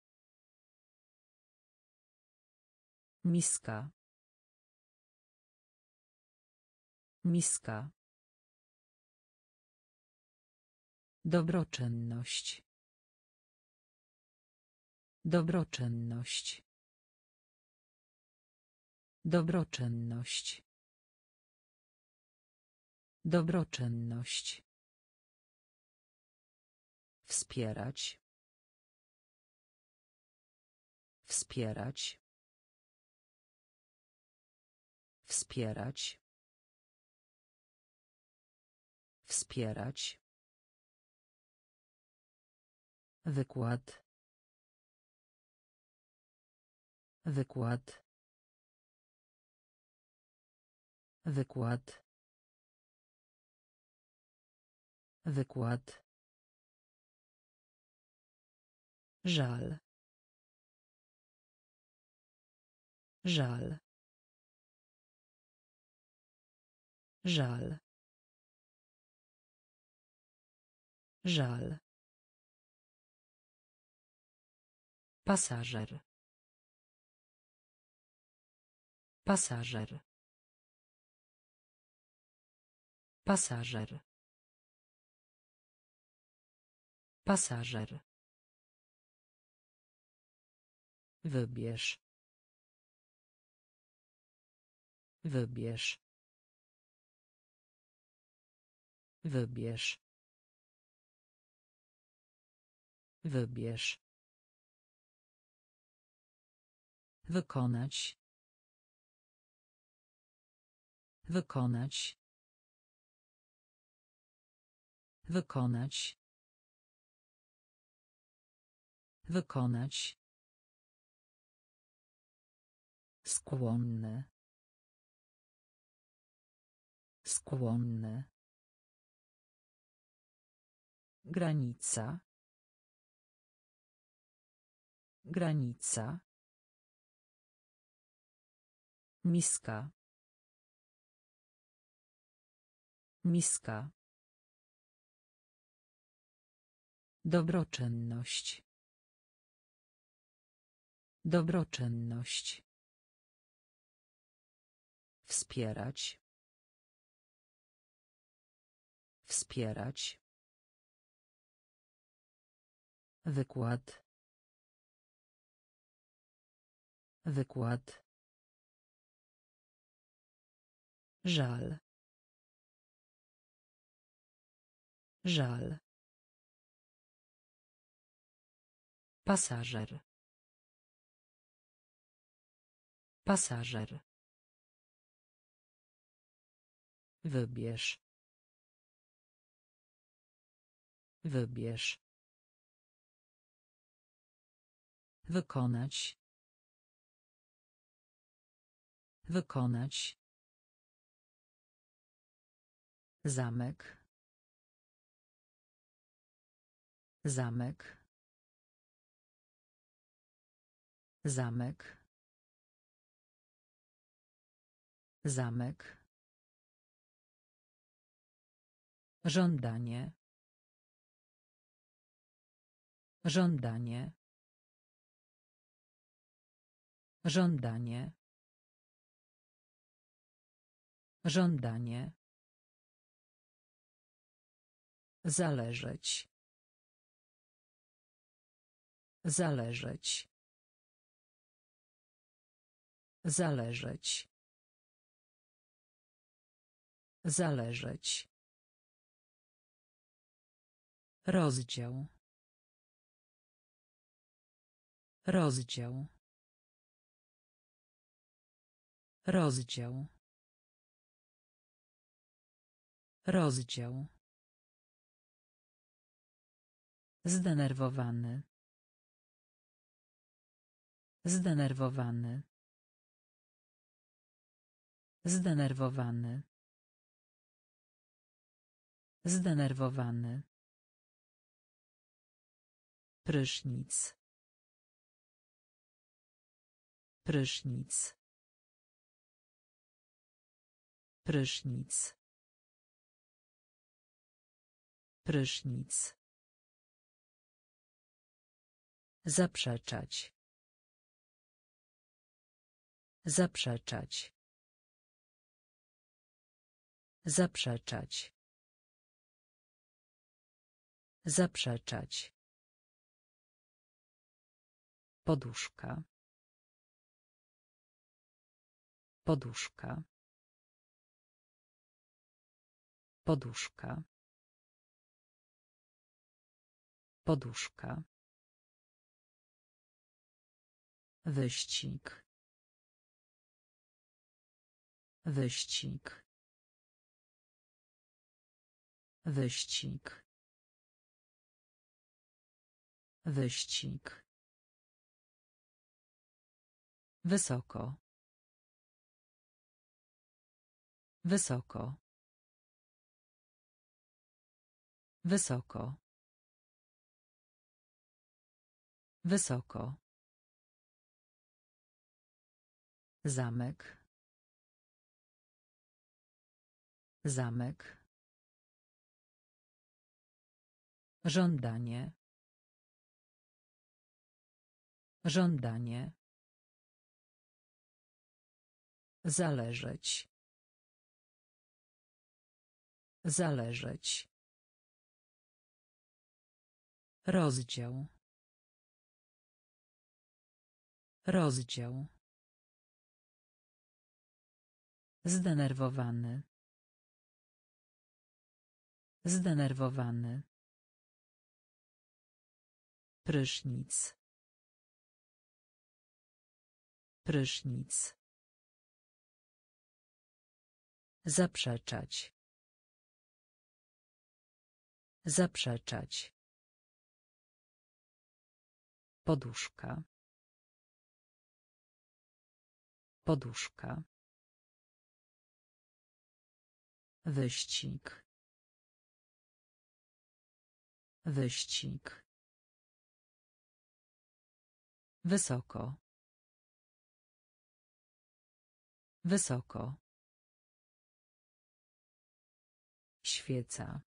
Miska. Miska. Dobroczynność. Dobroczynność. Dobroczynność. Dobroczynność. Wspierać. Wspierać. Wspierać. Wspierać. Wykład. Wykład. Wykład. Wykład. Żal. Żal. Żal. Żal. Pasażer. Pasażer. Pasażer. Pasażer. Wybierz. Wybierz. Wybierz. Wybierz. Wykonać. Wykonać. Wykonać. Wykonać. Skłonny. Skłonny. Granica. Granica. Miska. Miska. Dobroczynność. Dobroczynność. Wspierać. Wspierać. Wykład. Wykład. Żal. Żal. Pasażer. Pasażer. Wybierz. Wybierz. Wykonać. Wykonać. Zamek. Zamek. Zamek. Zamek. Żądanie. Żądanie. Żądanie. Żądanie. Zależeć. Zależeć. Zależeć. Zależeć. Rozdział. Rozdział. Rozdział. Rozdział. Zdenerwowany. Zdenerwowany. Zdenerwowany. Zdenerwowany. Prysznic. Prysznic. Prysznic. Prysznic. Zaprzeczać. Zaprzeczać. Zaprzeczać. Zaprzeczać. Poduszka. Poduszka. Poduszka. Poduszka. Wyścig. Wyścig. Wyścig. Wyścig. Wysoko. Wysoko. Wysoko. Wysoko. Zamek. Zamek. Żądanie. Żądanie. Zależeć. Zależeć. Rozdział. Rozdział. Zdenerwowany. Zdenerwowany. Prysznic. Prysznic. Zaprzeczać. Zaprzeczać. Poduszka. Poduszka. Wyścig. Wyścig. Wysoko. Wysoko. Świeca.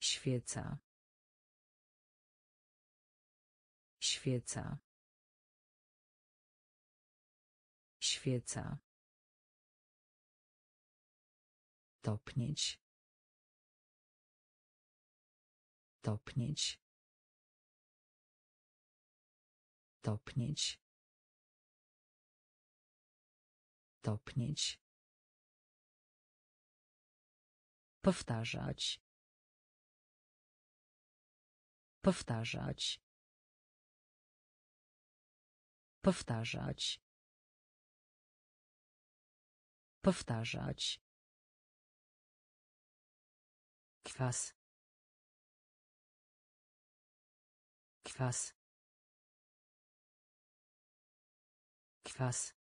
Świeca. Świeca. Świeca. Topnieć. Topnieć. Topnieć. Topnieć. Powtarzać. Powtarzać. Powtarzać. Powtarzać. Kwas. Kwas. Kwas.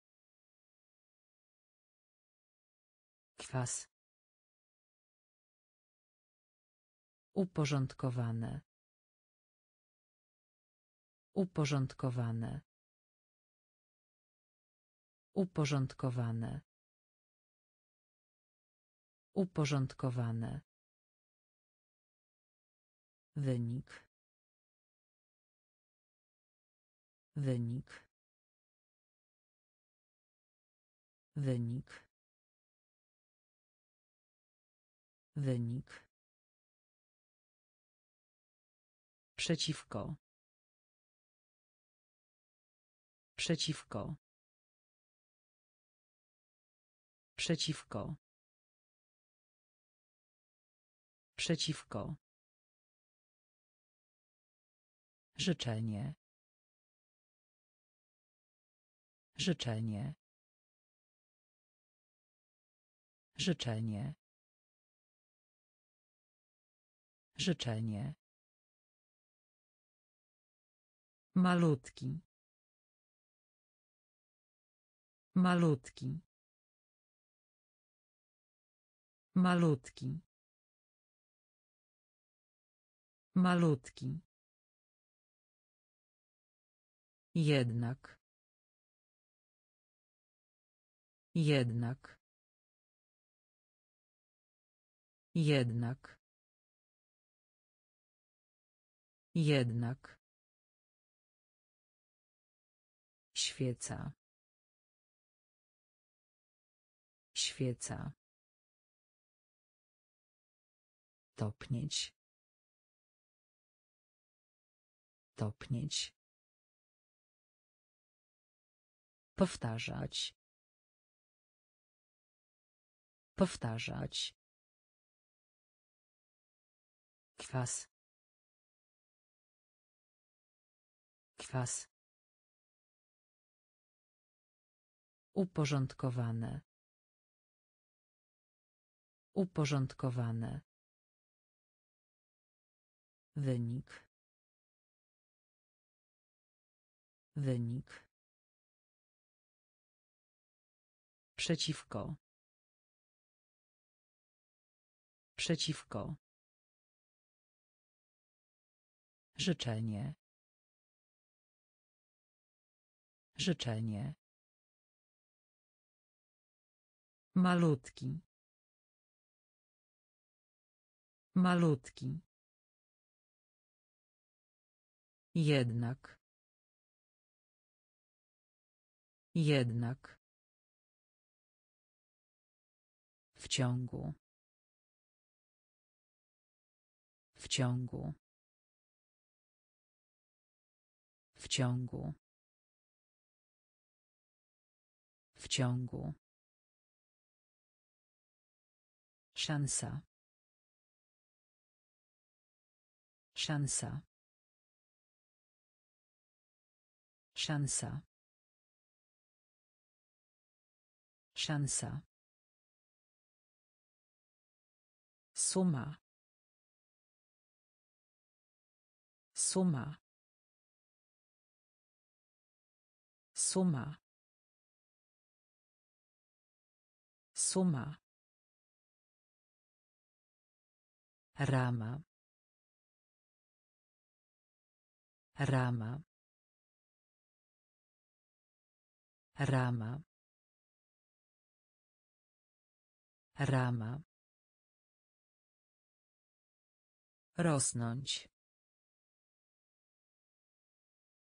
Uporządkowane. Uporządkowane. Uporządkowane. Uporządkowane. Wynik. Wynik. Wynik. Wynik. Przeciwko. Przeciwko. Przeciwko. Przeciwko. Życzenie. Życzenie. Życzenie. Życzenie. Malutki. Malutki. Malutki. Malutki. Jednak. Jednak. Jednak. Jednak. Świeca. Świeca. Topnieć. Topnieć. Powtarzać. Powtarzać. Kwas. Uporządkowane. Uporządkowane. Wynik. Wynik. Przeciwko. Przeciwko. Życzenie. Życzenie. Malutki. Malutki. Jednak. Jednak. W ciągu. W ciągu. W ciągu. Ciągu. Szansa. Szansa. Szansa. Szansa. Suma. Suma. Suma. Suma. Rama. Rama. Rama. Rama. Rosnąć.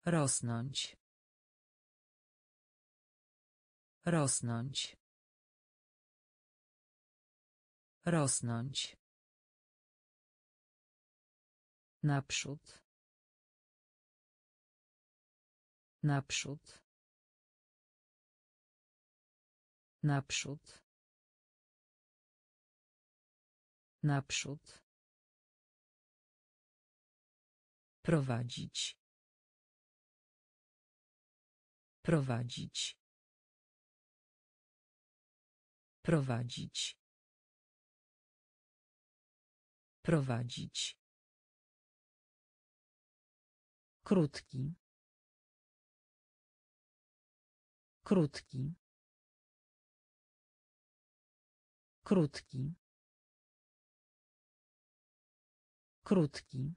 Rosnąć. Rosnąć. Rosnąć. Naprzód. Naprzód. Naprzód. Naprzód. Prowadzić. Prowadzić. Prowadzić. Prowadzić. Krótki. Krótki. Krótki. Krótki.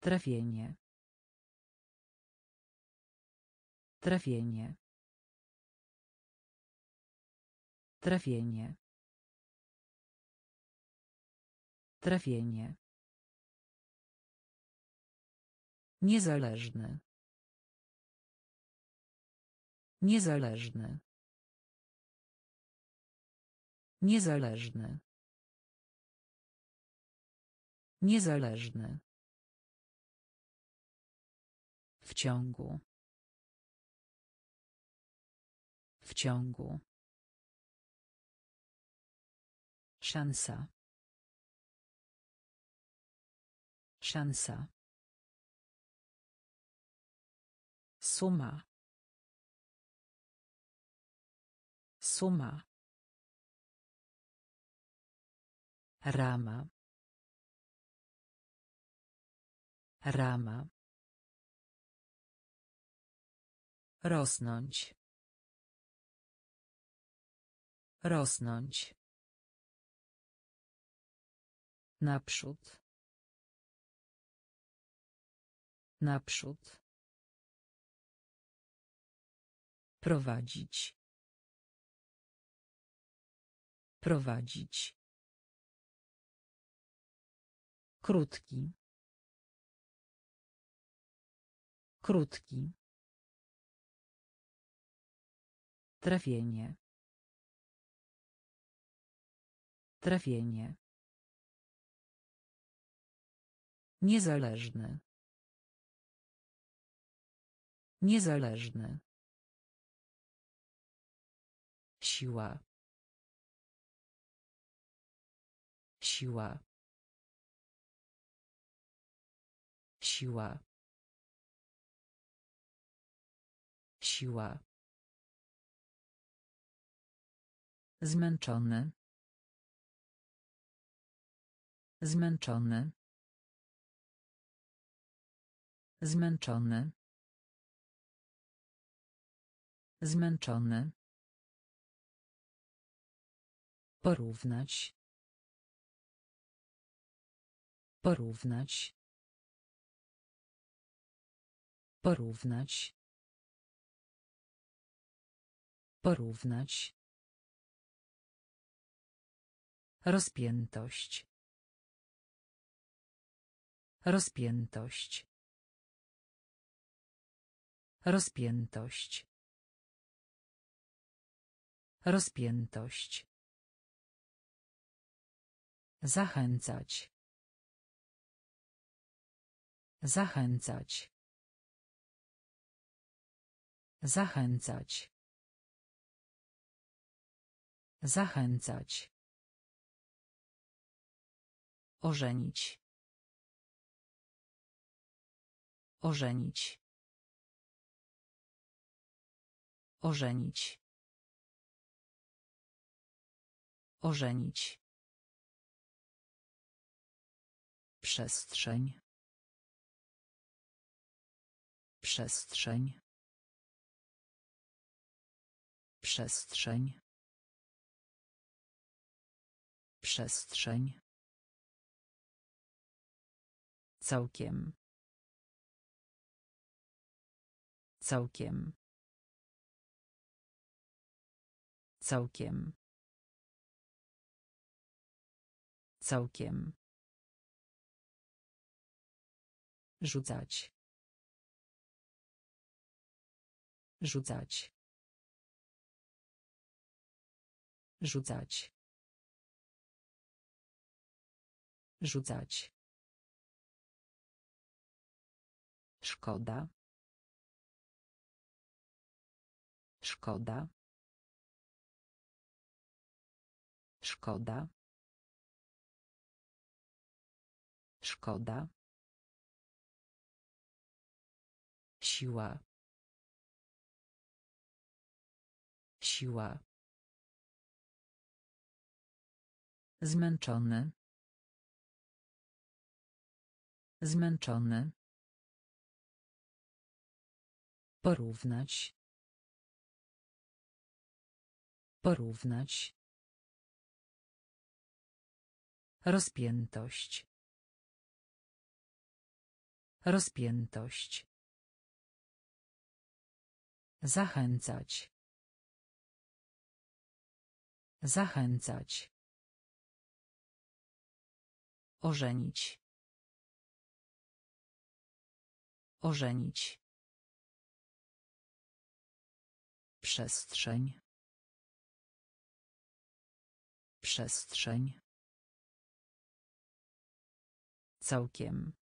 Trafienie. Trafienie. Trafienie. Trafienie. Niezależny. Niezależny. Niezależny. Niezależny. W ciągu. W ciągu. Szansa. Szansa. Suma. Suma. Rama. Rama. Rosnąć. Rosnąć. Naprzód. Naprzód. Prowadzić. Prowadzić. Krótki. Krótki. Trafienie. Trafienie. Niezależny. Niezależny. Siła. Siła. Siła. Siła. Zmęczony. Zmęczony. Zmęczony. Zmęczony. Porównać. Porównać. Porównać. Porównać. Rozpiętość. Rozpiętość. Rozpiętość. Rozpiętość. Zachęcać. Zachęcać. Zachęcać. Zachęcać. Ożenić. Ożenić. Ożenić. Ożenić. Przestrzeń. Przestrzeń. Przestrzeń. Przestrzeń. Całkiem. Całkiem. Całkiem. Całkiem. Rzucać. Rzucać. Rzucać. Rzucać. Szkoda. Szkoda. Szkoda. Szkoda. Siła. Siła. Zmęczony. Zmęczony. Porównać. Porównać. Rozpiętość. Rozpiętość. Zachęcać. Zachęcać. Ożenić. Ożenić. Przestrzeń. Przestrzeń. Całkiem.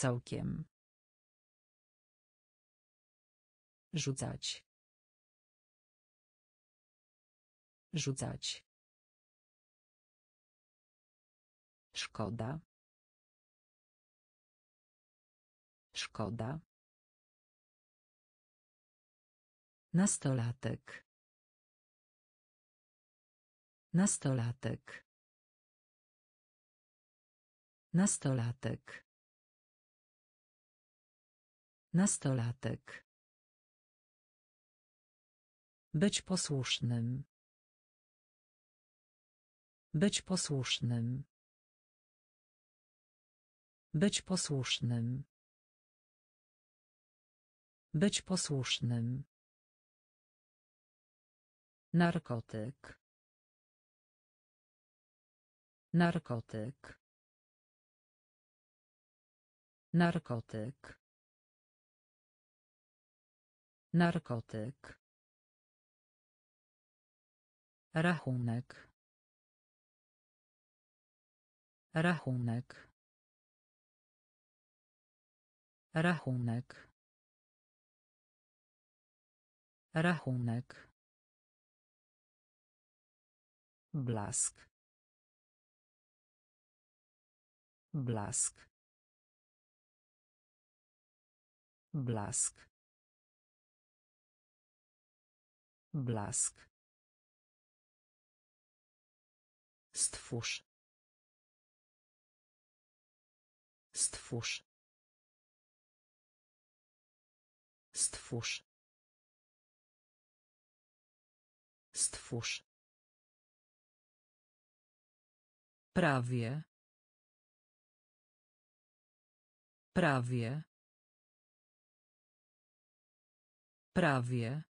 Całkiem. Rzucać. Rzucać. Szkoda. Szkoda. Nastolatek. Nastolatek. Nastolatek. Nastolatek. Być posłusznym. Być posłusznym. Być posłusznym. Być posłusznym. Narkotyk. Narkotyk. Narkotyk. Narkotyk. Rachunek. Rachunek. Rachunek. Rachunek. Blask. Blask. Blask. Blask. Stwórz. Stwórz. Stwórz. Stwórz. Prawie. Prawie. Prawie.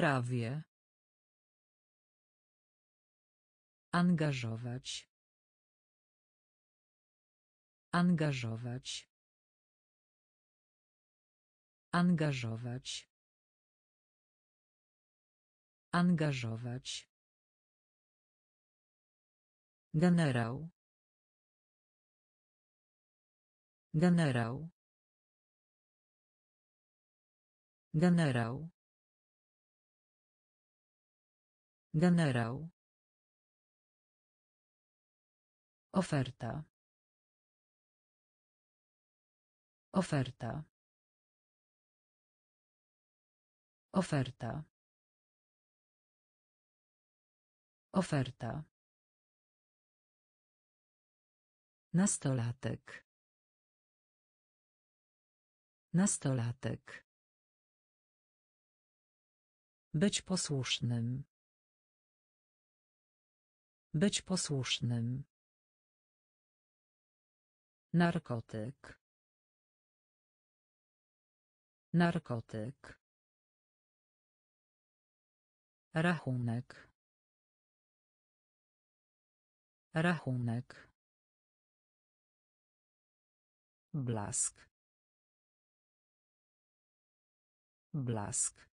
Prawie. Angażować. Angażować. Angażować. Angażować. Generał. Generał. Generał. Generał. Oferta. Oferta. Oferta. Oferta. Nastolatek. Nastolatek. Być posłusznym. Być posłusznym. Narkotyk. Narkotyk. Rachunek. Rachunek. Blask. Blask.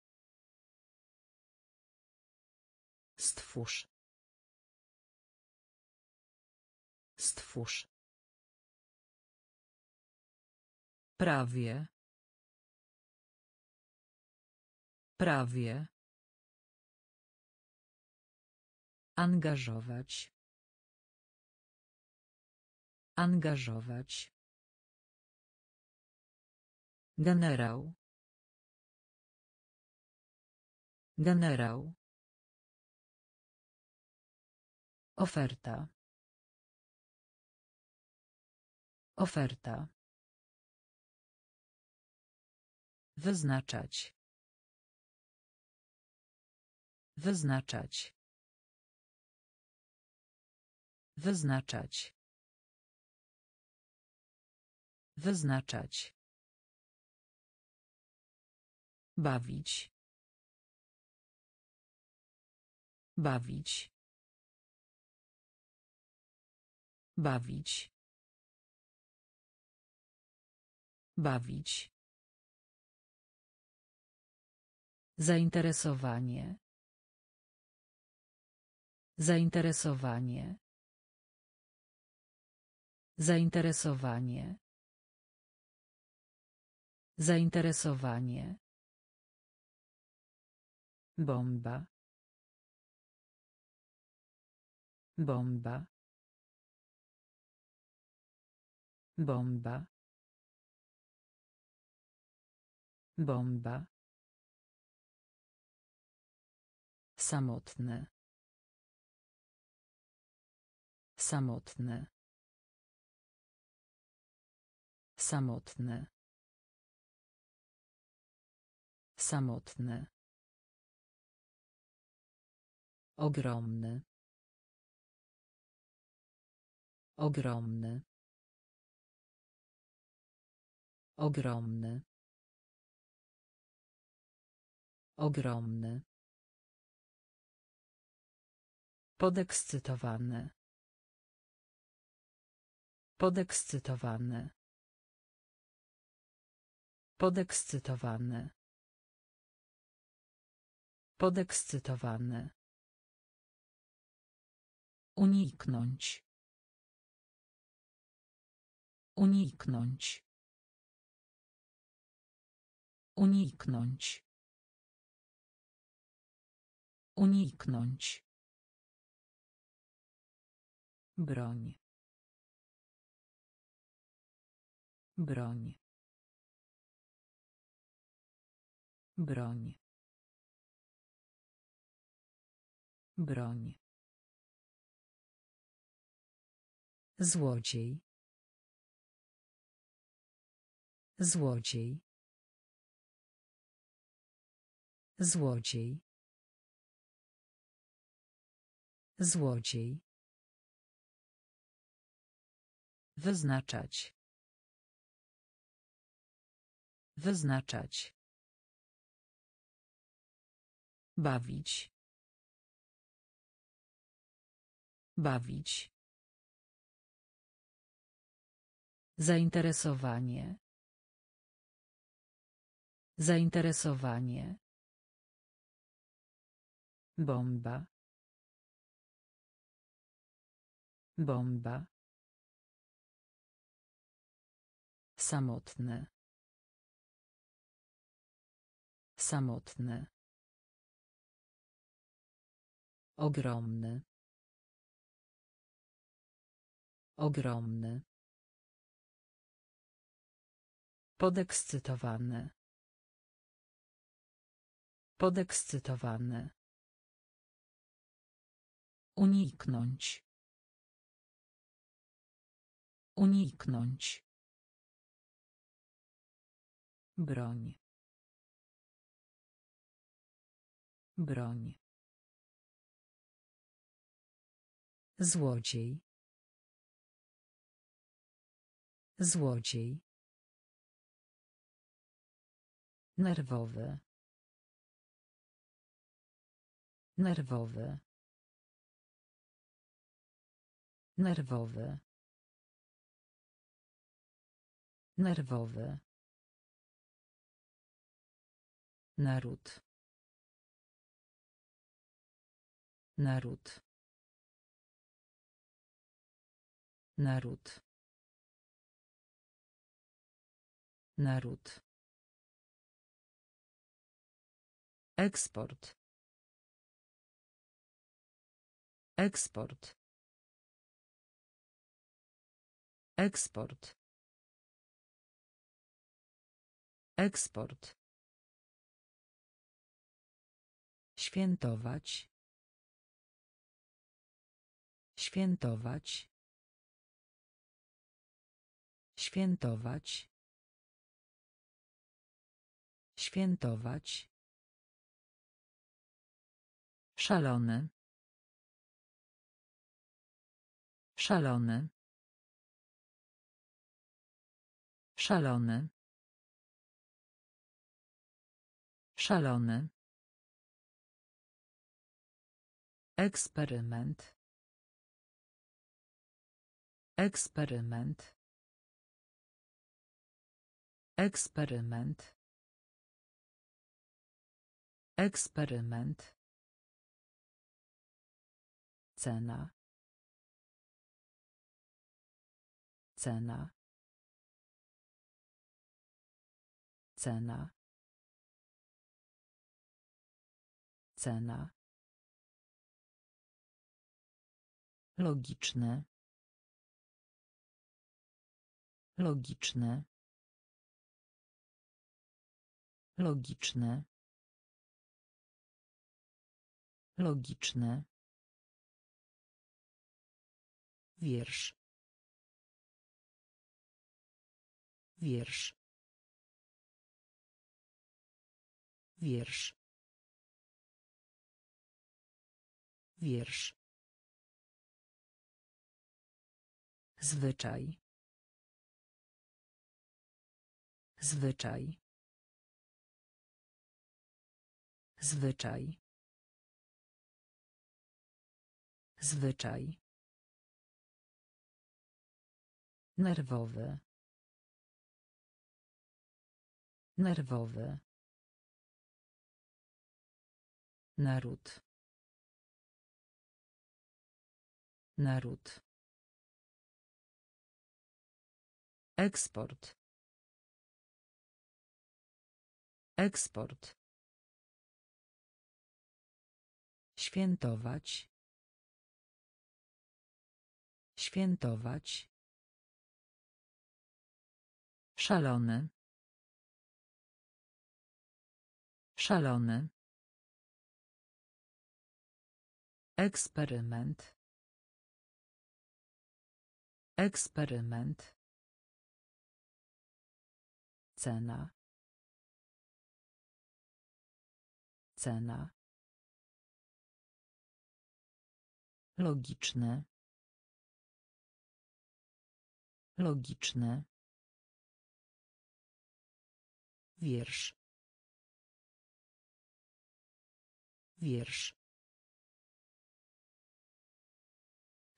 Stwórz. Stwórz. Prawie. Prawie. Angażować. Angażować. Generał. Generał. Oferta. Oferta. Wyznaczać. Wyznaczać. Wyznaczać. Wyznaczać. Bawić. Bawić. Bawić. Bawić. Zainteresowanie. Zainteresowanie. Zainteresowanie. Zainteresowanie. Bomba. Bomba. Bomba. Bomba. Samotne. Samotne. Samotne. Samotne. Ogromny. Ogromny. Ogromny. Ogromny. Podekscytowany. Podekscytowany. Podekscytowany. Podekscytowany. Uniknąć. Uniknąć. Uniknąć. Uniknąć. Broń. Broń. Broń. Broń. Złodziej. Złodziej. Złodziej. Złodziej. Wyznaczać. Wyznaczać. Bawić. Bawić. Zainteresowanie. Zainteresowanie. Bomba. Bomba. Samotne. Samotne. Ogromny. Ogromny. Podekscytowany. Podekscytowany. Uniknąć. Uniknąć. Broń. Broń. Złodziej. Złodziej. Nerwowy. Nerwowy. Nerwowy. Nerwowy. Naród. Naród. Naród. Naród. Eksport. Eksport. Eksport. Eksport. Świętować. Świętować. Świętować. Świętować. Szalony. Szalony. Szalony. Szalony. Eksperyment. Eksperyment. Eksperyment. Eksperyment. Cena. Cena. Cena. Cena. Logiczne. Logiczne. Logiczne. Logiczne. Wiersz. Wiersz. Wiersz. Wiersz. Zwyczaj. Zwyczaj. Zwyczaj. Zwyczaj. Nerwowy. Nerwowy. Naród. Naród. Eksport. Eksport. Świętować. Świętować. Szalony. Szalony. Eksperyment. Eksperyment. Cena. Cena. Logiczne. Logiczne. Wiersz. Wiersz.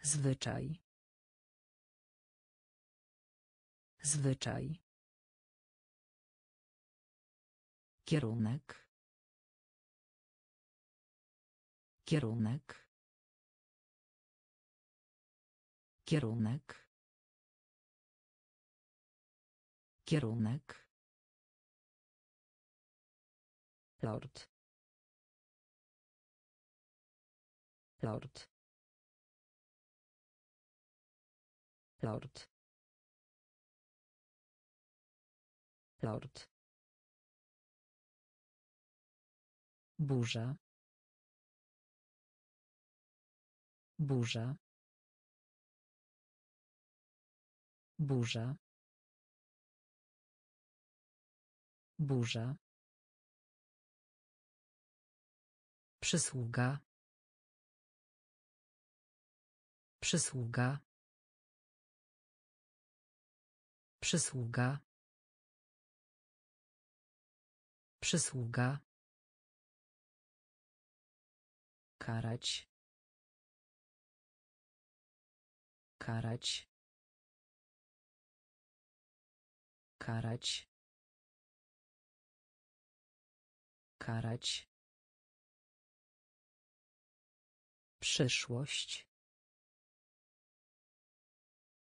Zwyczaj. Zwyczaj. Kierunek. Kierunek. Kierunek. Kierunek. Lord. Lord. Lord. Lord. Burza. Burza. Burza. Burza. Przysługa. Przysługa. Przysługa. Przysługa. Karać. Karać. Karać. Karać. Przyszłość.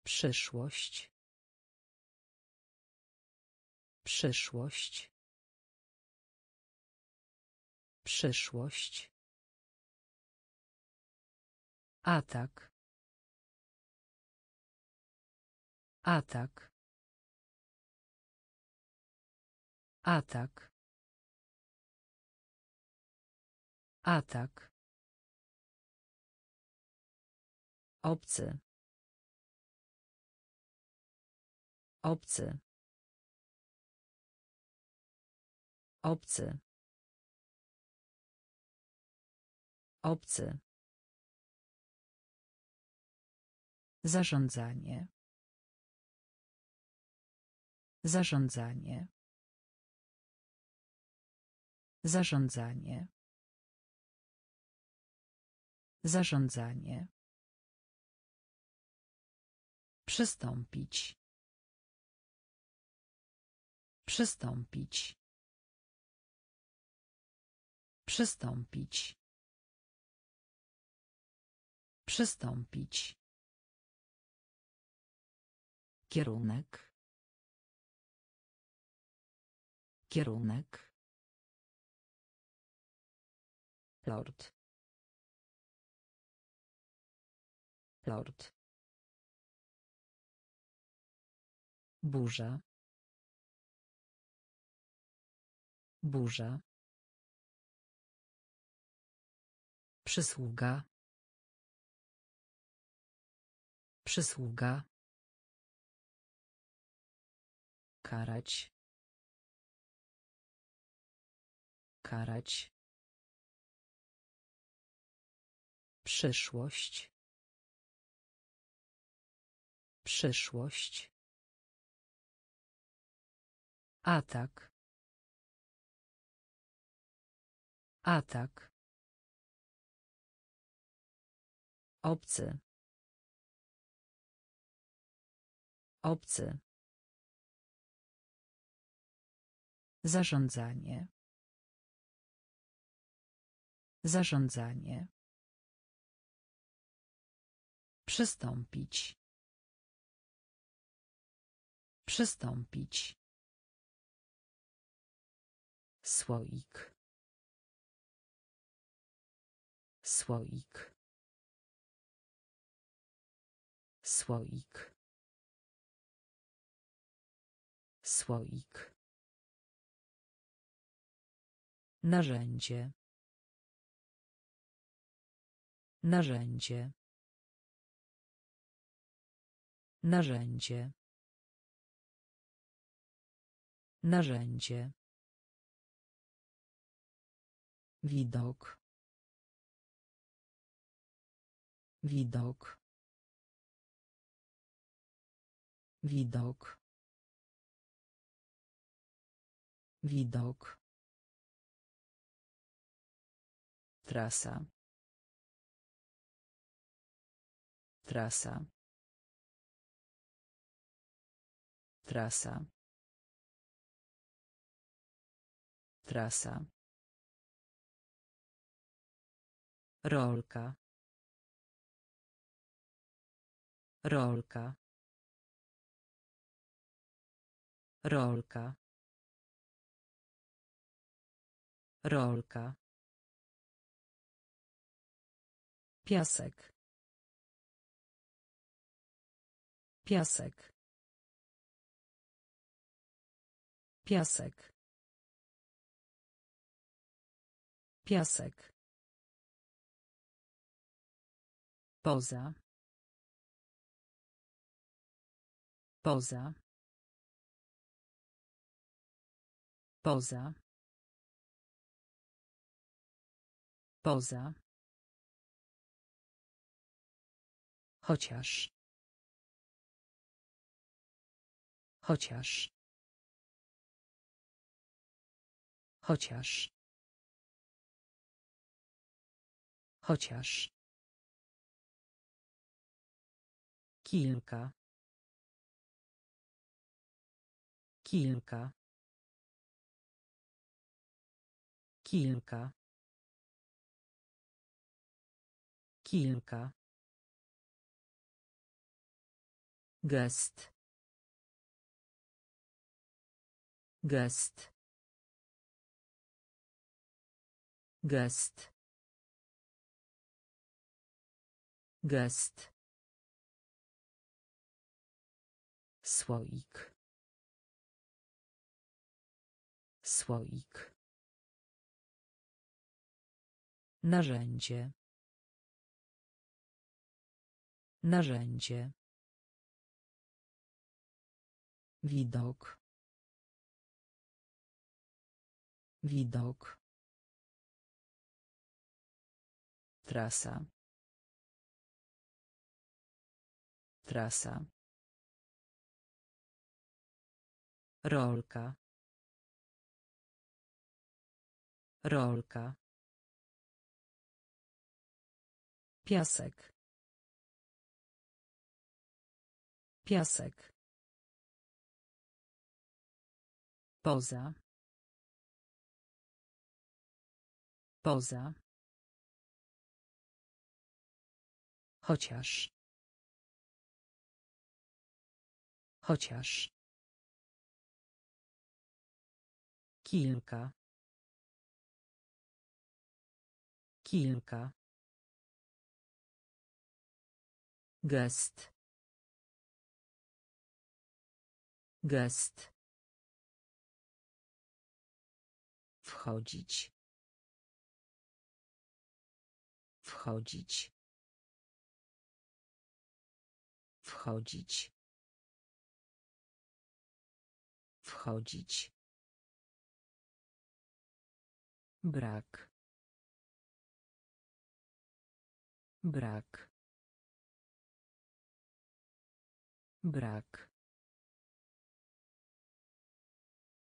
Przyszłość. Przyszłość. Przyszłość. Atak. Atak. Atak. Atak. Obcy. Obcy. Obcy. Obcy. Zarządzanie. Zarządzanie. Zarządzanie. Zarządzanie. Przystąpić. Przystąpić. Przystąpić. Przystąpić. Kierunek. Kierunek. Lord. Lord. Burza. Burza. Przysługa. Przysługa. Karać. Karać. Przyszłość. Przyszłość. Atak. Atak. Obcy. Obcy. Zarządzanie. Zarządzanie. Przystąpić. Przystąpić. Słoik. Słoik. Słoik. Słoik. Narzędzie. Narzędzie. Narzędzie. Narzędzie. Widok. Widok. Widok. Widok. Trasa. Trasa. Trasa. Trasa. Rolka. Rolka. Rolka. Rolka. Piasek. Piasek. Piasek. Piasek. Poza. Poza. Poza. Poza. Chociaż. Chociaż. Chociaż. Chociaż. Kilka. Kilka. Kilka. Kilka. Gest. Gest. Gest. Gest. Słoik. Słoik. Narzędzie. Narzędzie. Widok. Widok. Trasa. Trasa. Rolka. Rolka. Piasek. Piasek. Poza. Poza. Chociaż. Chociaż. Kilka. Kilka. Gest. Gest. Wchodzić. Wchodzić. Wchodzić. Wchodzić. Brak. Brak. Brak.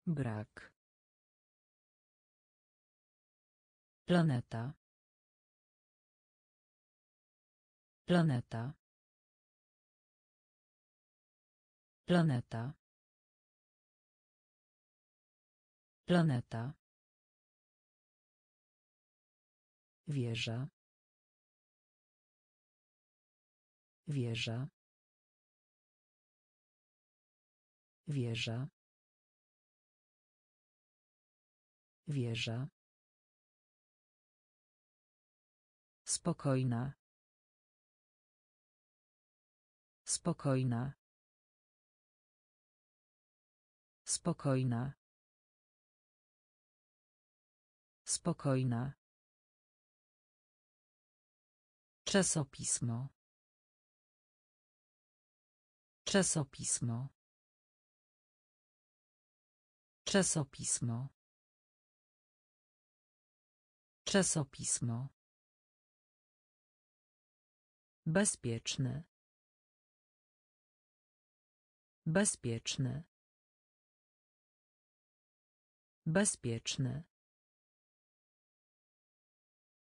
Brak. Planeta. Planeta. Planeta. Planeta. Wieża. Wieża. Wieża. Wieża. Spokojna. Spokojna. Spokojna. Spokojna. Czasopismo. Czasopismo. Czasopismo. Czasopismo. Bezpieczny. Bezpieczny. Bezpieczny.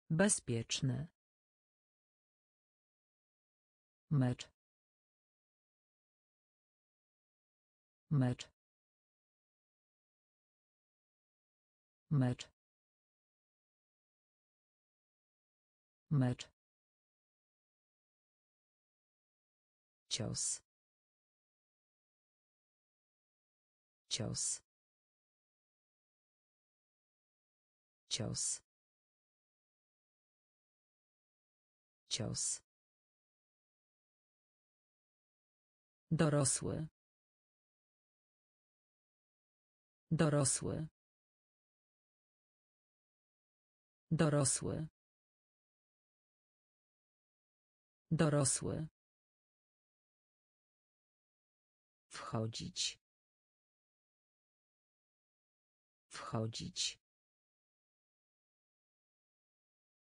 Bezpieczny. Mecz. Mecz. mecz mecz. Cios. Cios. Cios. Cios. Dorosły. Dorosły. Dorosły dorosły Wchodzić. Wchodzić.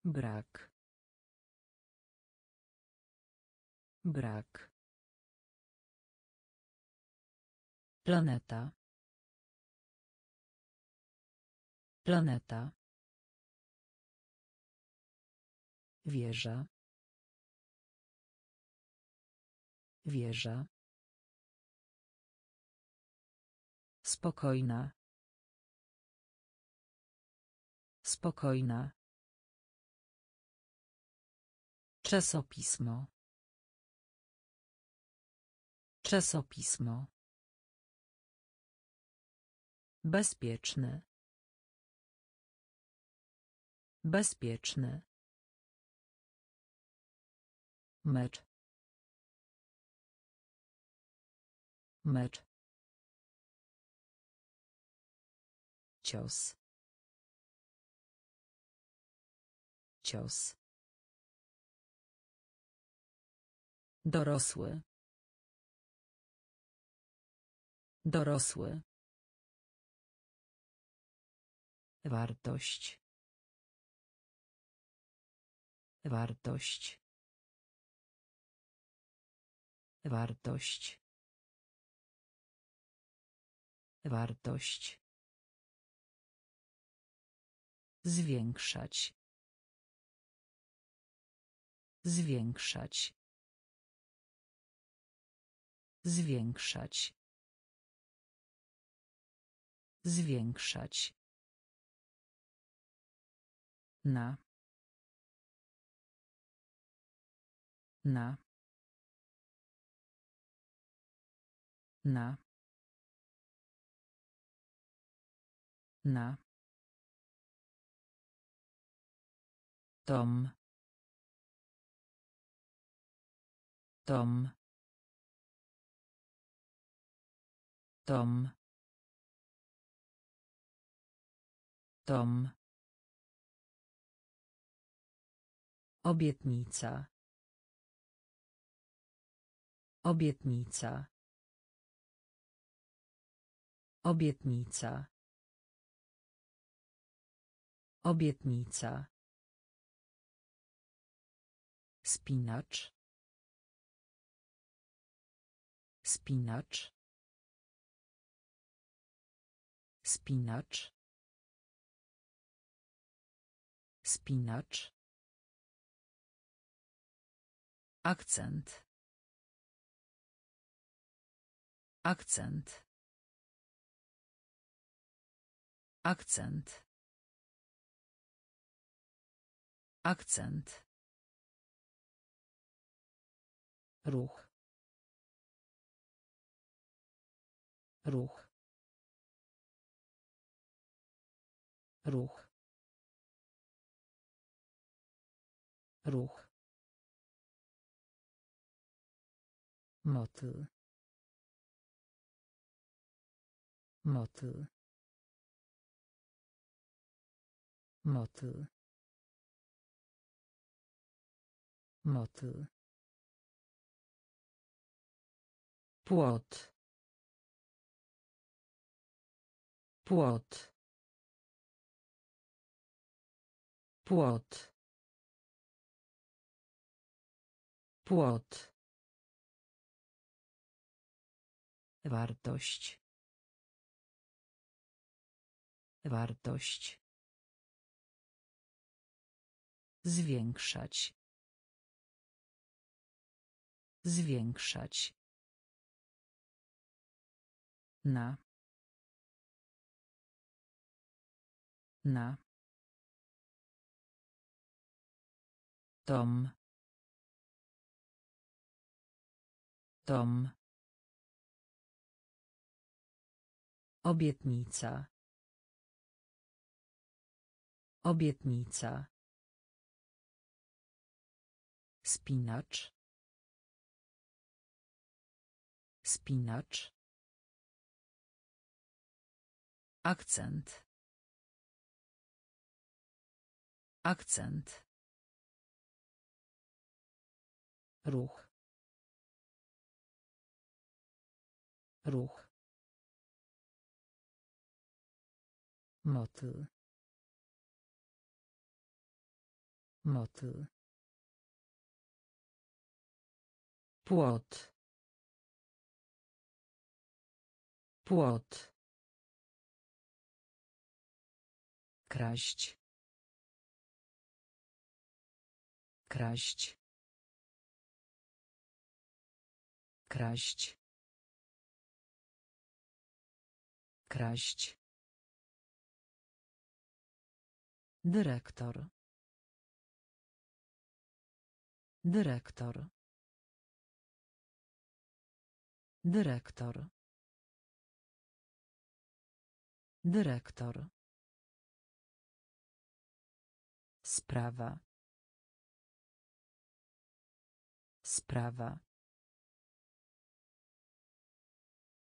Brak. Brak. Planeta. Planeta. Wieża. Wieża. Spokojna. Spokojna. Czasopismo. Czasopismo. Bezpieczny. Bezpieczny. Mecz. Mecz. cios. Cios. Dorosły. Dorosły. Wartość. Wartość. Wartość wartość Zwiększać. Zwiększać. Zwiększać. Zwiększać. Na. Na. Na. Na. Tom. Tom. Tom. Tom. Obietnica. Obietnica. Obietnica. Obietnica. Spinacz. Spinacz. Spinacz. Spinacz. Akcent. Akcent. Akcent. Akcent. ruch. Ruch. Ruch. Ruch. Motyl. Motyl. Motyl motyl Płot. Płot. Płot. Płot. Wartość. Wartość. Zwiększać. Zwiększać na Na. Dom. Dom. Obietnica. Obietnica. Spinacz. Spinacz. Akcent. Akcent. Ruch. Ruch. Motyl. Motyl. Płot. Płot. Kraść. Kraść. Kraść. Kraść. Dyrektor. Dyrektor. Dyrektor. Dyrektor. Sprawa. Sprawa.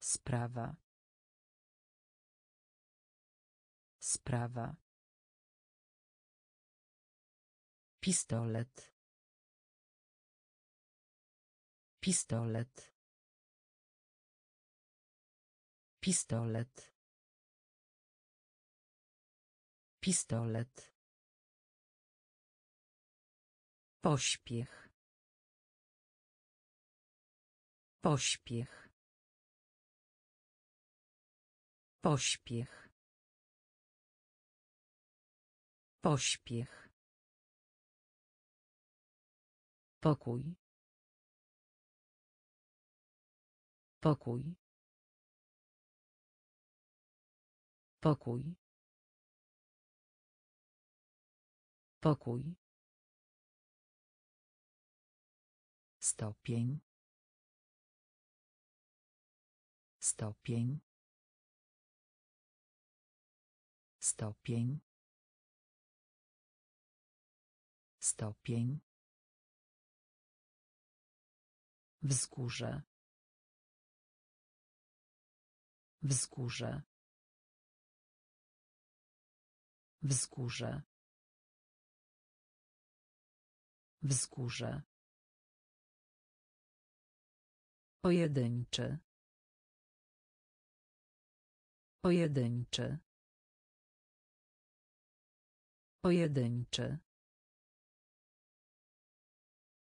Sprawa. Sprawa. Pistolet. Pistolet. Pistolet. Pistolet. Pośpiech. Pośpiech. Pośpiech. Pośpiech. Pokój. Pokój. Pokój. Pokój. Stopień. Stopień. Stopień. Stopień. Wzgórze. Wzgórze. Wzgórze. Wzgórze. Pojedynczy. Pojedynczy. Pojedynczy.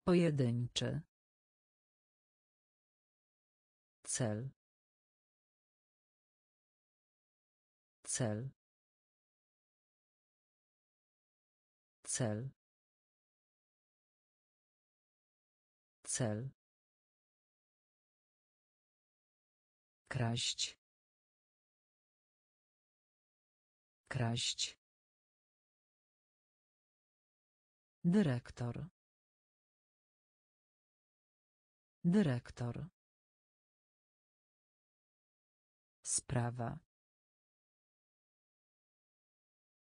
Pojedynczy. Cel. Cel. Cel. Cel. Kraść. Kraść. Dyrektor. Dyrektor. Sprawa.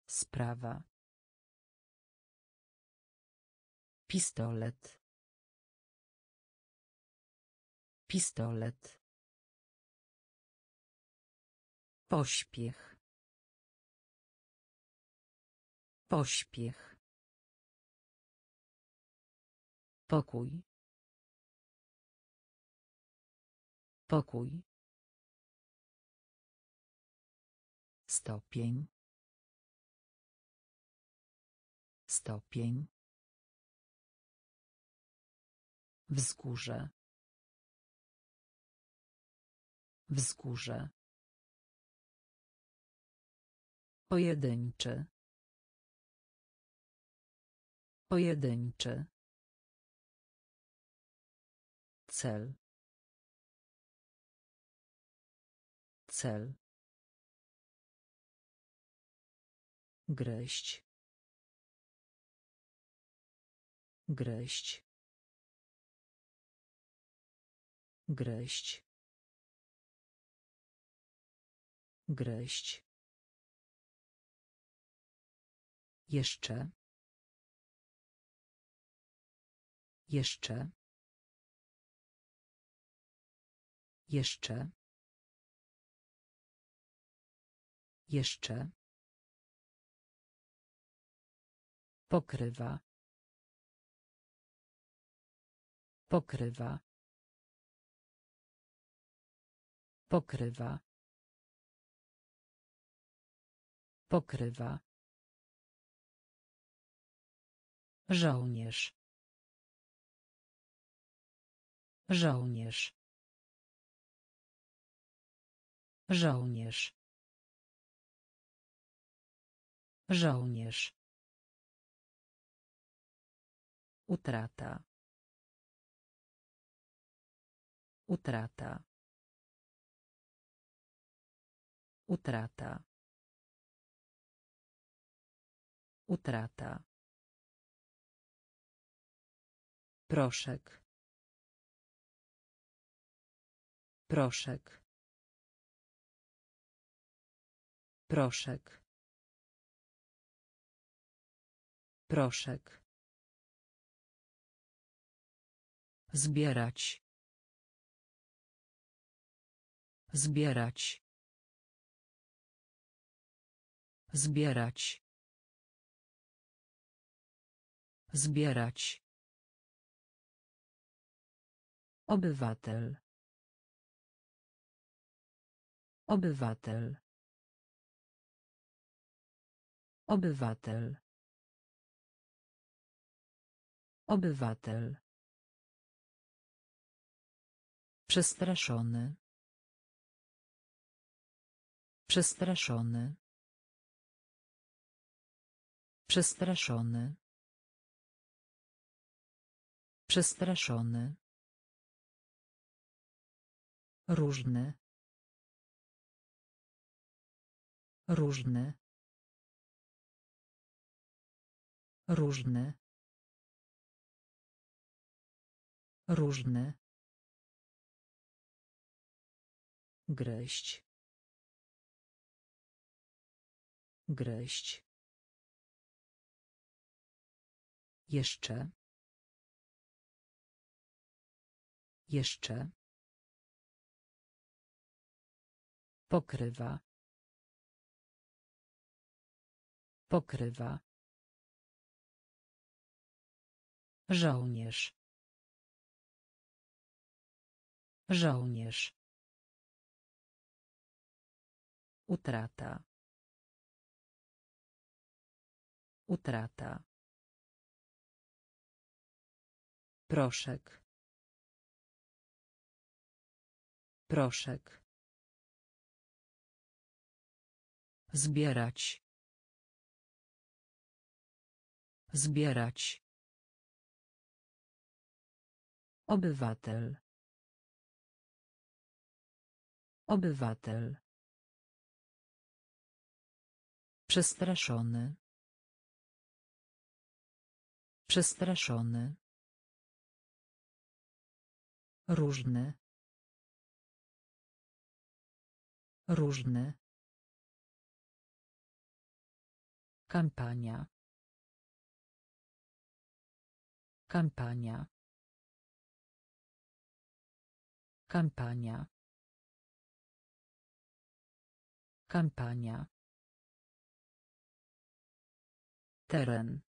Sprawa. Pistolet. Pistolet. Pośpiech. Pośpiech. Pokój. Pokój. Stopień. Stopień. Wzgórze. Wzgórze. Pojedynczy. Pojedynczy. Cel. Cel. Gryźć. Gryźć. Gryźć. Gryźć. Jeszcze. Jeszcze. Jeszcze. Jeszcze. Pokrywa. Pokrywa. Pokrywa. Pokrywa. Żołnierz. Żołnierz. Żołnierz. Żołnierz. Utrata. Utrata. Utrata. Utrata. Proszek. Proszek. Proszek. Proszek. Zbierać. Zbierać. Zbierać. Zbierać. Obywatel. Obywatel. Obywatel. Obywatel. Przestraszony. Przestraszony. Przestraszony. Przestraszony. Różny. Różny. Różny. Różny. Gryźć. Gryźć. Jeszcze. Jeszcze. Pokrywa. Pokrywa. Żołnierz. Żołnierz. Utrata. Utrata. Proszek. Proszek. Zbierać. Zbierać. Obywatel. Obywatel. Przestraszony. Przestraszony. Różny. Różny. Kampania. Kampania. Kampania. Kampania. Teren.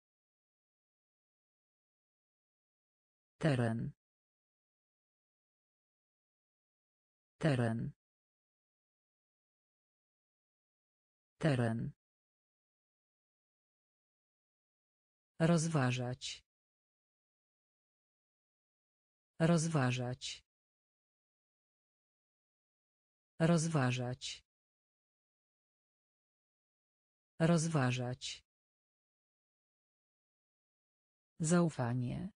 Teren. Teren. Teren. Rozważać. Rozważać. Rozważać. Rozważać. Zaufanie.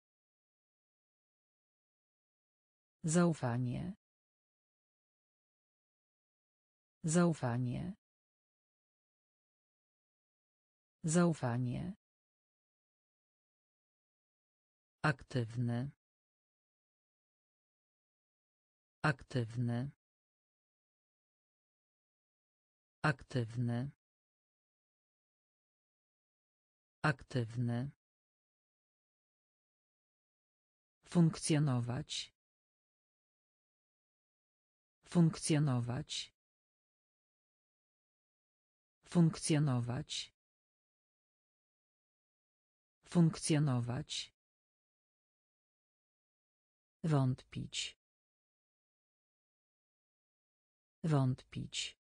Zaufanie. Zaufanie. Zaufanie. Aktywny. Aktywny. Aktywny. Aktywny. Funkcjonować. Funkcjonować. Funkcjonować. Funkcjonować. Wątpić. Wątpić.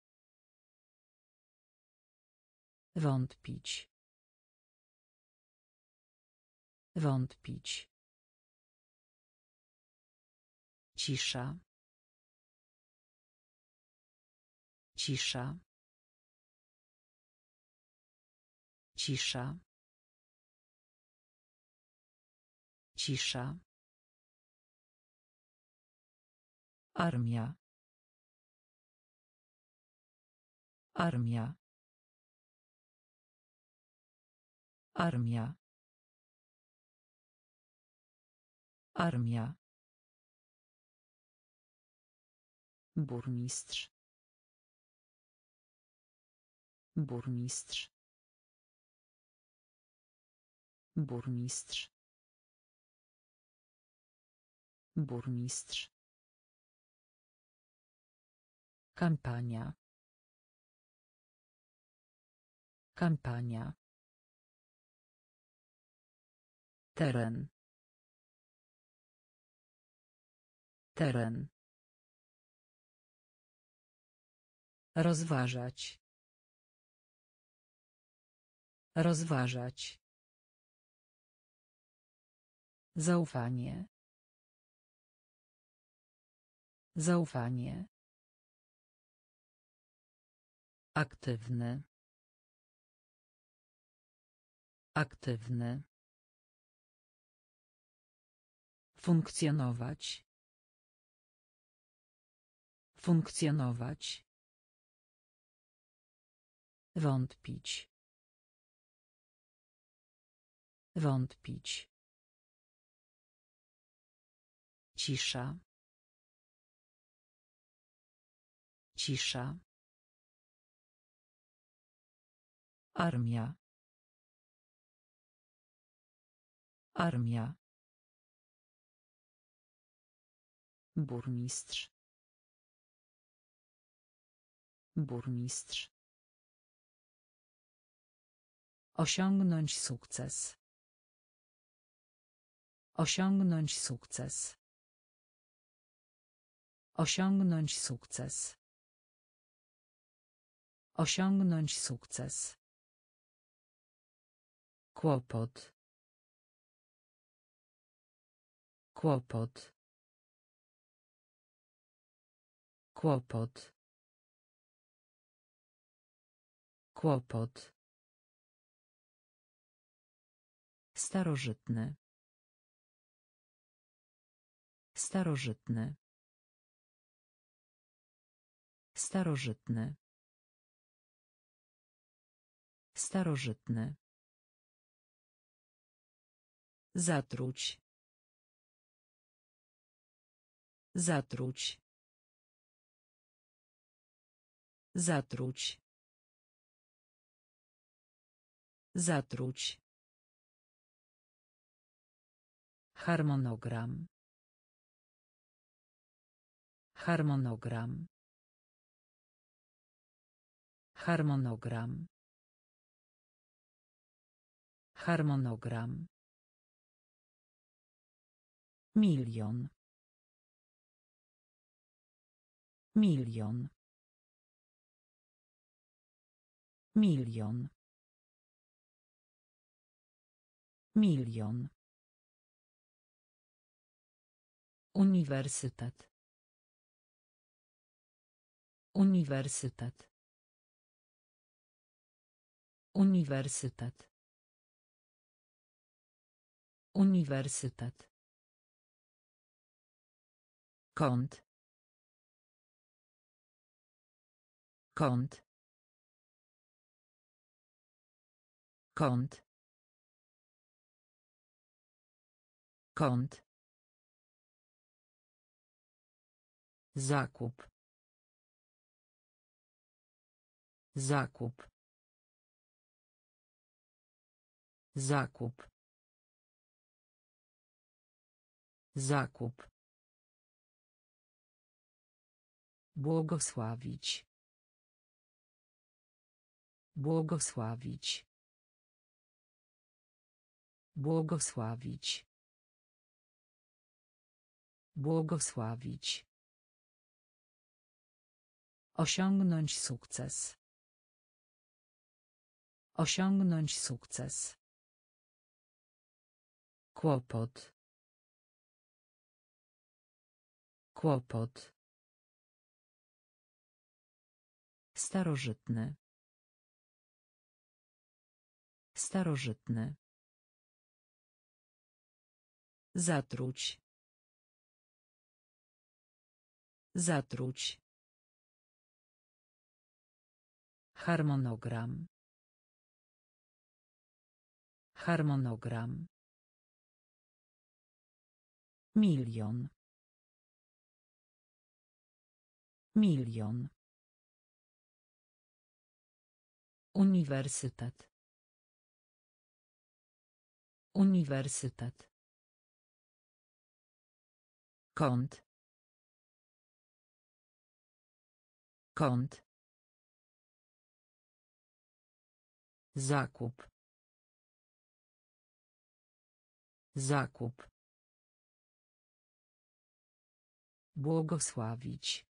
Wątpić. Wątpić. Cisza. Cisza. Cisza. Cisza. Armia. Armia. Armia. Armia. Burmistrz. Burmistrz. Burmistrz. Burmistrz. Kampania. Kampania. Teren. Teren. Rozważać. Rozważać. Zaufanie. Zaufanie. Aktywny. Aktywny. Funkcjonować. Funkcjonować. Wątpić. Wątpić. Cisza. Cisza. Armia. Armia. Burmistrz. Burmistrz. Osiągnąć sukces. Osiągnąć sukces. Osiągnąć sukces. Osiągnąć sukces. Kłopot. Kłopot. Kłopot. Kłopot. Starożytny. Starożytny. Starożytny. Starożytny. Zatruć. Zatruć. Zatruć. Zatruć. Harmonogram. Harmonogram. Harmonogram. Harmonogram. Milion. Milion. Milion. Milion. Uniwersytet. Uniwersytet. Uniwersytet. Uniwersytet. Kąt. Kąt. Kąt. Kąt. Zakup. Zakup. Zakup. Zakup. Błogosławić. Błogosławić. Błogosławić. Błogosławić. Osiągnąć sukces. Osiągnąć sukces. Kłopot. Kłopot. Starożytny. Starożytny. Zatruć. Zatruć. Harmonogram. Harmonogram. Milion. Milion. Uniwersytet. Uniwersytet. Kąt. Kąt. Zakup. Zakup. Błogosławić.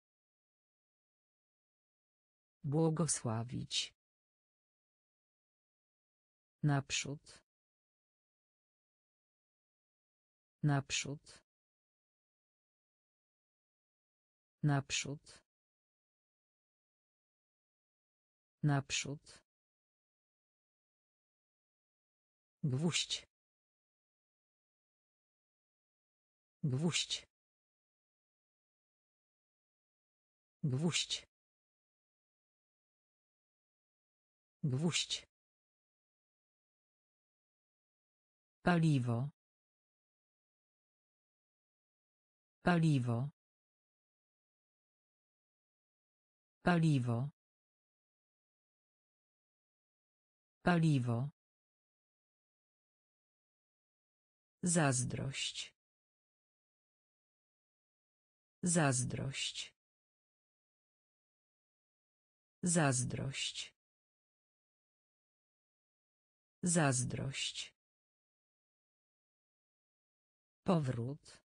Błogosławić. Naprzód. Naprzód. Naprzód. Naprzód. Gwóźdź. Gwóźdź. Gwóźdź. Gwóźdź. Paliwo. Paliwo. Paliwo. Paliwo. Zazdrość. Zazdrość. Zazdrość. Zazdrość. Powrót.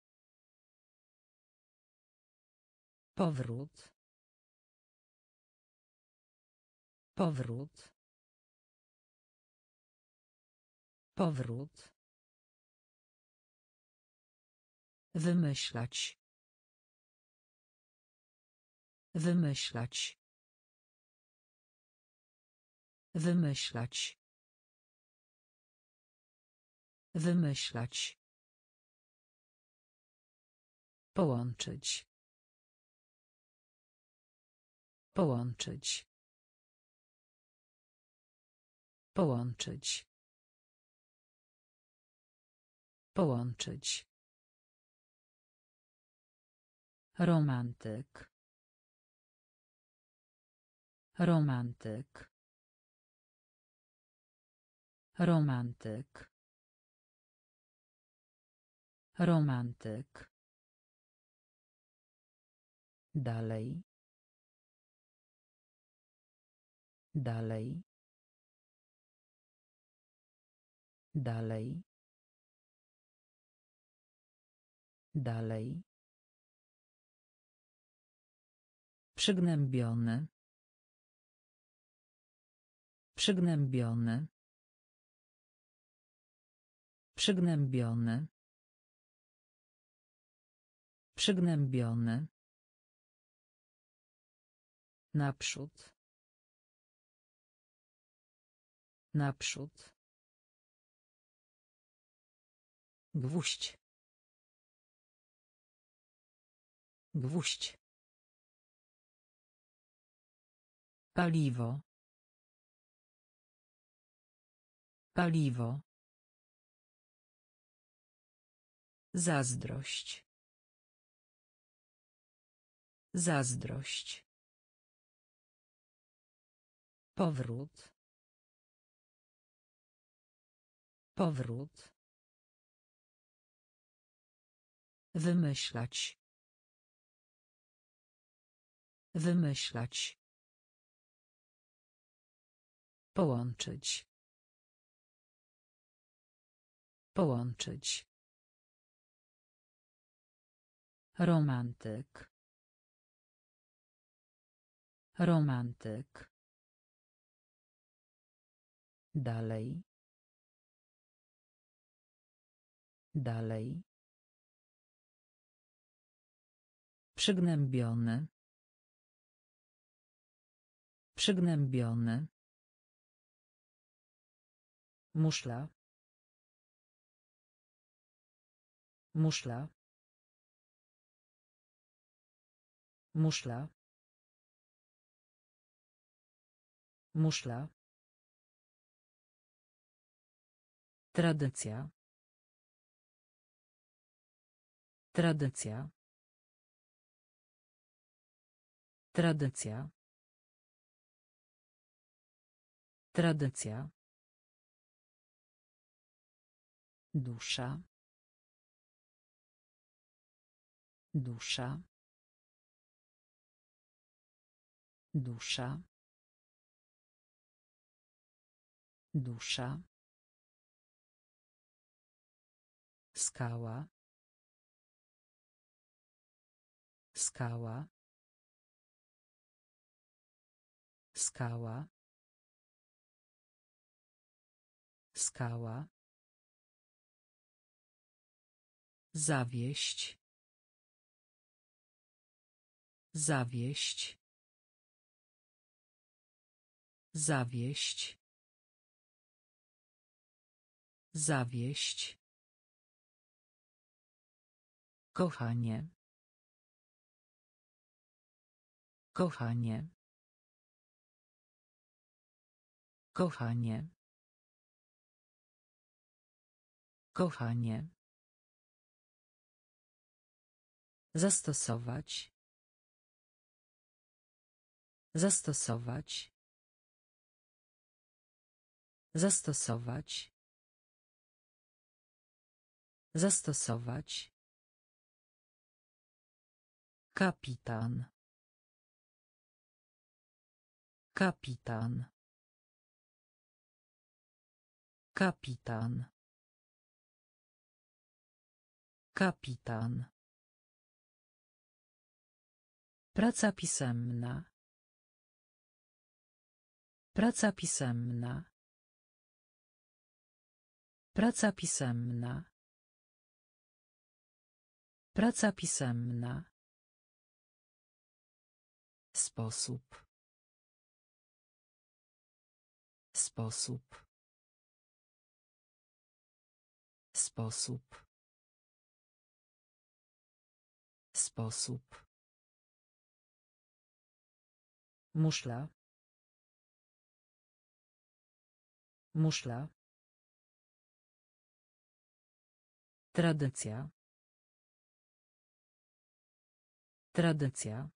Powrót. Powrót. Powrót. Wymyślać. Wymyślać. Wymyślać. Wymyślać. Połączyć. Połączyć. Połączyć. Połączyć. Romantyk. Romantyk. Romantyk. Romantyk. Dalej. Dalej. Dalej. Dalej. Przygnębiony. Przygnębiony. Przygnębiony. Przygnębiony. Naprzód. Naprzód. Gwóźdź. Gwóźdź. Paliwo. Paliwo. Zazdrość. Zazdrość. Powrót. Powrót. Wymyślać. Wymyślać. Połączyć. Połączyć. Romantyk. Romantyk. Dalej. Dalej. Przygnębiony. Przygnębiony. Muszla. Muszla. Muszla. Muszla. Tradycja. Tradycja. Tradycja. Tradycja. Dusza. Dusza. Dusza. Dusza. Skała. Skała. Skała. Skała. Zawieść. Zawieść. Zawieść. Zawieść. Kochanie. Kochanie. Kochanie. Kochanie. Zastosować. Zastosować. Zastosować. Zastosować. Kapitan. Kapitan. Kapitan. Kapitan. Praca pisemna. Praca pisemna. Praca pisemna. Praca pisemna. Sposób. Sposób. Sposób. Sposób. Muszla. Muszla. Tradycja. Tradycja.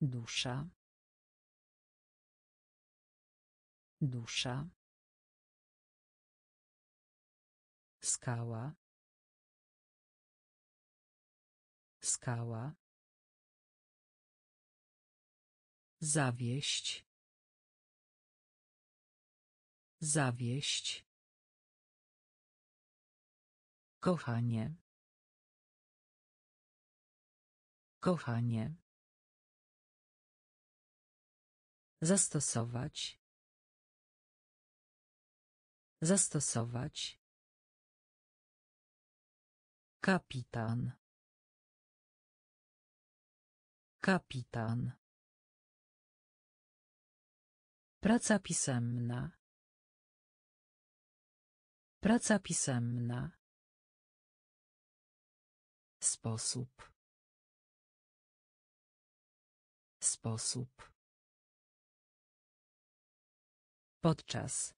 Dusza. Dusza. Skała. Skała. Zawieść. Zawieść. Kochanie. Kochanie. Zastosować. Zastosować. Kapitan. Kapitan. Praca pisemna. Praca pisemna. Sposób. Sposób. Podczas.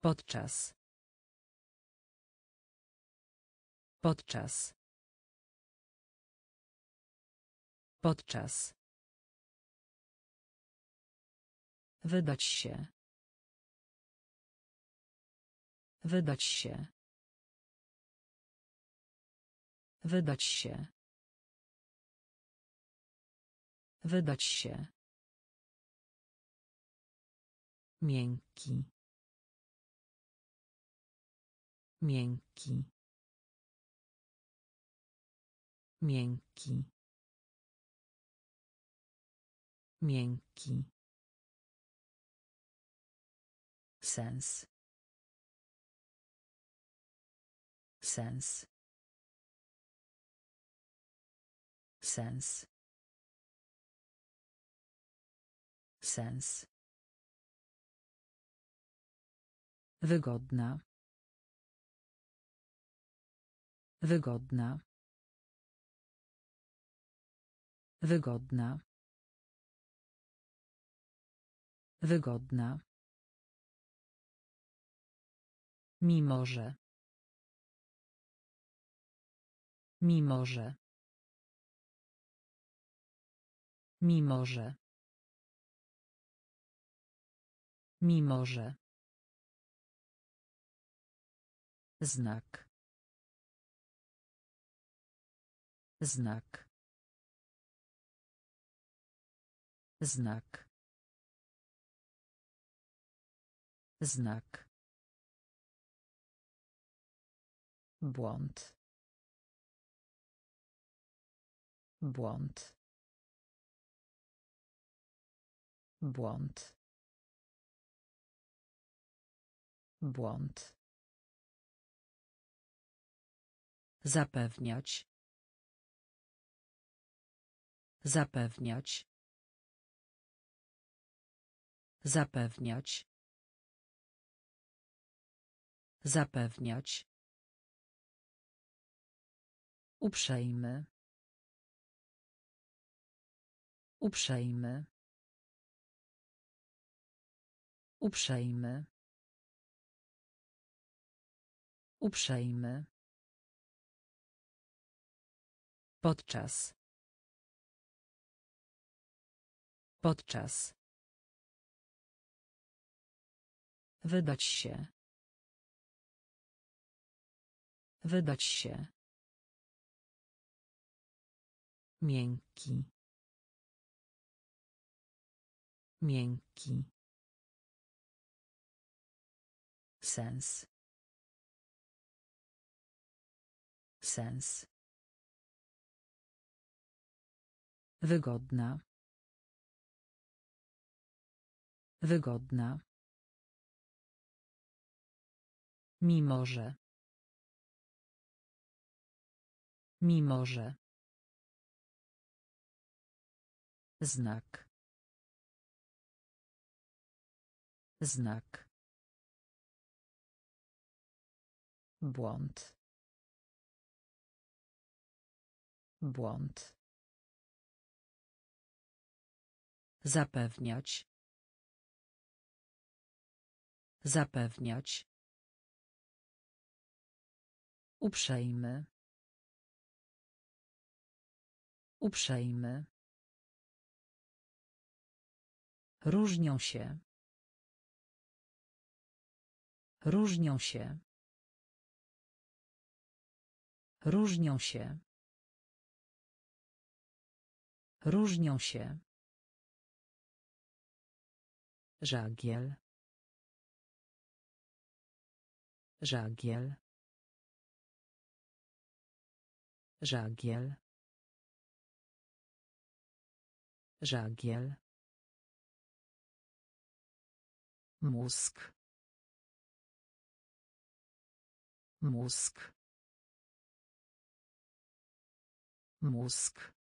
Podczas. Podczas. Podczas. Wydać się. Wydać się. Wydać się. Wydać się. Miękki. Miękki. Miękki. Miękki. Sens. Sens. Sens. Sens. Wygodna. Wygodna. Wygodna. Wygodna. Mimo że. Mimo że. Mimo że. Mimo że. Znak. Znak. Znak. Znak. Błąd. Błąd. Błąd. Błąd. Zapewniać. Zapewniać. Zapewniać. Zapewniać. Uprzejmy. Uprzejmy. Uprzejmy. Uprzejmy. Podczas. Podczas. Wydać się. Wydać się. Miękki. Miękki. Sens. Sens. Wygodna. Wygodna. Mimo że. Mimo że. Znak. Znak. Błąd. Błąd. Zapewniać. Zapewniać. Uprzejmy. Uprzejmy. Różnią się. Różnią się. Różnią się. Różnią się. Żagiel. Żagiel. Żagiel. Żagiel. Mózg. Mózg. Mózg.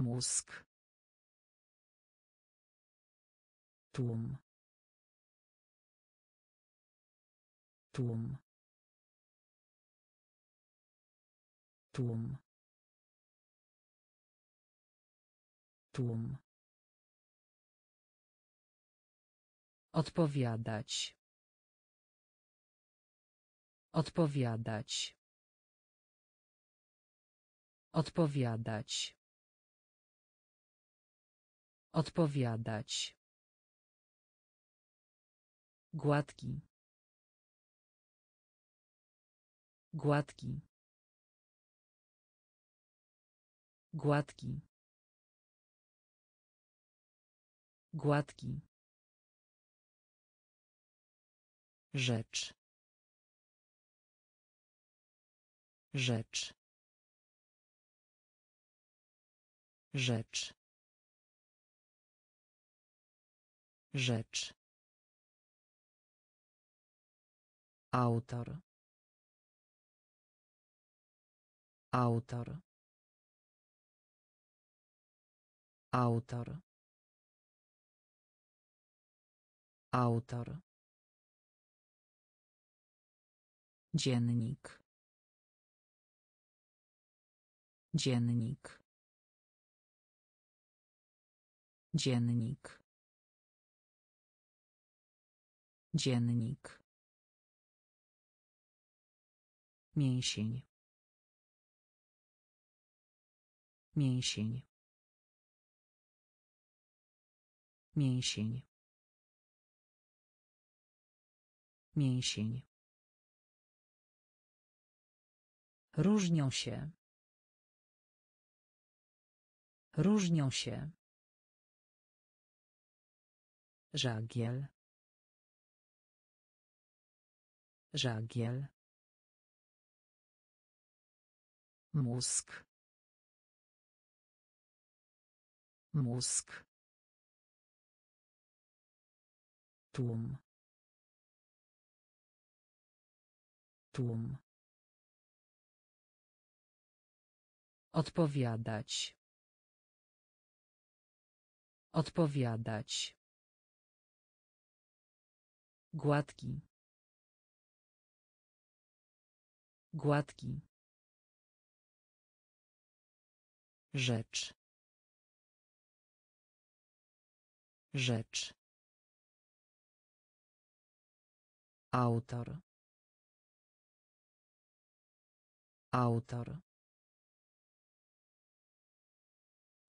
Mózg. Tłum. Tłum. Tłum. Tłum. Odpowiadać. Odpowiadać. Odpowiadać. Odpowiadać. Gładki. Gładki. Gładki. Gładki. Rzecz. Rzecz. Rzecz. Rzecz. Autor. Autor. Autor. Autor. Dziennik. Dziennik. Dziennik. Dziennik. Mięsień. Mięsień. Mięsień. Mięsień. Różnią się. Różnią się. Żagiel. Żagiel. Mózg. Mózg. Tłum. Tłum. Odpowiadać. Odpowiadać. Gładki. Gładki. Rzecz. Rzecz. Autor. Autor.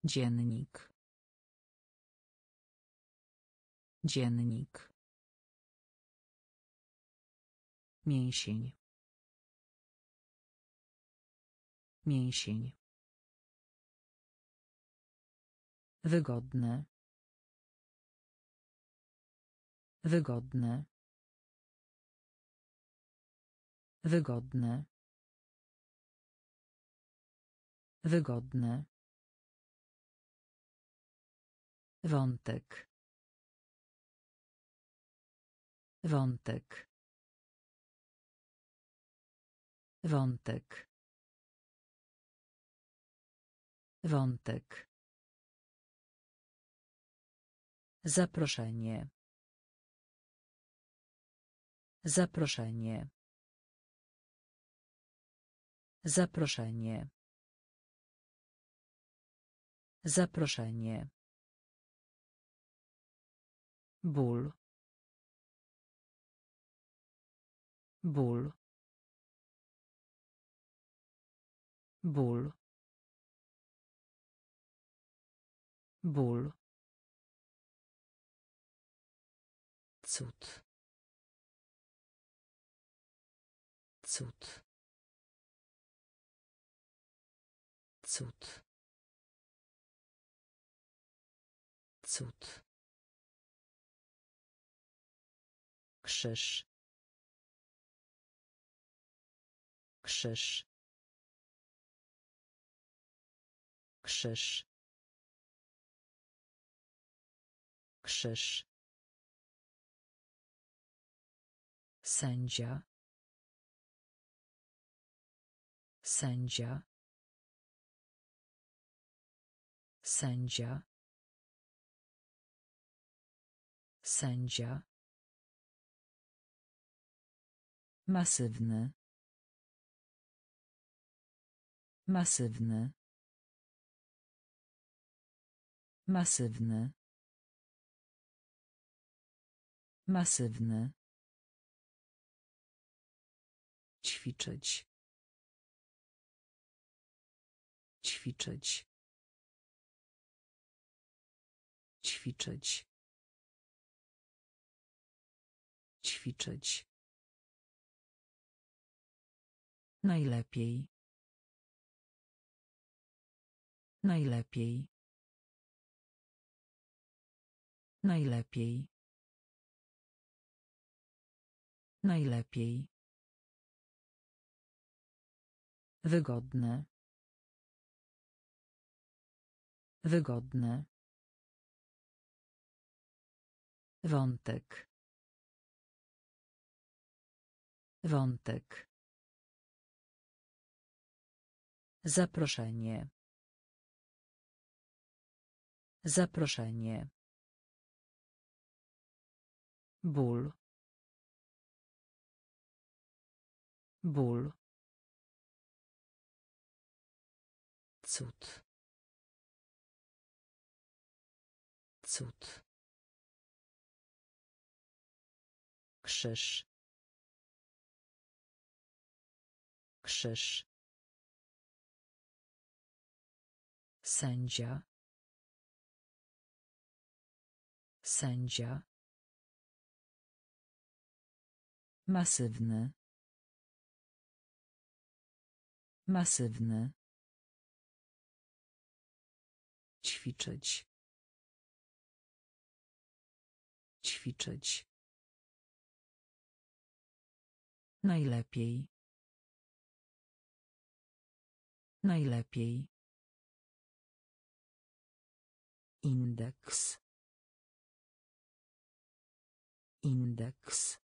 Dziennik. Dziennik. Mięsień. Mięsień. Wygodne. Wygodne. Wygodne. Wygodne. Wątek. Wątek. Wątek. Wątek. Zaproszenie. Zaproszenie. Zaproszenie. Zaproszenie. Ból. Ból. Ból. Ból. Cud. Cud. Cud. Cud. Krzyż. Krzyż. Krzyż. Krzyż. Sędzia. Sędzia. Sędzia. Sędzia. Masywny. Masywny. Masywny. Masywny. ćwiczyć. Ćwiczyć. Ćwiczyć. Ćwiczyć. Najlepiej. Najlepiej. Najlepiej najlepiej Wygodne. Wygodne. Wątek. Wątek. Zaproszenie. Zaproszenie. Ból. Ból. Cud. Cud. Krzyż. Krzyż. Sędzia. Sędzia. Masywny. Masywny. ćwiczyć. Ćwiczyć. Najlepiej. Najlepiej. Indeks. Indeks.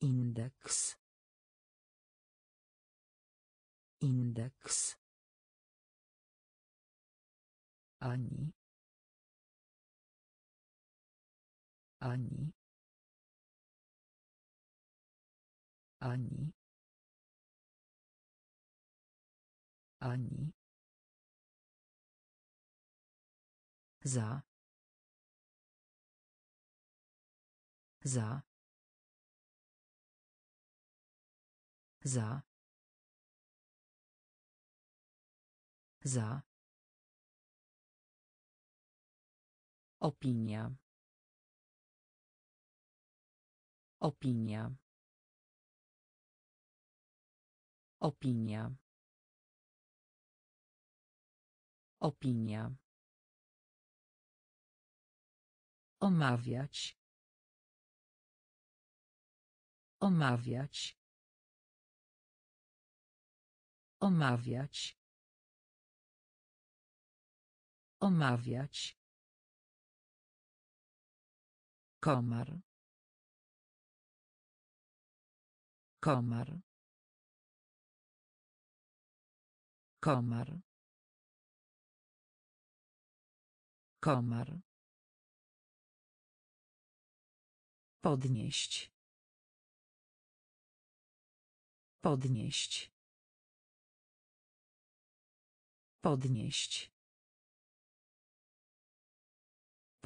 Indeks indeks ani ani ani ani. Za. Za. Za za Opinia. Opinia. Opinia. Opinia. Omawiać. Omawiać. Omawiać. Omawiać. Komar. Komar. Komar. Komar. Podnieść. Podnieść. Podnieść.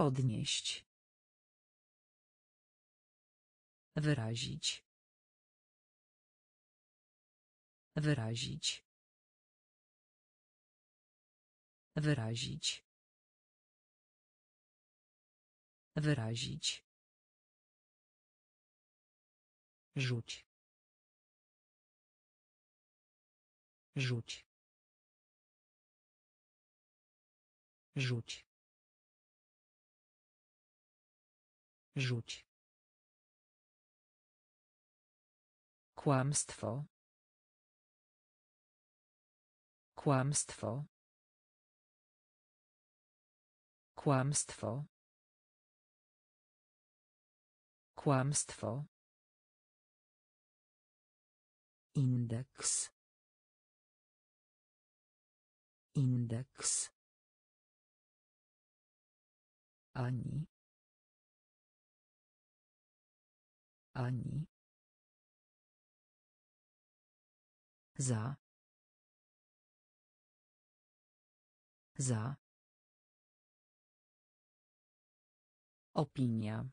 Podnieść. Wyrazić. Wyrazić. Wyrazić. Wyrazić. Rzuć. Rzuć. Rzuć. Rzuć. Kłamstwo. Kłamstwo. Kłamstwo. Kłamstwo. Indeks. Indeks. Ani. Ani. za Za. Opinia.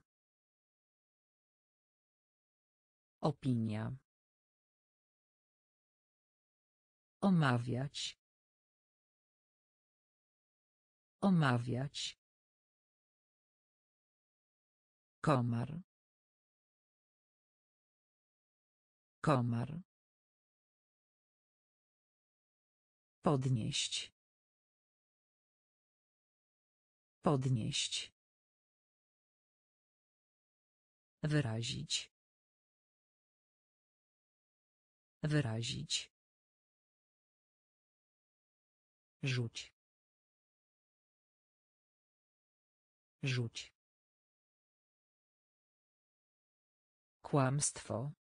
Opinia. Omawiać. Omawiać. Komar. Komar. Podnieść. Podnieść. Wyrazić. Wyrazić. Rzuć. Rzuć. Kłamstwo.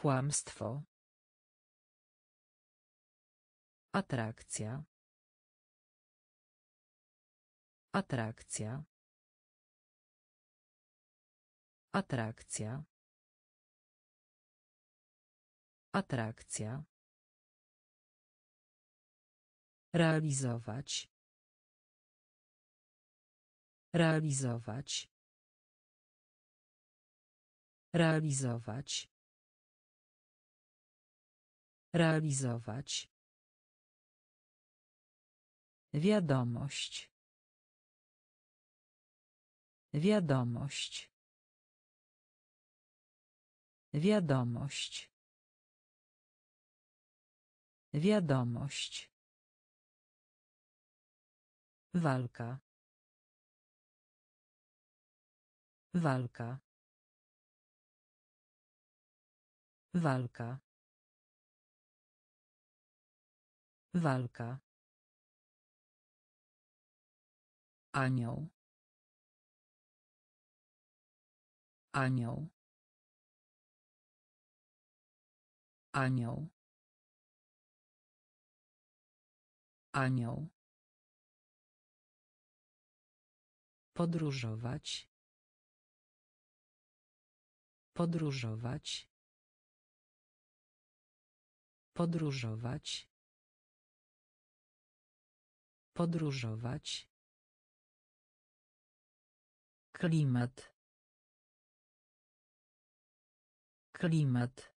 Kłamstwo. Atrakcja. Atrakcja. Atrakcja. Atrakcja. Realizować. Realizować. Realizować. Realizować. Wiadomość. Wiadomość. Wiadomość. Wiadomość. Walka. Walka. Walka. Walka. Anioł. Anioł. Anioł. Anioł. Podróżować. Podróżować. Podróżować. Podróżować. Klimat. Klimat.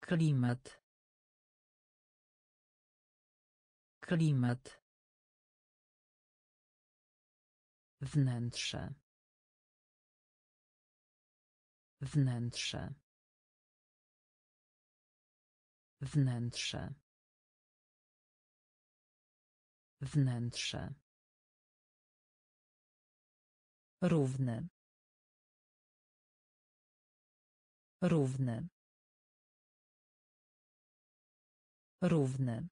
Klimat. Klimat. Wnętrze. Wnętrze. Wnętrze. Wnętrze. Równy. Równy. Równy.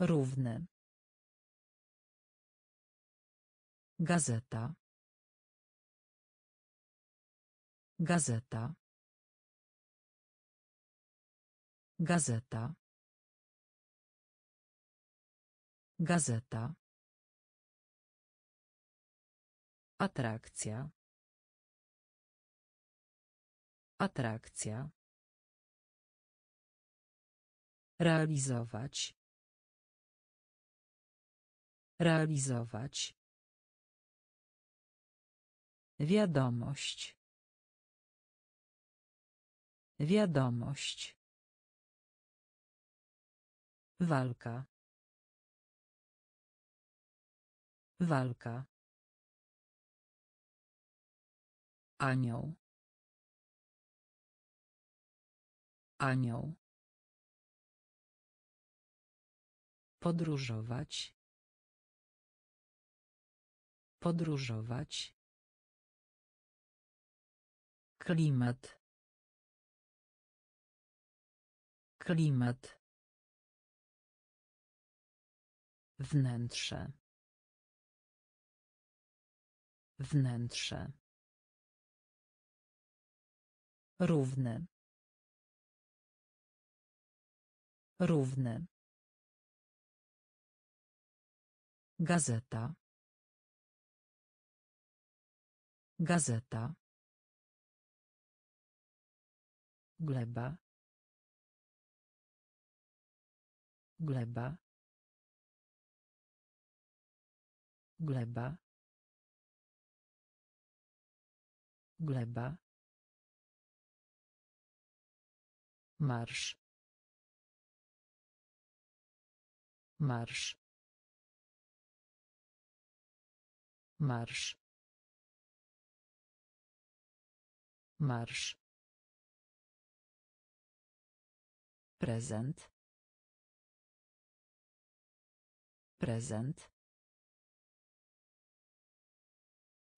Równy. Gazeta. Gazeta. Gazeta. Gazeta. Atrakcja. Atrakcja. Realizować. Realizować. Wiadomość. Wiadomość. Walka. Walka. Anioł. Anioł. Podróżować. Podróżować. Klimat. Klimat. Wnętrze. Wnętrze. Równy. Równy. Gazeta. Gazeta. gleba gleba gleba gleba. Marsz. Marsz. Marsz. Marsz. Prezent. Prezent.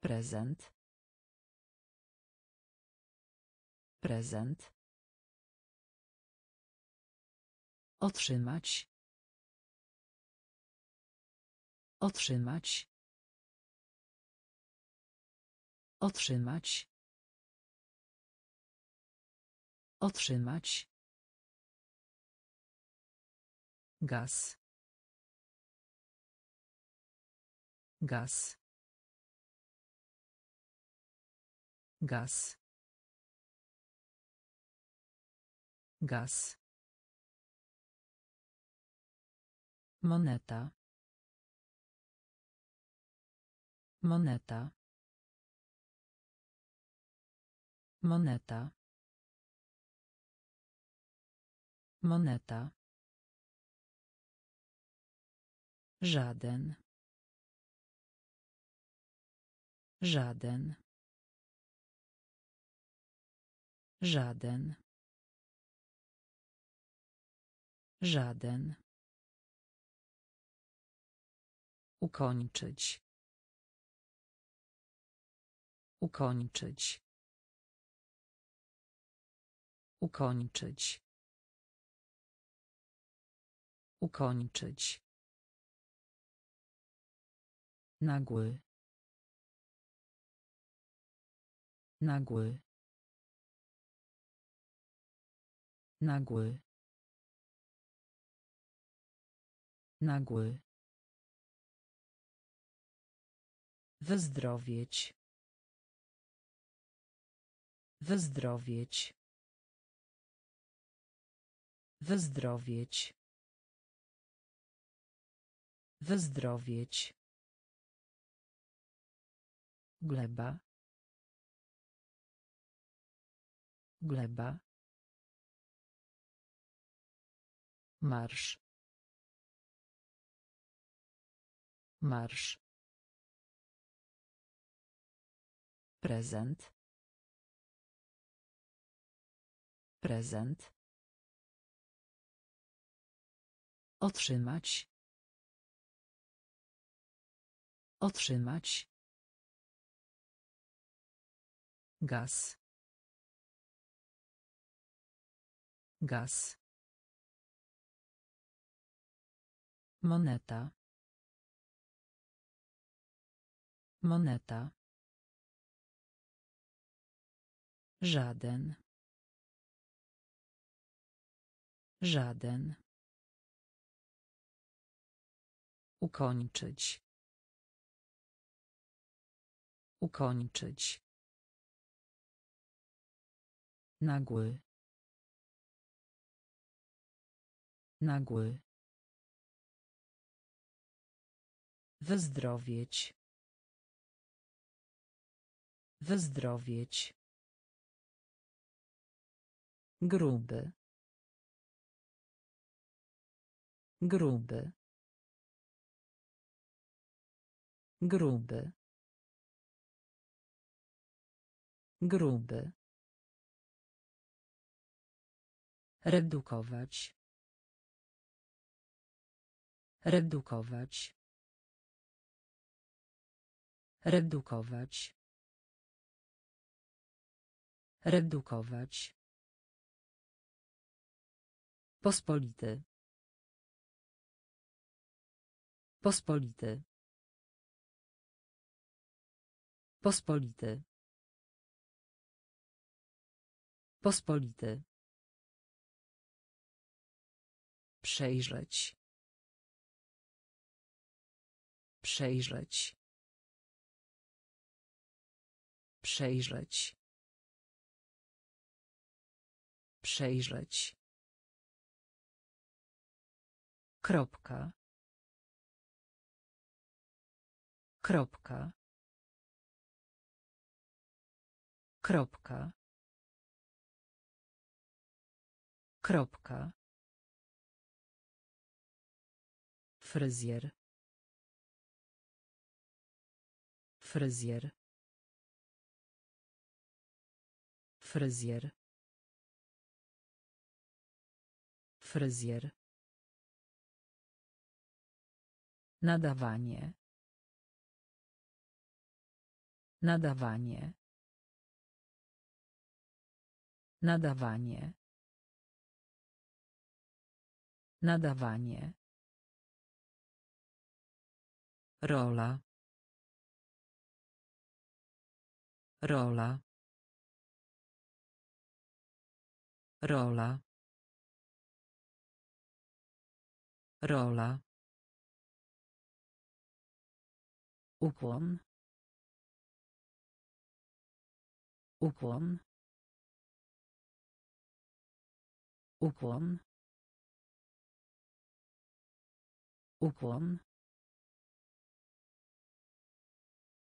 Prezent prezent. Otrzymać. Otrzymać. Otrzymać. Otrzymać. Gaz. Gaz. Gaz gaz moneta moneta moneta moneta Żaden. Żaden. Żaden. Żaden. Ukończyć. Ukończyć. Ukończyć. Ukończyć. Nagły. Nagły. Nagły. Nagły. Wyzdrowieć. Wyzdrowieć. Wyzdrowieć. Wyzdrowieć gleba gleba marsz marsz. Prezent. Prezent. Otrzymać. Otrzymać. Gaz. Gaz. Moneta moneta żaden żaden ukończyć ukończyć Nagły. Nagły. Wyzdrowieć. Wyzdrowieć. Gruby. Gruby. Gruby. Gruby. Redukować. Redukować. Redukować. Redukować. Pospolity. Pospolity. Pospolity. Pospolity. Przejrzeć. Przejrzeć. Przejrzeć. Przejrzeć. Kropka. Kropka. Kropka. Kropka. Fryzjer. Fryzjer. Fryzjer. Fryzjer. Nadawanie. Nadawanie. Nadawanie. Nadawanie. Rola. Rola. Rola. Rola. Ukłon. Ukłon. Ukłon. Ukłon.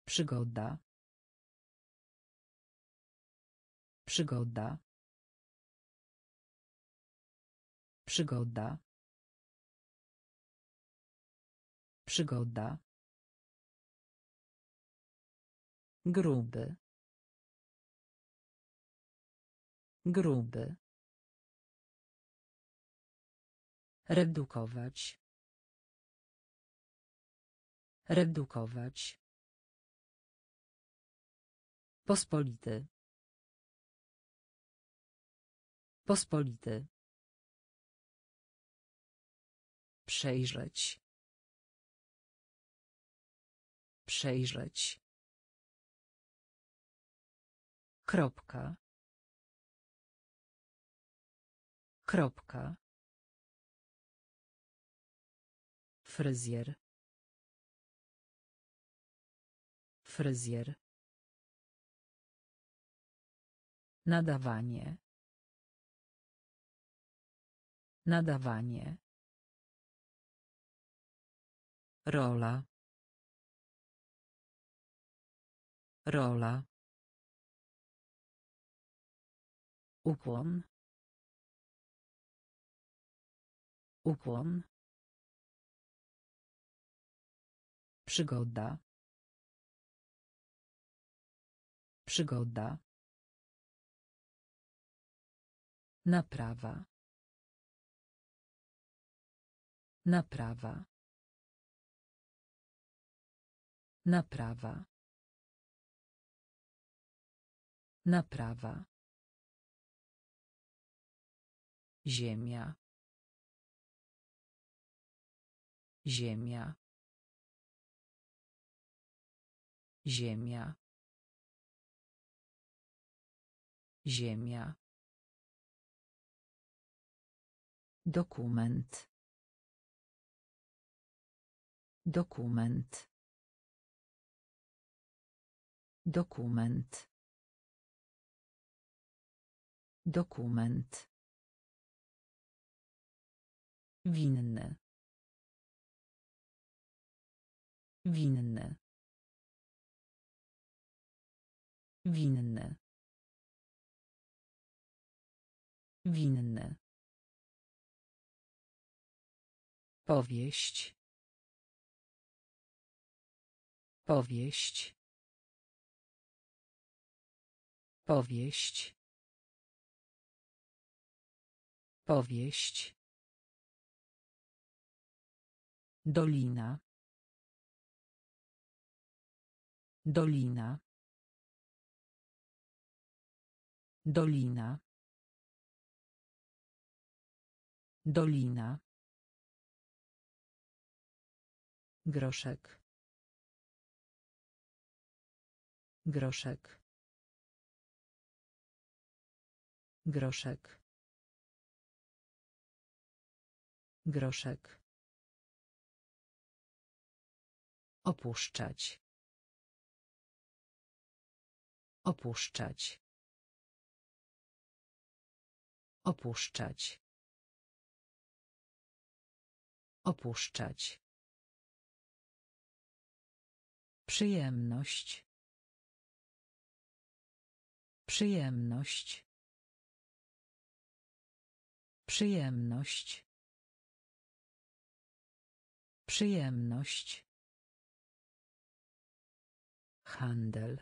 Przygoda. Przygoda. Przygoda. Przygoda. Gruby. Gruby. Redukować. Redukować. Pospolity. Pospolity. Przejrzeć. Przejrzeć. Kropka. Kropka. Fryzjer. Fryzjer. Nadawanie. Nadawanie. Rola. Rola. Ukłon. Ukłon. Przygoda. Przygoda. Naprawa. Naprawa. Naprawa. Naprawa. Ziemia. Ziemia. Ziemia. Ziemia. Dokument. Dokument. Dokument. Dokument. Winny. Winny. Winny. Winny. Powieść. Powieść. Powieść. Powieść. Dolina. Dolina. Dolina. Dolina. Groszek. Groszek. Groszek. Groszek. Opuszczać. Opuszczać. Opuszczać. Opuszczać. Przyjemność. Przyjemność. Przyjemność. Przyjemność. Handel.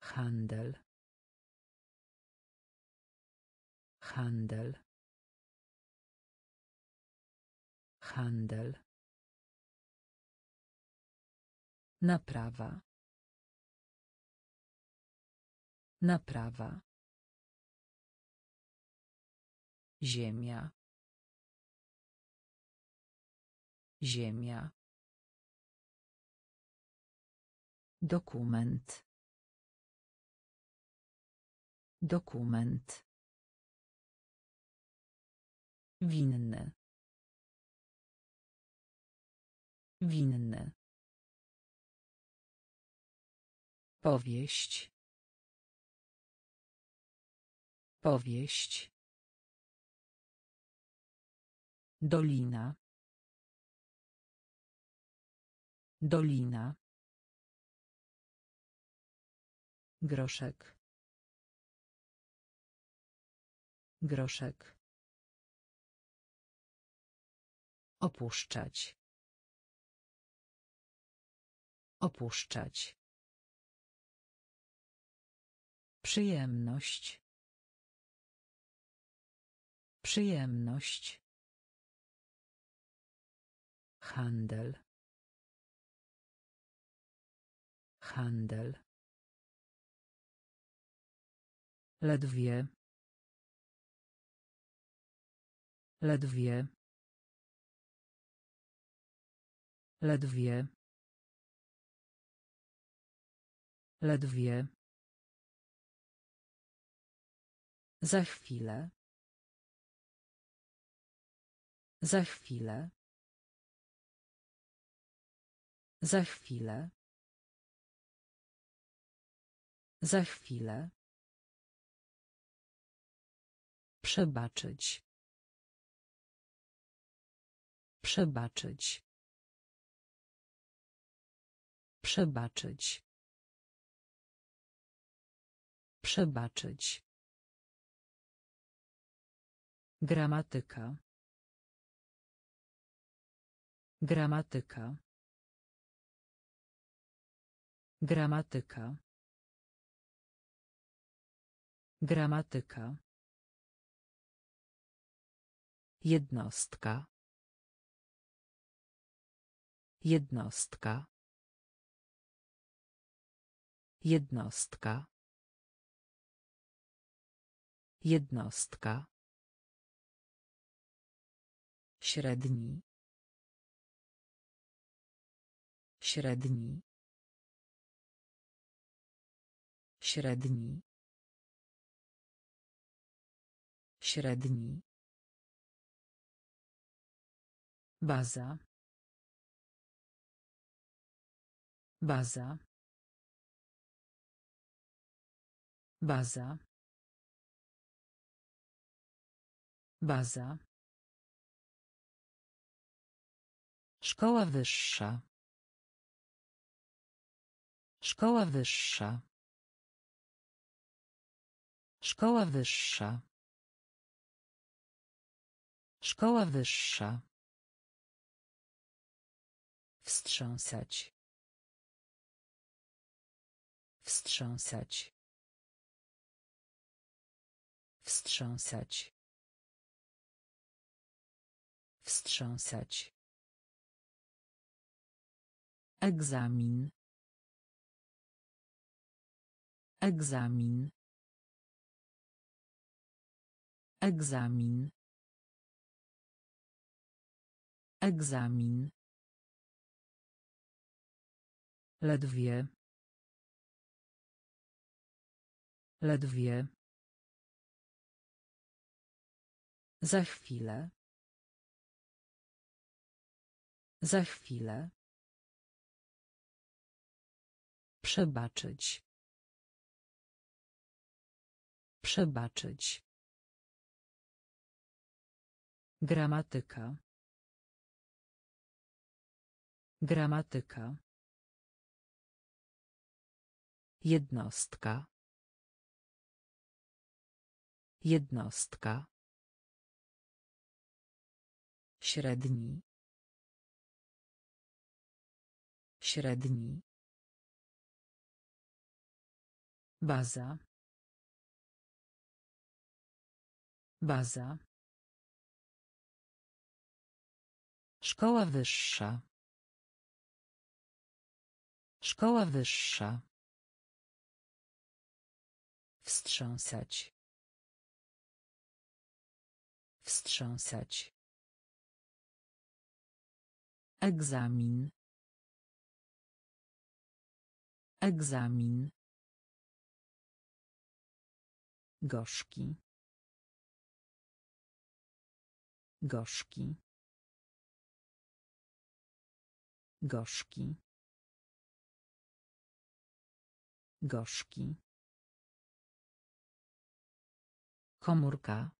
Handel. Handel. Handel. Naprawa. Naprawa. Ziemia. Ziemia. Dokument. Dokument. Winny. Winny. Powieść. Powieść. Dolina. Dolina. Groszek. Groszek. Opuszczać. Opuszczać. Przyjemność. Przyjemność. Handel. Handel. Ledwie. Ledwie. Ledwie. Ledwie. Za chwilę. Za chwilę. Za chwilę. Za chwilę. Przebaczyć. Przebaczyć. Przebaczyć. Przebaczyć. Gramatyka. Gramatyka. Gramatyka. Gramatyka. Jednostka. Jednostka. Jednostka. Jednostka. Średni. Średni. Średni. Średni. Baza. Baza. Baza. Baza. Szkoła wyższa. Szkoła wyższa. Szkoła wyższa. Szkoła wyższa. Wstrząsać. Wstrząsać. Wstrząsać. Wstrząsać. Egzamin. Egzamin. Egzamin. Egzamin. Ledwie. Ledwie. Za chwilę. Za chwilę. Przebaczyć. Przebaczyć. Gramatyka. Gramatyka. Jednostka. Jednostka. Średni. Średni. Baza. Baza. Szkoła wyższa. Szkoła wyższa. Wstrząsać. Wstrząsać. Egzamin. Egzamin. Gorzki. Gorzki. Gorzki. Gorzki. Komórka.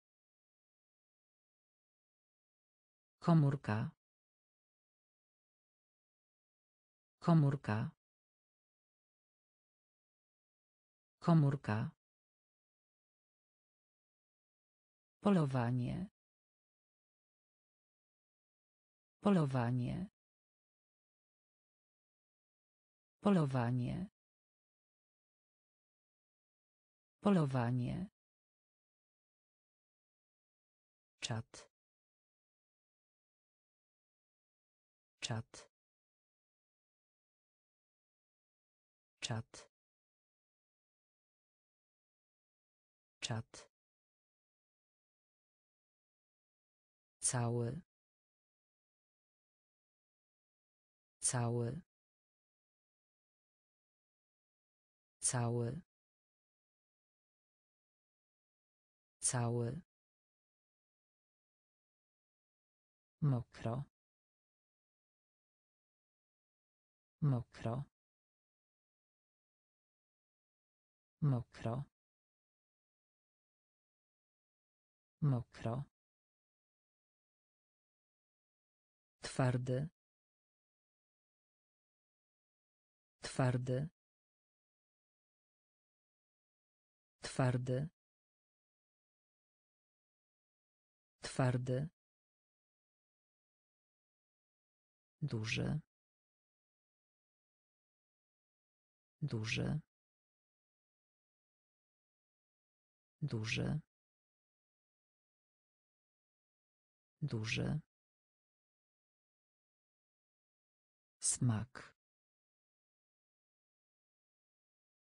Komórka. Komórka. Komórka. Polowanie. Polowanie. Polowanie. Polowanie. Czat. Czat. Czat. Czat. Cały. Cały. Cały. Cały. Mokro. Mokro. Mokro. Mokro. Twardy. Twardy. Twardy. Twardy. Duży. Duży. Duży. Duży. Smak.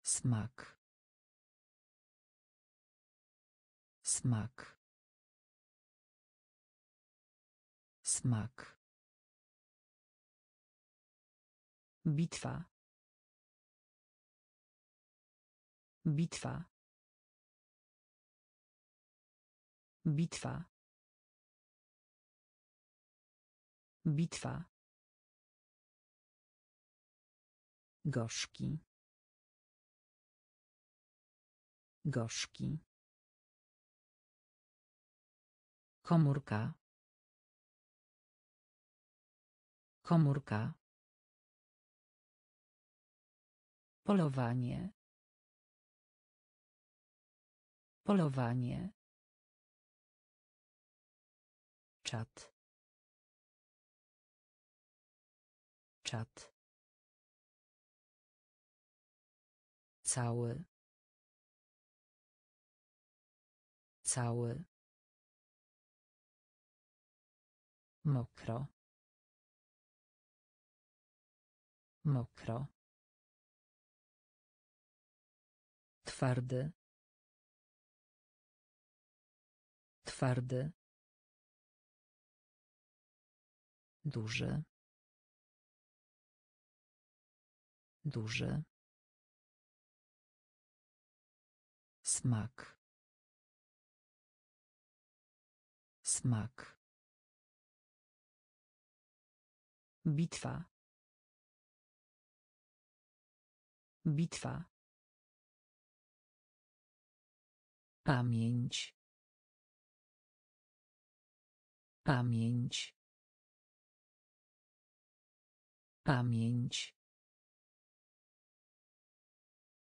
Smak. Smak. Smak. Bitwa. Bitwa. Bitwa. Bitwa. Gorzki. Gorzki. Komórka. Komórka. Polowanie. Polowanie. Czat. Czat. Cały. Cały. Mokro. Mokro. Twardy. Twardy. Duży. Duży. Smak. Smak. Bitwa. Bitwa. Pamięć. Pamięć. Pamięć.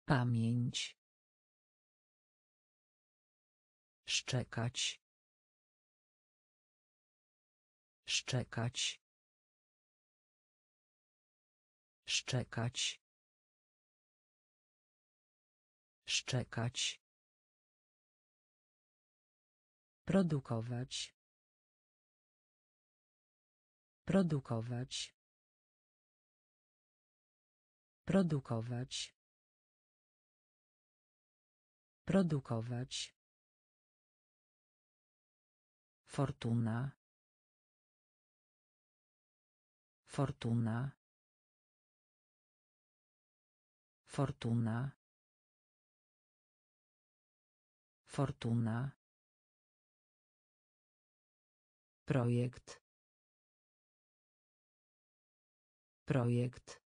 Pamięć. Szczekać. Szczekać. Szczekać. Szczekać. Produkować. Produkować. Produkować. Produkować. Fortuna. Fortuna. Fortuna. Fortuna. Projekt. Projekt.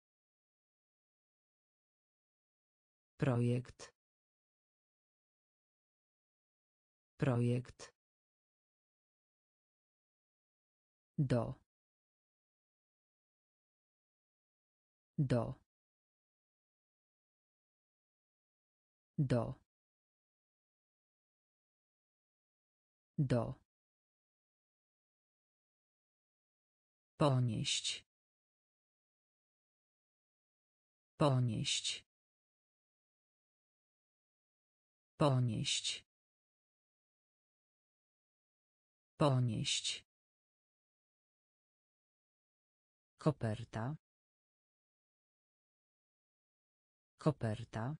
Projekt. Projekt. Do. Do. Do. Do. Ponieść. Ponieść. Ponieść. Ponieść. Koperta. Koperta.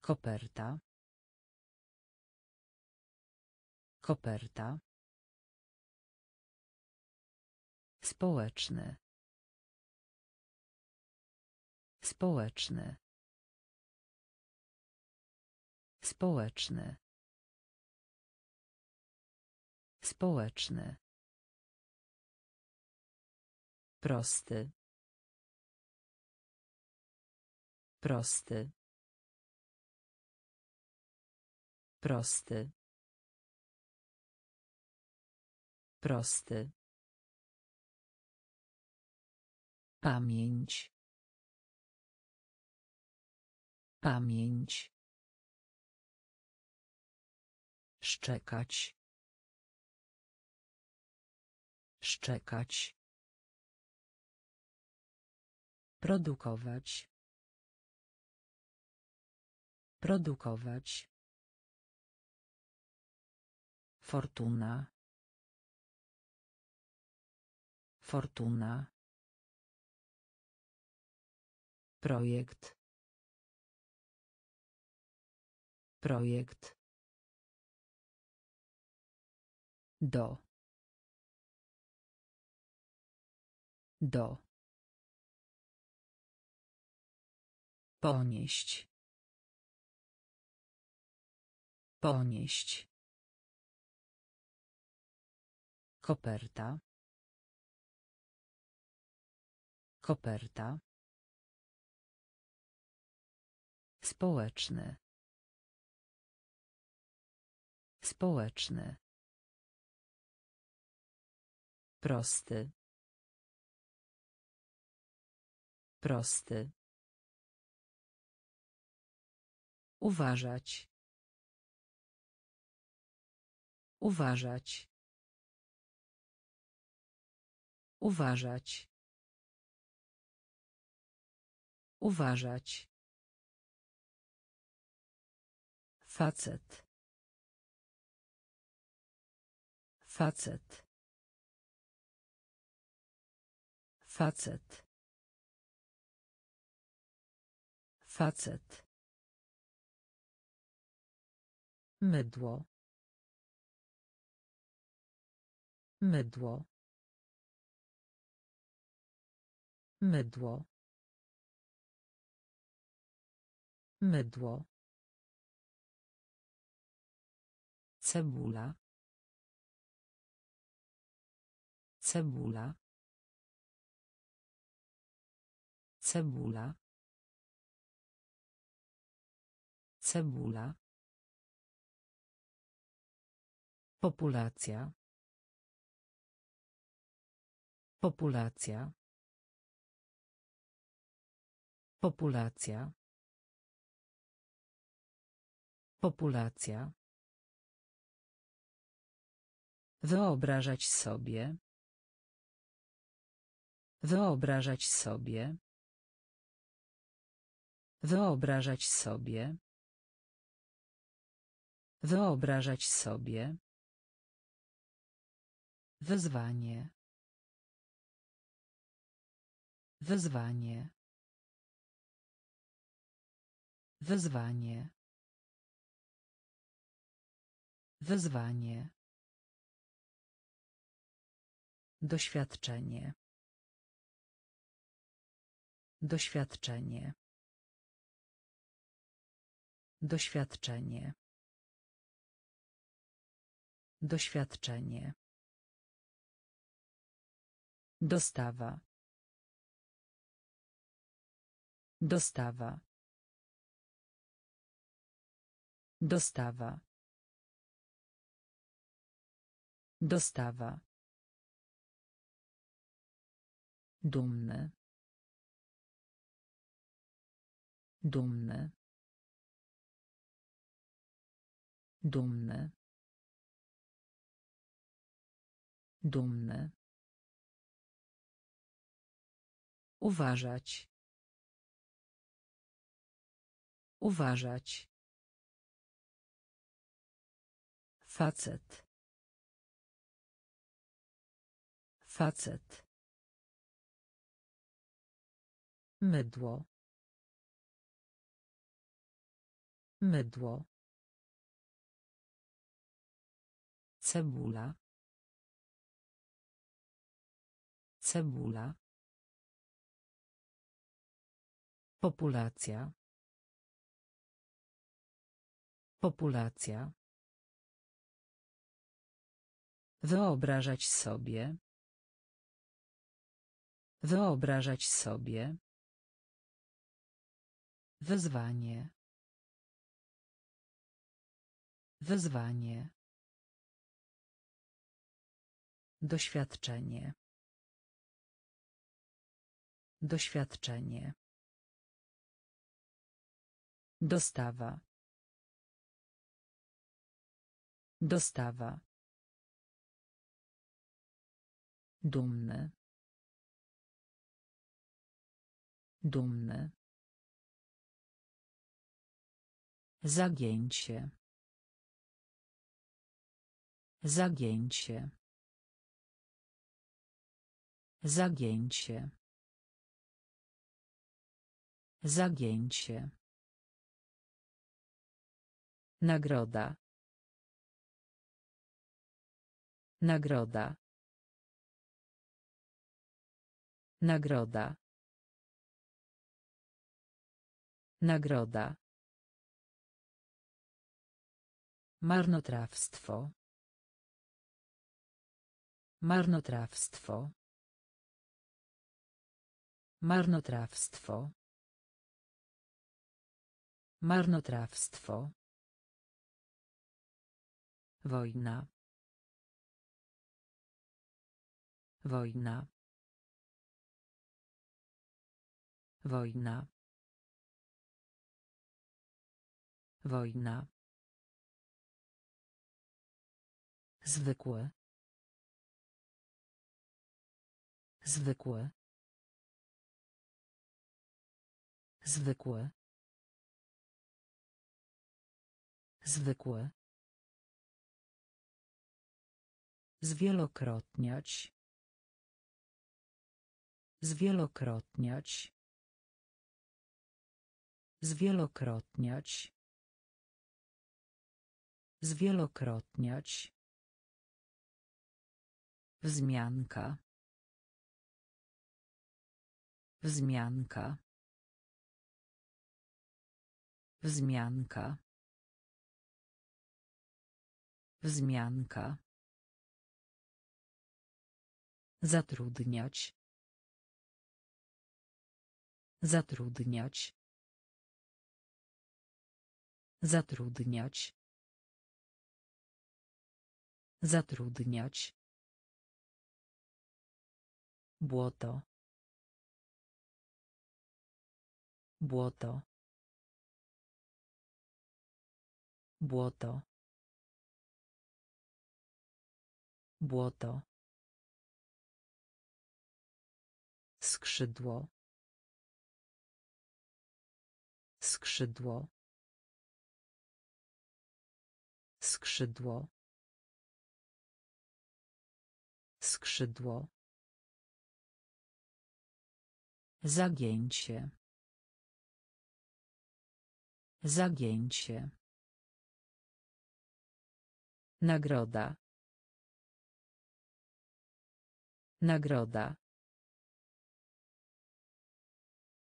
Koperta. Koperta. Społeczny. Społeczny. Społeczny. Społeczny. Prosty. Prosty. Prosty. Prosty. Pamięć. Pamięć. Szczekać. Szczekać. Produkować. Produkować. Fortuna. Fortuna. Projekt. Projekt. Do. Do. Ponieść. Ponieść. Koperta. Koperta. Społeczny. Społeczny. Prosty. Prosty. Uważać. Uważać. Uważać. Uważać. Facet. Facet. Facet. Facet. Mydło. Mydło. Mydło. Mydło. Cebula. Cebula. Cebula. Cebula. Populacja. Populacja. Populacja. Populacja. Wyobrażać sobie. Wyobrażać sobie. Wyobrażać sobie. Wyobrażać sobie. Wyzwanie. Wyzwanie. Wyzwanie. Wyzwanie. Doświadczenie. Doświadczenie. Doświadczenie. Doświadczenie. Dostawa. Dostawa. Dostawa. Dostawa. Dumny. Dumny. Dumny. Dumny. Uważać. Uważać. Facet. Facet. Mydło. Mydło. Cebula. Cebula. Populacja. Populacja. Wyobrażać sobie. Wyobrażać sobie. Wyzwanie. Wyzwanie. Doświadczenie. Doświadczenie. Dostawa. Dostawa. Dumny. Dumny. Zagięcie. Zagięcie. Zagięcie. Zagięcie. Nagroda. Nagroda. Nagroda. Nagroda. Marnotrawstwo. Marnotrawstwo. Marnotrawstwo. Marnotrawstwo. Wojna. Wojna. Wojna. Wojna. Zwykłe. Zwykłe. Zwykłe. Zwykłe. Zwielokrotniać. Zwielokrotniać. Zwielokrotniać. Zwielokrotniać. Wzmianka. Wzmianka. Wzmianka. Wzmianka. Zatrudniać. Zatrudniać. Zatrudniać. Zatrudniać. Błoto. Błoto. Błoto. Błoto. Skrzydło. Skrzydło. Skrzydło. Skrzydło. Zagięcie. Zagięcie. Nagroda. Nagroda.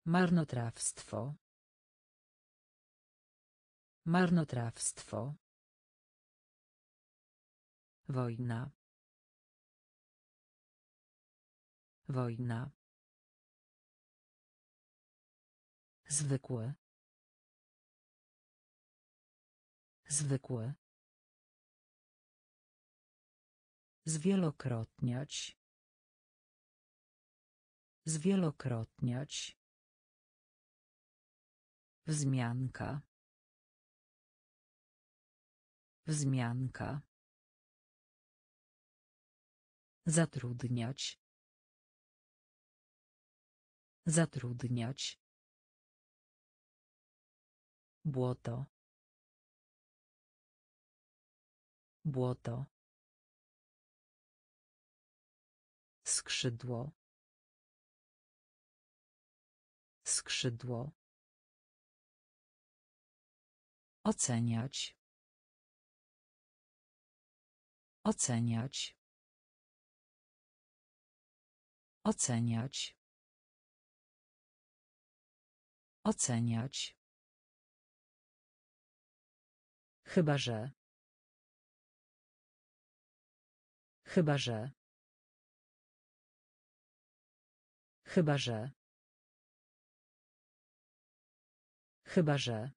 Marnotrawstwo. Marnotrawstwo. Wojna. Wojna. Zwykłe. Zwykłe. Zwielokrotniać. Zwielokrotniać. Wzmianka. Wzmianka. Zatrudniać. Zatrudniać. Błoto. Błoto. Skrzydło. Skrzydło. Oceniać. Oceniać. Oceniać. Oceniać. Chyba że. Chyba że. Chyba że. Chyba że.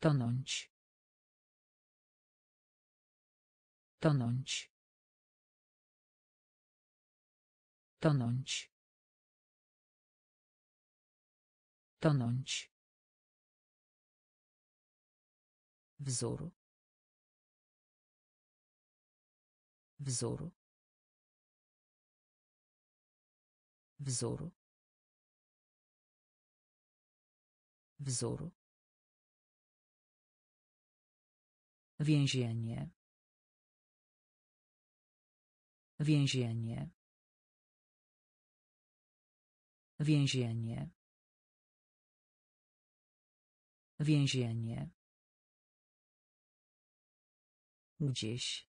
Tonąć. Tonąć. Tonąć. Tonąć. Wzór. Wzór. Wzór. Wzór. Więzienie. Więzienie. Więzienie. Więzienie. Gdzieś.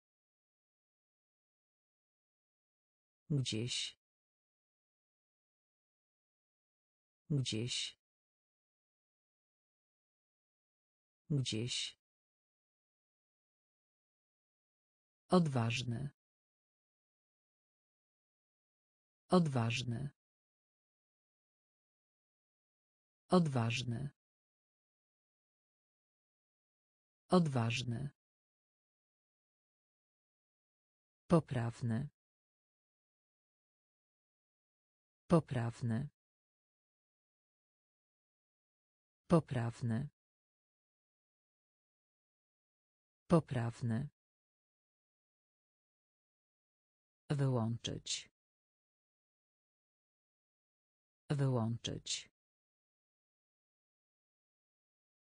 Gdzieś. Gdzieś. Gdzieś. Odważny. Odważny. Odważny. Odważny. Poprawny. Poprawny. Poprawny. Poprawny. Wyłączyć. Wyłączyć.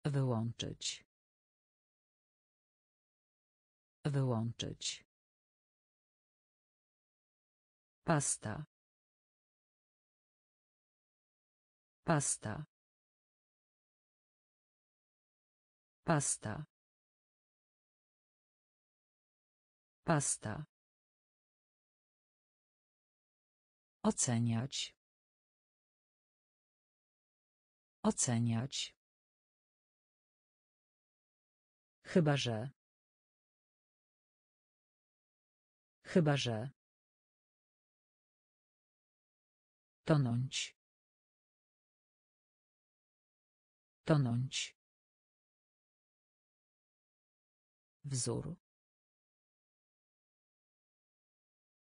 Wyłączyć. Wyłączyć. Pasta. Pasta. Pasta. Pasta. Oceniać. Oceniać. Chyba że. Chyba że. Tonąć. Tonąć. Wzór.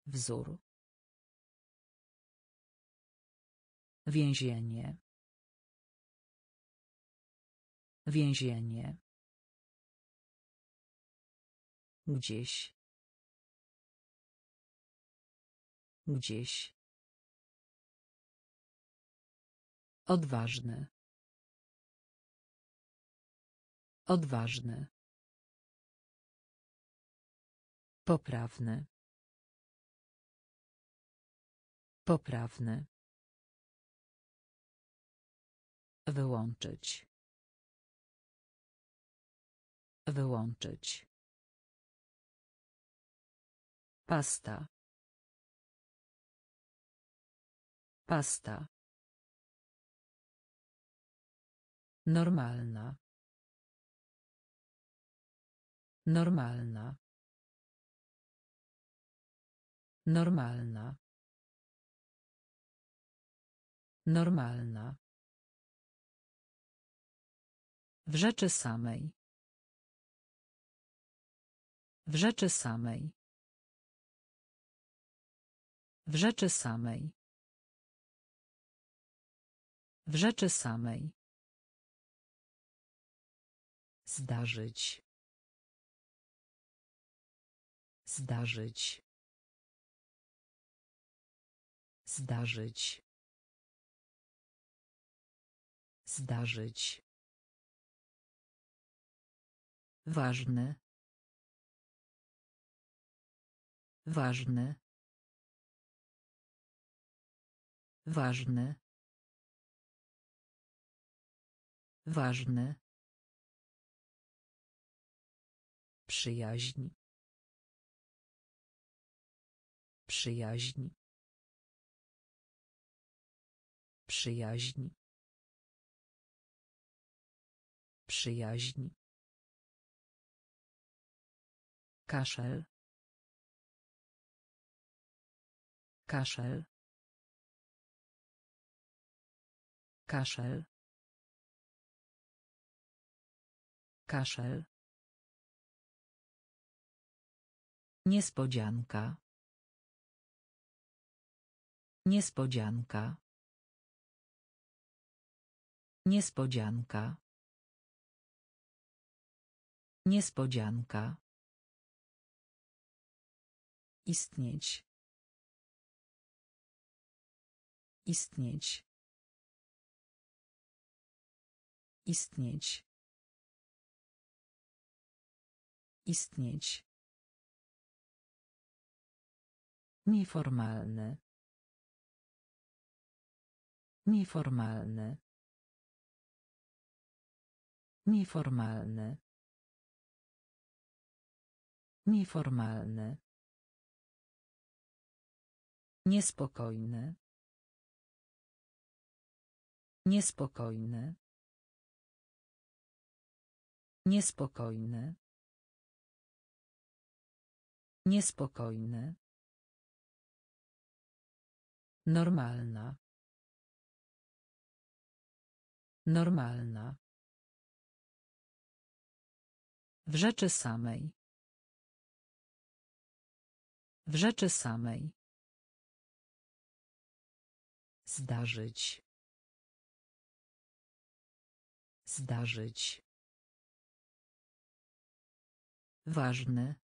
Wzór. Więzienie. Więzienie. Gdzieś. Gdzieś. Odważny. Odważny. Poprawny. Poprawny. Wyłączyć. Wyłączyć. Pasta. Pasta. Normalna. Normalna. Normalna. Normalna. W rzeczy samej. W rzeczy samej. W rzeczy samej. W rzeczy samej. Zdarzyć. Zdarzyć. Zdarzyć. Zdarzyć. Ważny. Ważny. Ważny. Ważny. Przyjaźń. Przyjaźń. Przyjaźń. Przyjaźń. Kaszel. Kaszel. Kaszel. Kaszel. Niespodzianka. Niespodzianka. Niespodzianka. Niespodzianka. Istnieć. Istnieć. Istnieć. Istnieć. Nieformalny. Nieformalny. Nieformalny. Nieformalny. Niespokojny. Niespokojny. Niespokojny. Niespokojny. Normalna. Normalna. W rzeczy samej. W rzeczy samej. Zdarzyć. Zdarzyć. Ważny.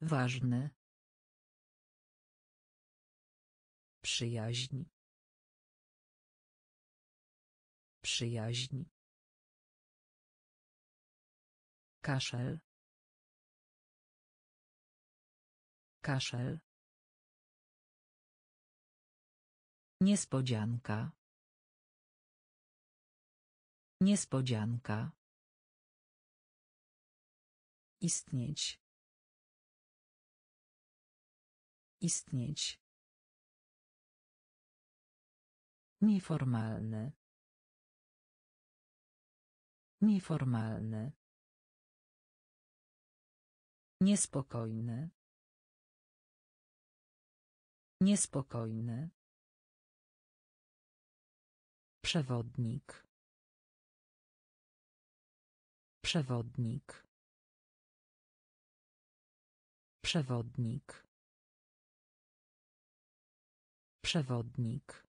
Ważny. Przyjaźń. Przyjaźń. Kaszel. Kaszel. Niespodzianka. Niespodzianka. Istnieć. Istnieć. Nieformalny. Nieformalny. Niespokojny. Niespokojny. Przewodnik. Przewodnik. Przewodnik. Przewodnik.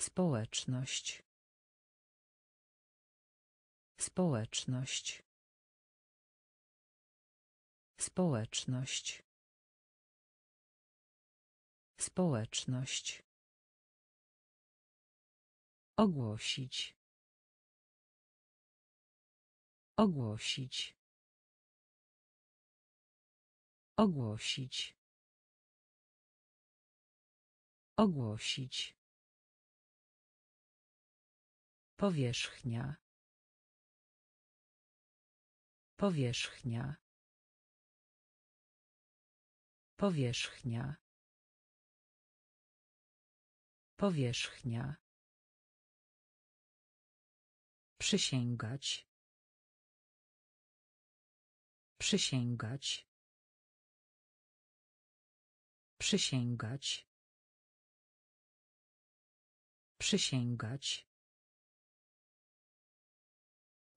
Społeczność. Społeczność. Społeczność. Społeczność. Ogłosić. Ogłosić. Ogłosić. Ogłosić. Powierzchnia. Powierzchnia. Powierzchnia. Powierzchnia. Przysięgać. Przysięgać. Przysięgać. Przysięgać.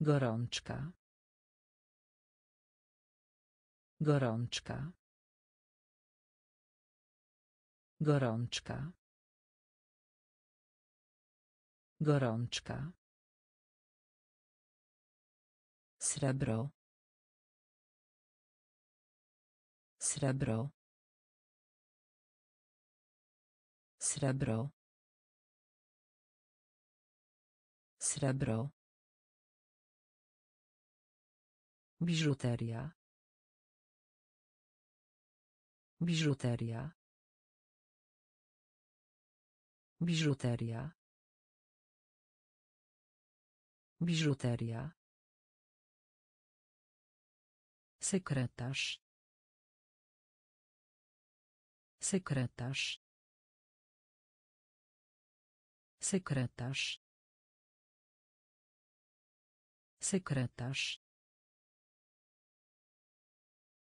Gorączka. Gorączka. Gorączka. Gorączka. Srebro. Srebro. Srebro. Srebro. Biżuteria. Biżuteria. Biżuteria. Biżuteria. Sekretarz. Sekretarz. Sekretarz. Sekretarz.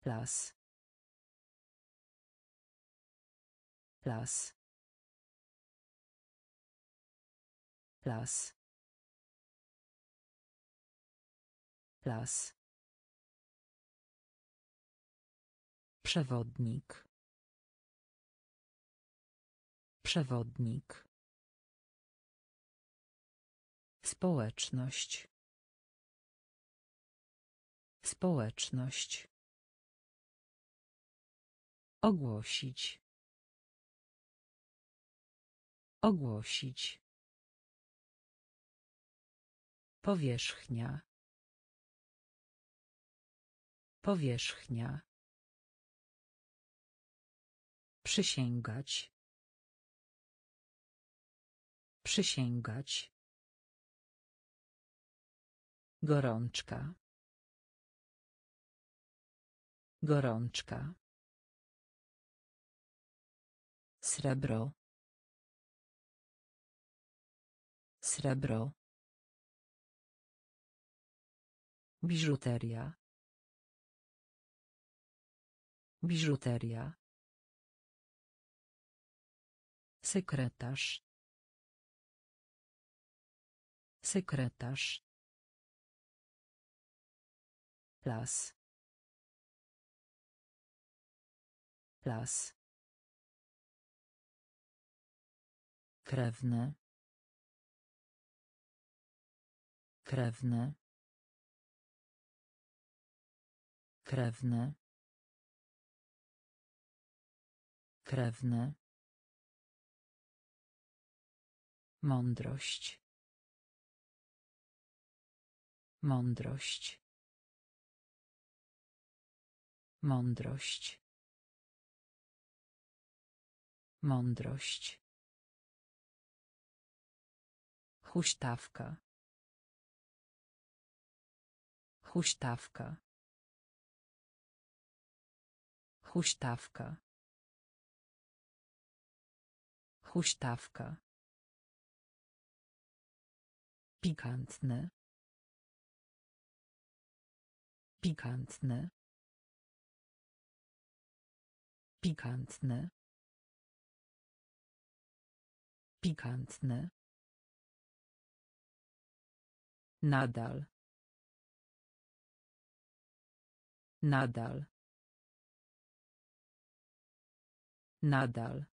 Las. Las. Las. Las. Przewodnik. Przewodnik. Społeczność. Społeczność. Ogłosić. Ogłosić. Powierzchnia. Powierzchnia. Przysięgać. Przysięgać. Gorączka. Gorączka. Srebro. Srebro. Biżuteria. Biżuteria. Sekretarz. Sekretarz. Las. Las. Krewne. Krewne. Krewne. Krewne. Mądrość. Mądrość. Mądrość. Mądrość. Huśtawka. Huśtawka. Huśtawka. Huśtawka. Pikantne. Pikantne. Pikantne. Pikantny. Nadal. Nadal. Nadal.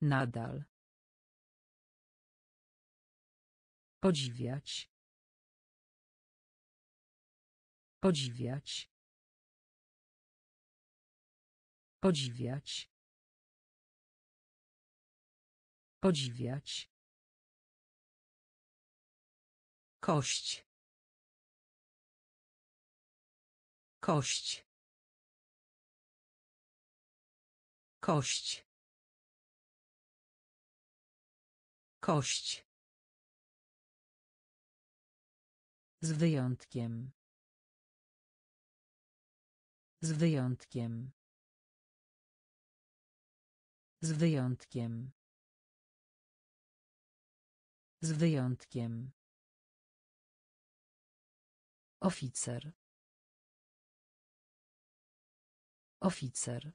Nadal. Podziwiać. Podziwiać. Podziwiać. Podziwiać. Kość. Kość. Kość. Kość. Z wyjątkiem. Z wyjątkiem. Z wyjątkiem. Z wyjątkiem. Oficer. Oficer.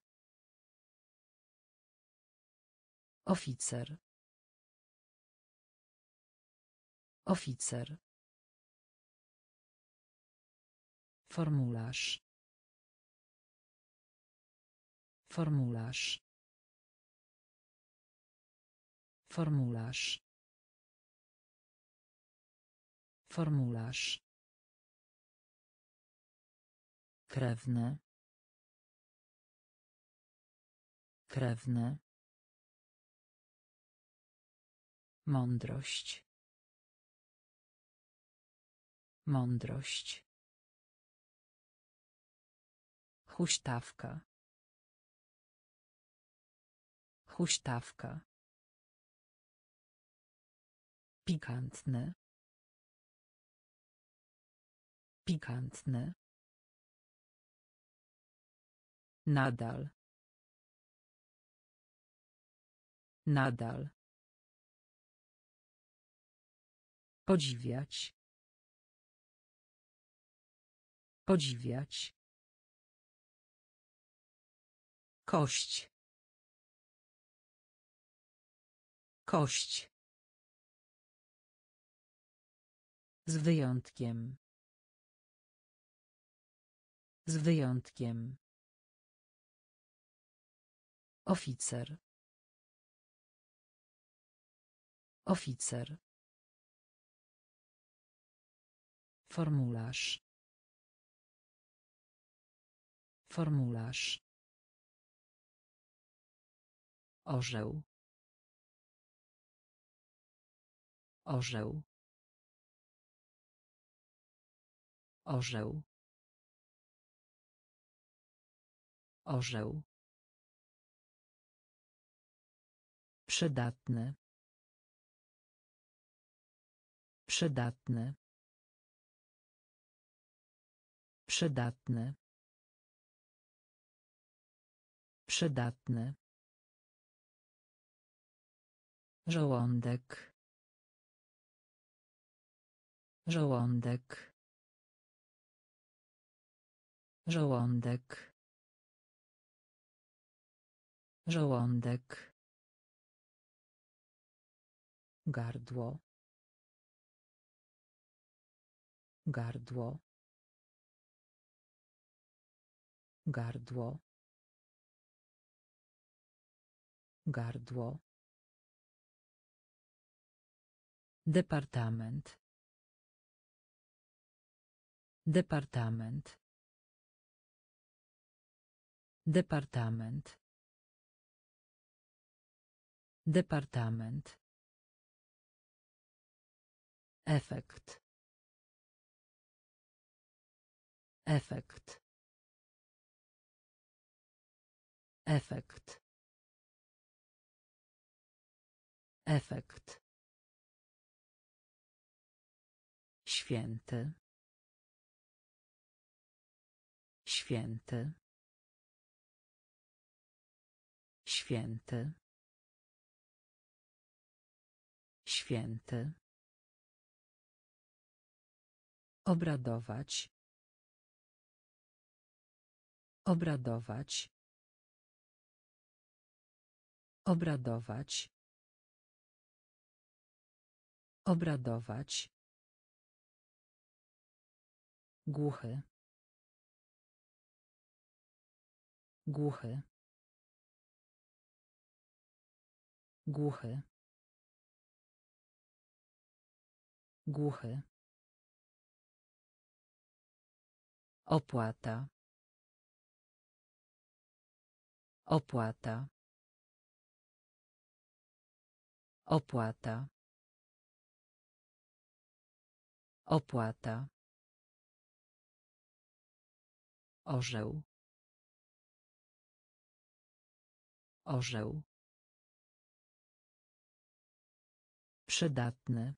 Oficer. Oficer. Formularz. Formularz. Formularz. Formularz. Krewne. Krewne. Mądrość. Mądrość. Huśtawka. Huśtawka. Pikantny. Pikantny. Nadal. Nadal. Podziwiać. Podziwiać. Kość. Kość. Z wyjątkiem. Z wyjątkiem. Oficer. Oficer. Formularz. Formularz. Orzeł. Orzeł. Orzeł. Orzeł. Przydatny. Przydatny. Przydatny. Przydatny. Żołądek. Żołądek. Żołądek. Żołądek. Gardło. Gardło. Gardło. Gardło. Departament. Departament. Departament. Departament. Efekt. Efekt. Efekt. Efekt. Święty. Święty. Święty. Święty. Obradować. Obradować. Obradować. Obradować. Głuchy. Głuchy. Głuchy. Głuchy. Opłata. Opłata. Opłata. Opłata. Orzeł. Orzeł. Przydatny.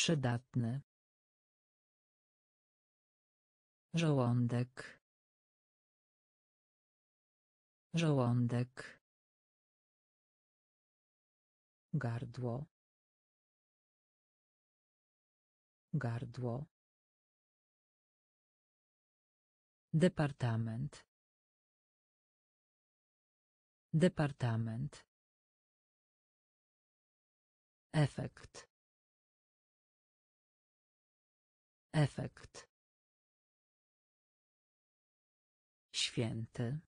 Przydatny. Żołądek. Żołądek. Gardło. Gardło. Departament. Departament. Efekt. Efekt. Święty.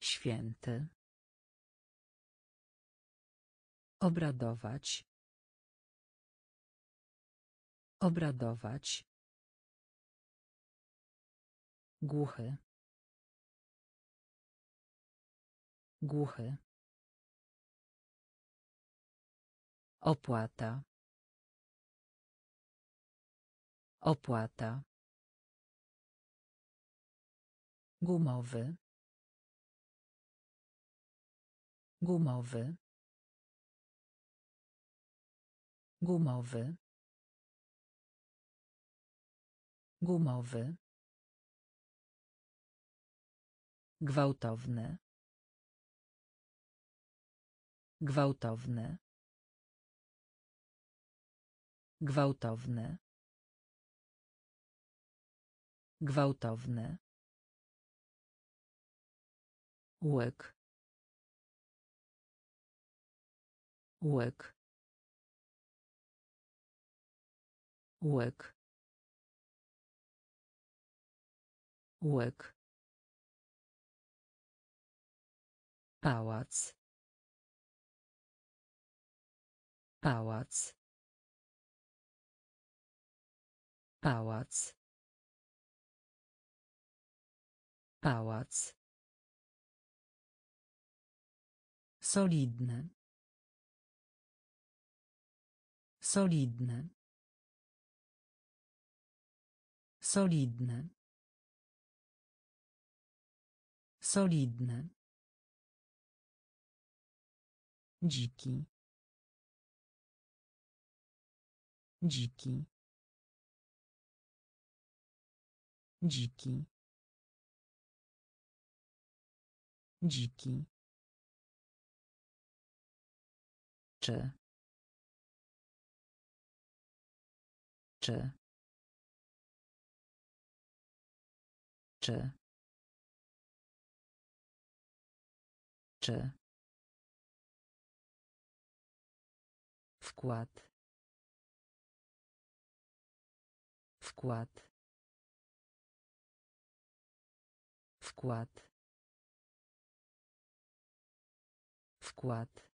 Święty. Obradować. Obradować. Głuchy. Głuchy. Opłata. Opłata. Gumowy. Gumowy. Gumowy. Gumowy. Gwałtowne. Gwałtowne. Gwałtowne. Gwałtowne. Łyk. Łyk. Łyk. Łyk. Pałac. Pałac. Pałac. Pałac. Solidne. Solidne. Solidne. Solidne. Dziki. Dziki. Dziki. Dziki. Czy. Czy. Czy. Czy. Wkład. Wkład. Wkład. Wkład.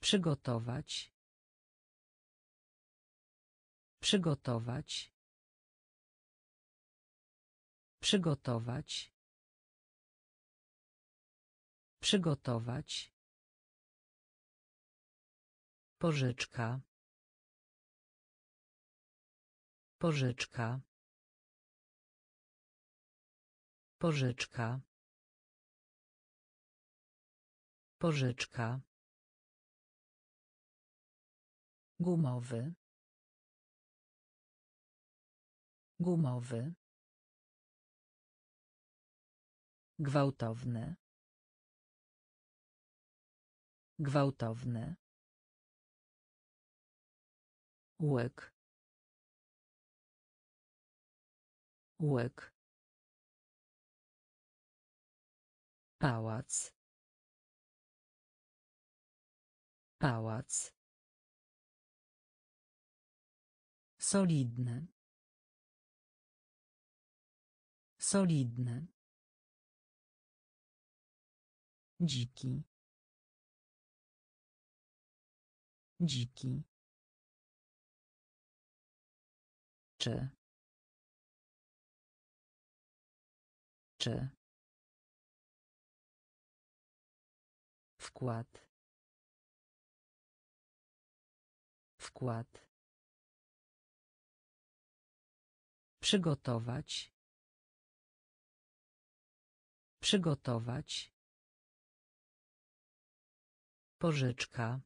Przygotować. Przygotować. Przygotować. Przygotować. Pożyczka. Pożyczka. Pożyczka. Pożyczka. Gumowy. Gumowy. Gwałtowne. Gwałtowne. Łyk. Łek. Pałac. Pałac. Solidny. Solidny. Dziki. Dziki. Czy. Czy. Wkład. Wkład. Przygotować. Przygotować. Pożyczka.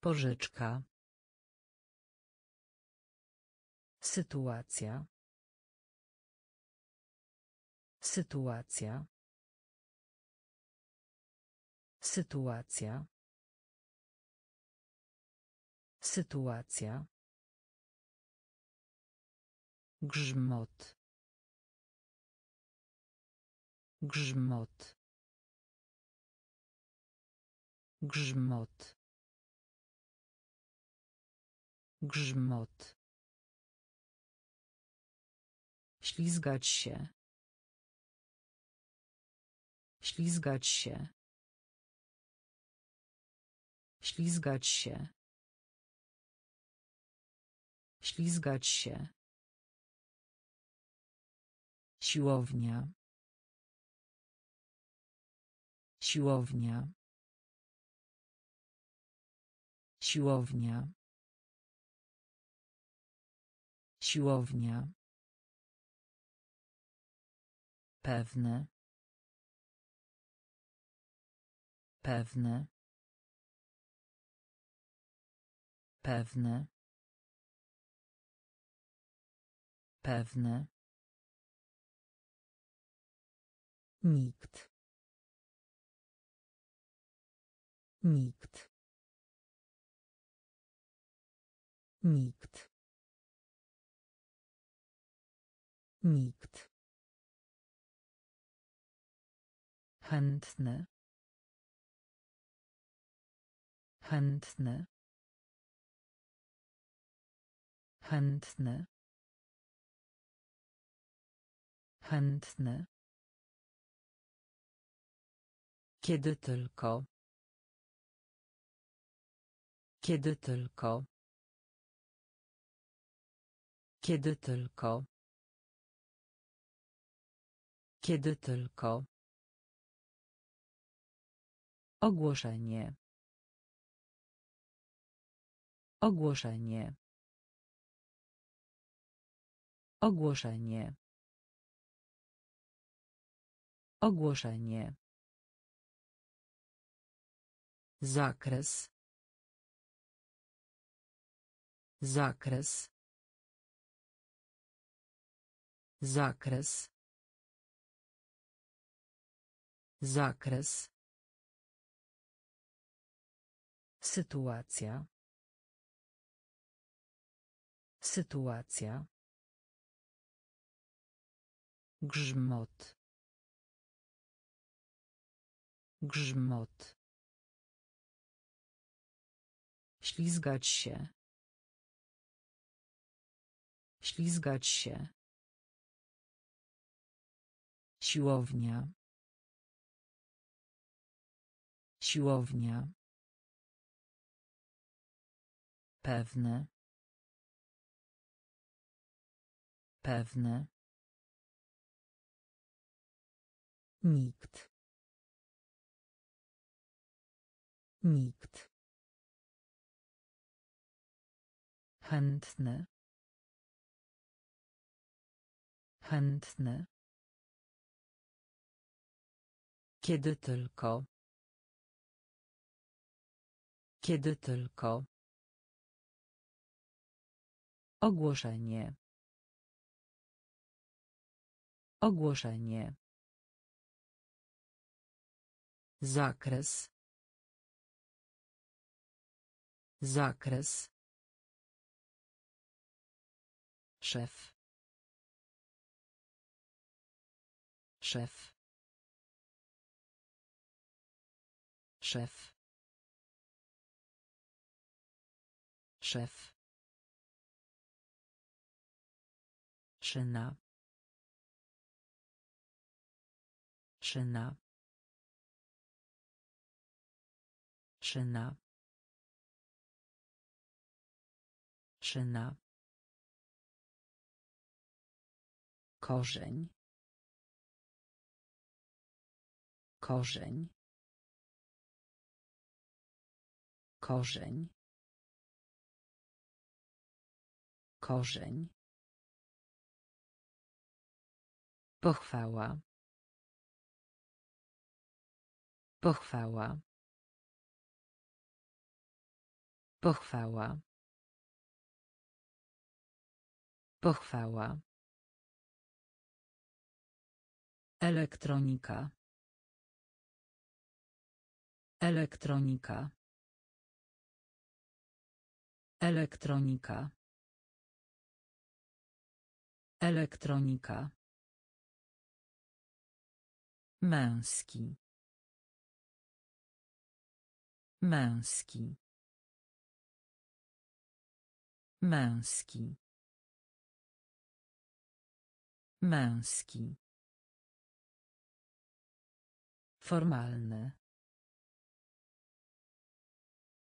Pożyczka. Sytuacja. Sytuacja. Sytuacja. Sytuacja. Grzmot. Grzmot. Grzmot. Grzmot. Ślizgać się. Ślizgać się. Ślizgać się. Ślizgać się. Siłownia. Siłownia. Siłownia. Siłownia. Pewne. Pewne. Pewne. Pewne. Nikt. Nikt. Nikt. Nikt. Chętny. Chętny. Chętny. Chętny. Kiedy tylko. Kiedy tylko. Kiedy tylko. Kiedy tylko. Ogłoszenie. Ogłoszenie. Ogłoszenie. Ogłoszenie. Zakres. Zakres. Zakres. Zakres. Sytuacja. Sytuacja. Grzmot. Grzmot. Ślizgać się. Ślizgać się. Siłownia. Siłownia. Pewne. Pewne. Nikt. Nikt. Chętny. Chętny. Kiedy tylko. Kiedy tylko. Ogłoszenie. Ogłoszenie. Zakres. Zakres. Szef. Szef. Szef. Szef. Szyna. Szyna. Szyna. Szyna. Korzeń. Korzeń. Korzeń. Korzeń. Pochwała. Pochwała. Pochwała. Pochwała. Elektronika. Elektronika. Elektronika. Elektronika. Męski. Męski. Męski. Męski. Formalny.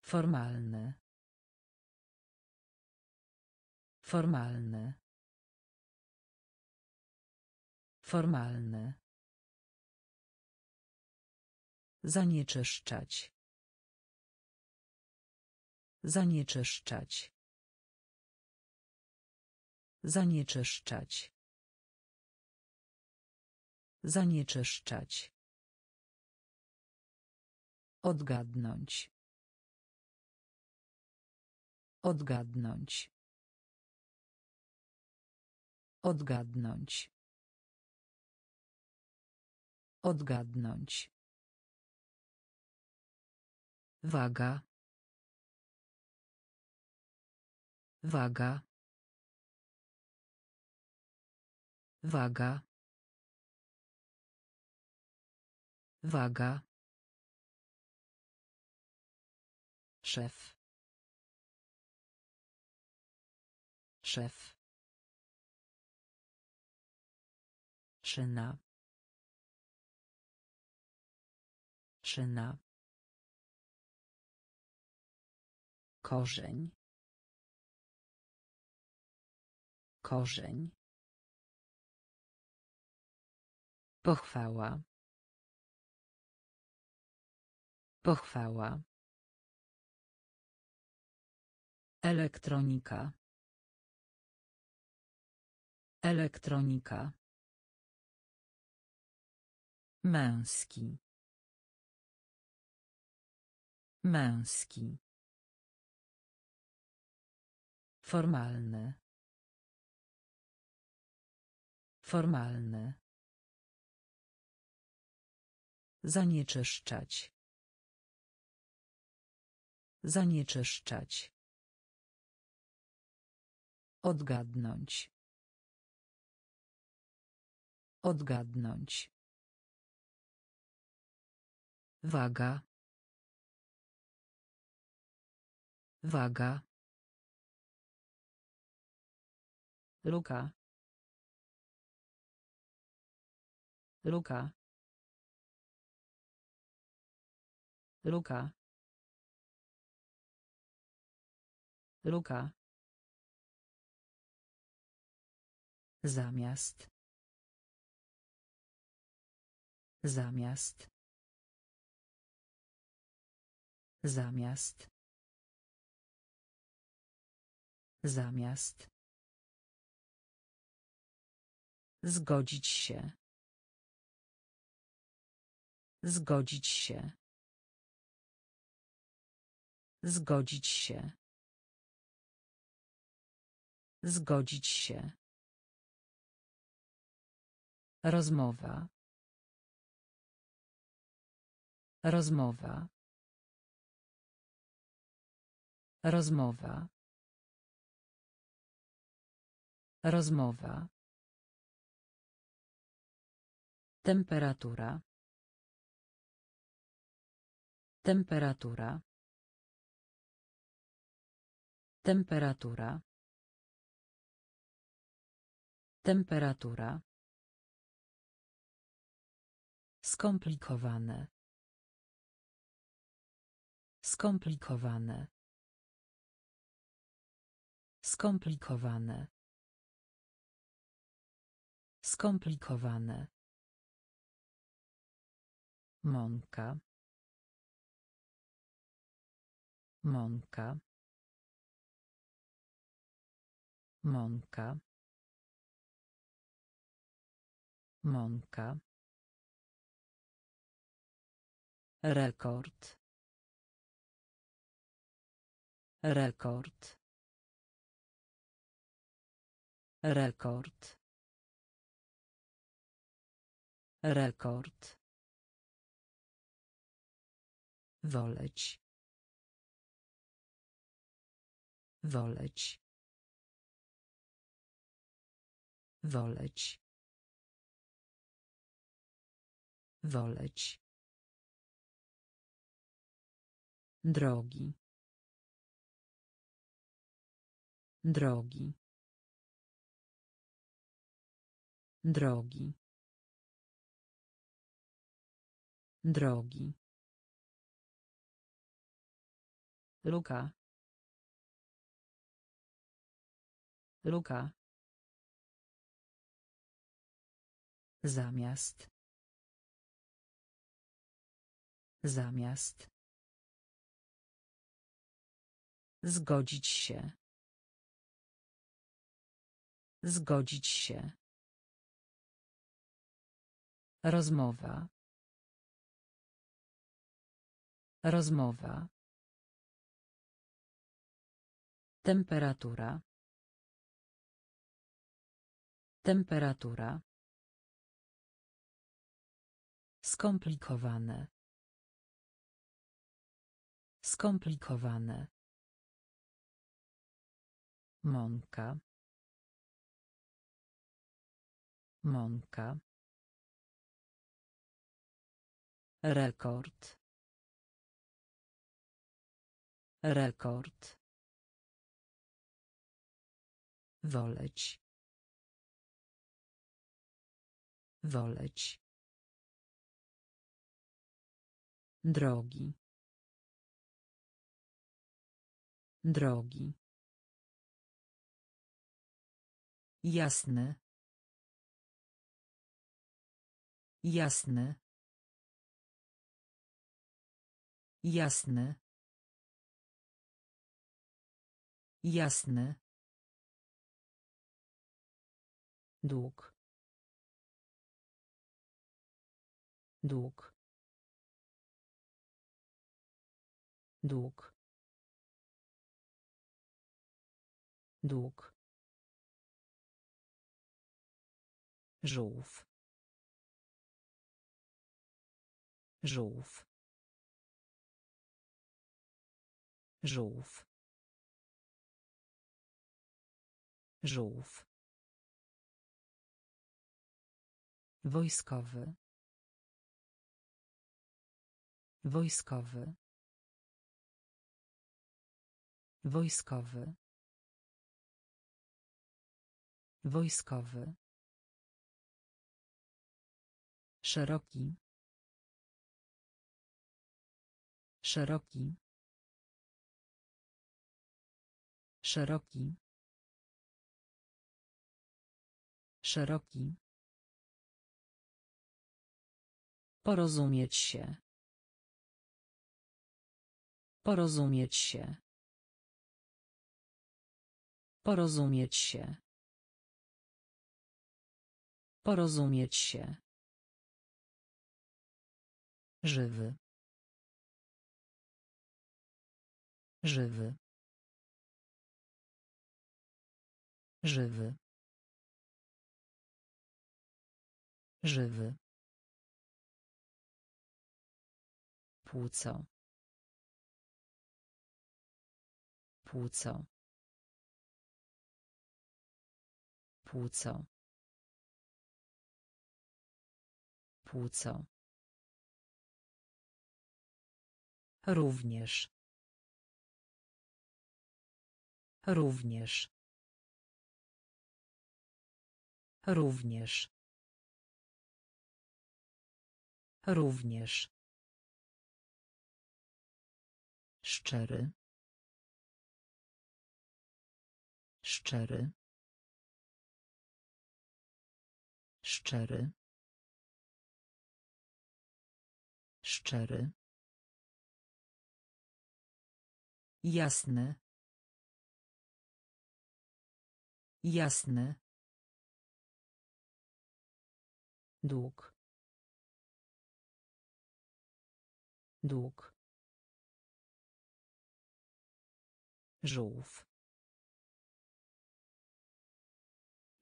Formalny. Formalny. Formalny. Zanieczyszczać. Zanieczyszczać. Zanieczyszczać. Zanieczyszczać. Odgadnąć. Odgadnąć. Odgadnąć. Odgadnąć. Waga. Waga. Waga. Waga. Szef. Szef. Szyna. Szyna. Korzeń. Korzeń. Pochwała. Pochwała. Elektronika. Elektronika. Męski. Męski. Formalny. Formalny. Zanieczyszczać. Zanieczyszczać. Odgadnąć. Odgadnąć. Waga. Waga. Luka. Luka. Luka. Luka. Zamiast. Zamiast. Zamiast. Zamiast. Zgodzić się. Zgodzić się. Zgodzić się. Zgodzić się. Rozmowa. Rozmowa. Rozmowa. Rozmowa. Temperatura. Temperatura. Temperatura. Temperatura. Skomplikowane. Skomplikowane. Skomplikowane. Skomplikowane. Mąka. Mąka. Mąka. Mąka. Rekord. Rekord. Rekord. Rekord. Woleć. Woleć. Woleć. Woleć. Drogi. Drogi. Drogi. Drogi. Luka. Luka. Zamiast. Zamiast. Zgodzić się. Zgodzić się. Rozmowa. Rozmowa. Temperatura. Temperatura. Skomplikowane. Skomplikowane. Mąka. Mąka. Rekord. Rekord. Woleć. Woleć. Drogi. Drogi. Jasny. Jasny. Jasny. Jasny. Dług. Dług. Dług. Dług. Żółw. Żółw. Żółw. Żółw. Wojskowy. Wojskowy. Wojskowy. Wojskowy. Szeroki. Szeroki. Szeroki. Szeroki. Porozumieć się. Porozumieć się. Porozumieć się. Porozumieć się. Żywy. Żywy. Żywy. Żywy. Płuco. Płuco. Płuco. Płuco. Również. Również. Również. Również. Szczery. Szczery. Szczery. Szczery. Jasny. Jasny. Dług. Dług. Żółw.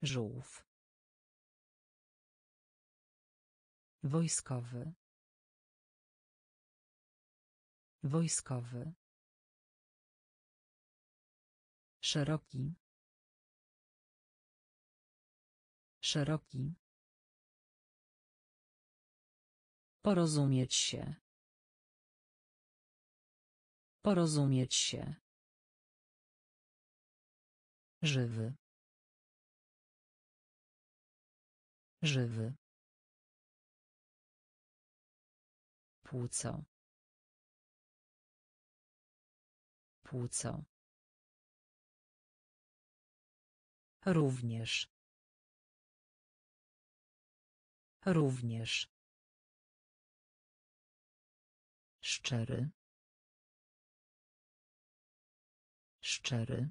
Żółw. Wojskowy. Wojskowy. Szeroki. Szeroki. Porozumieć się. Porozumieć się. Żywy. Żywy. Płuco. Płuco. Również. Również. Szczery. Szczery.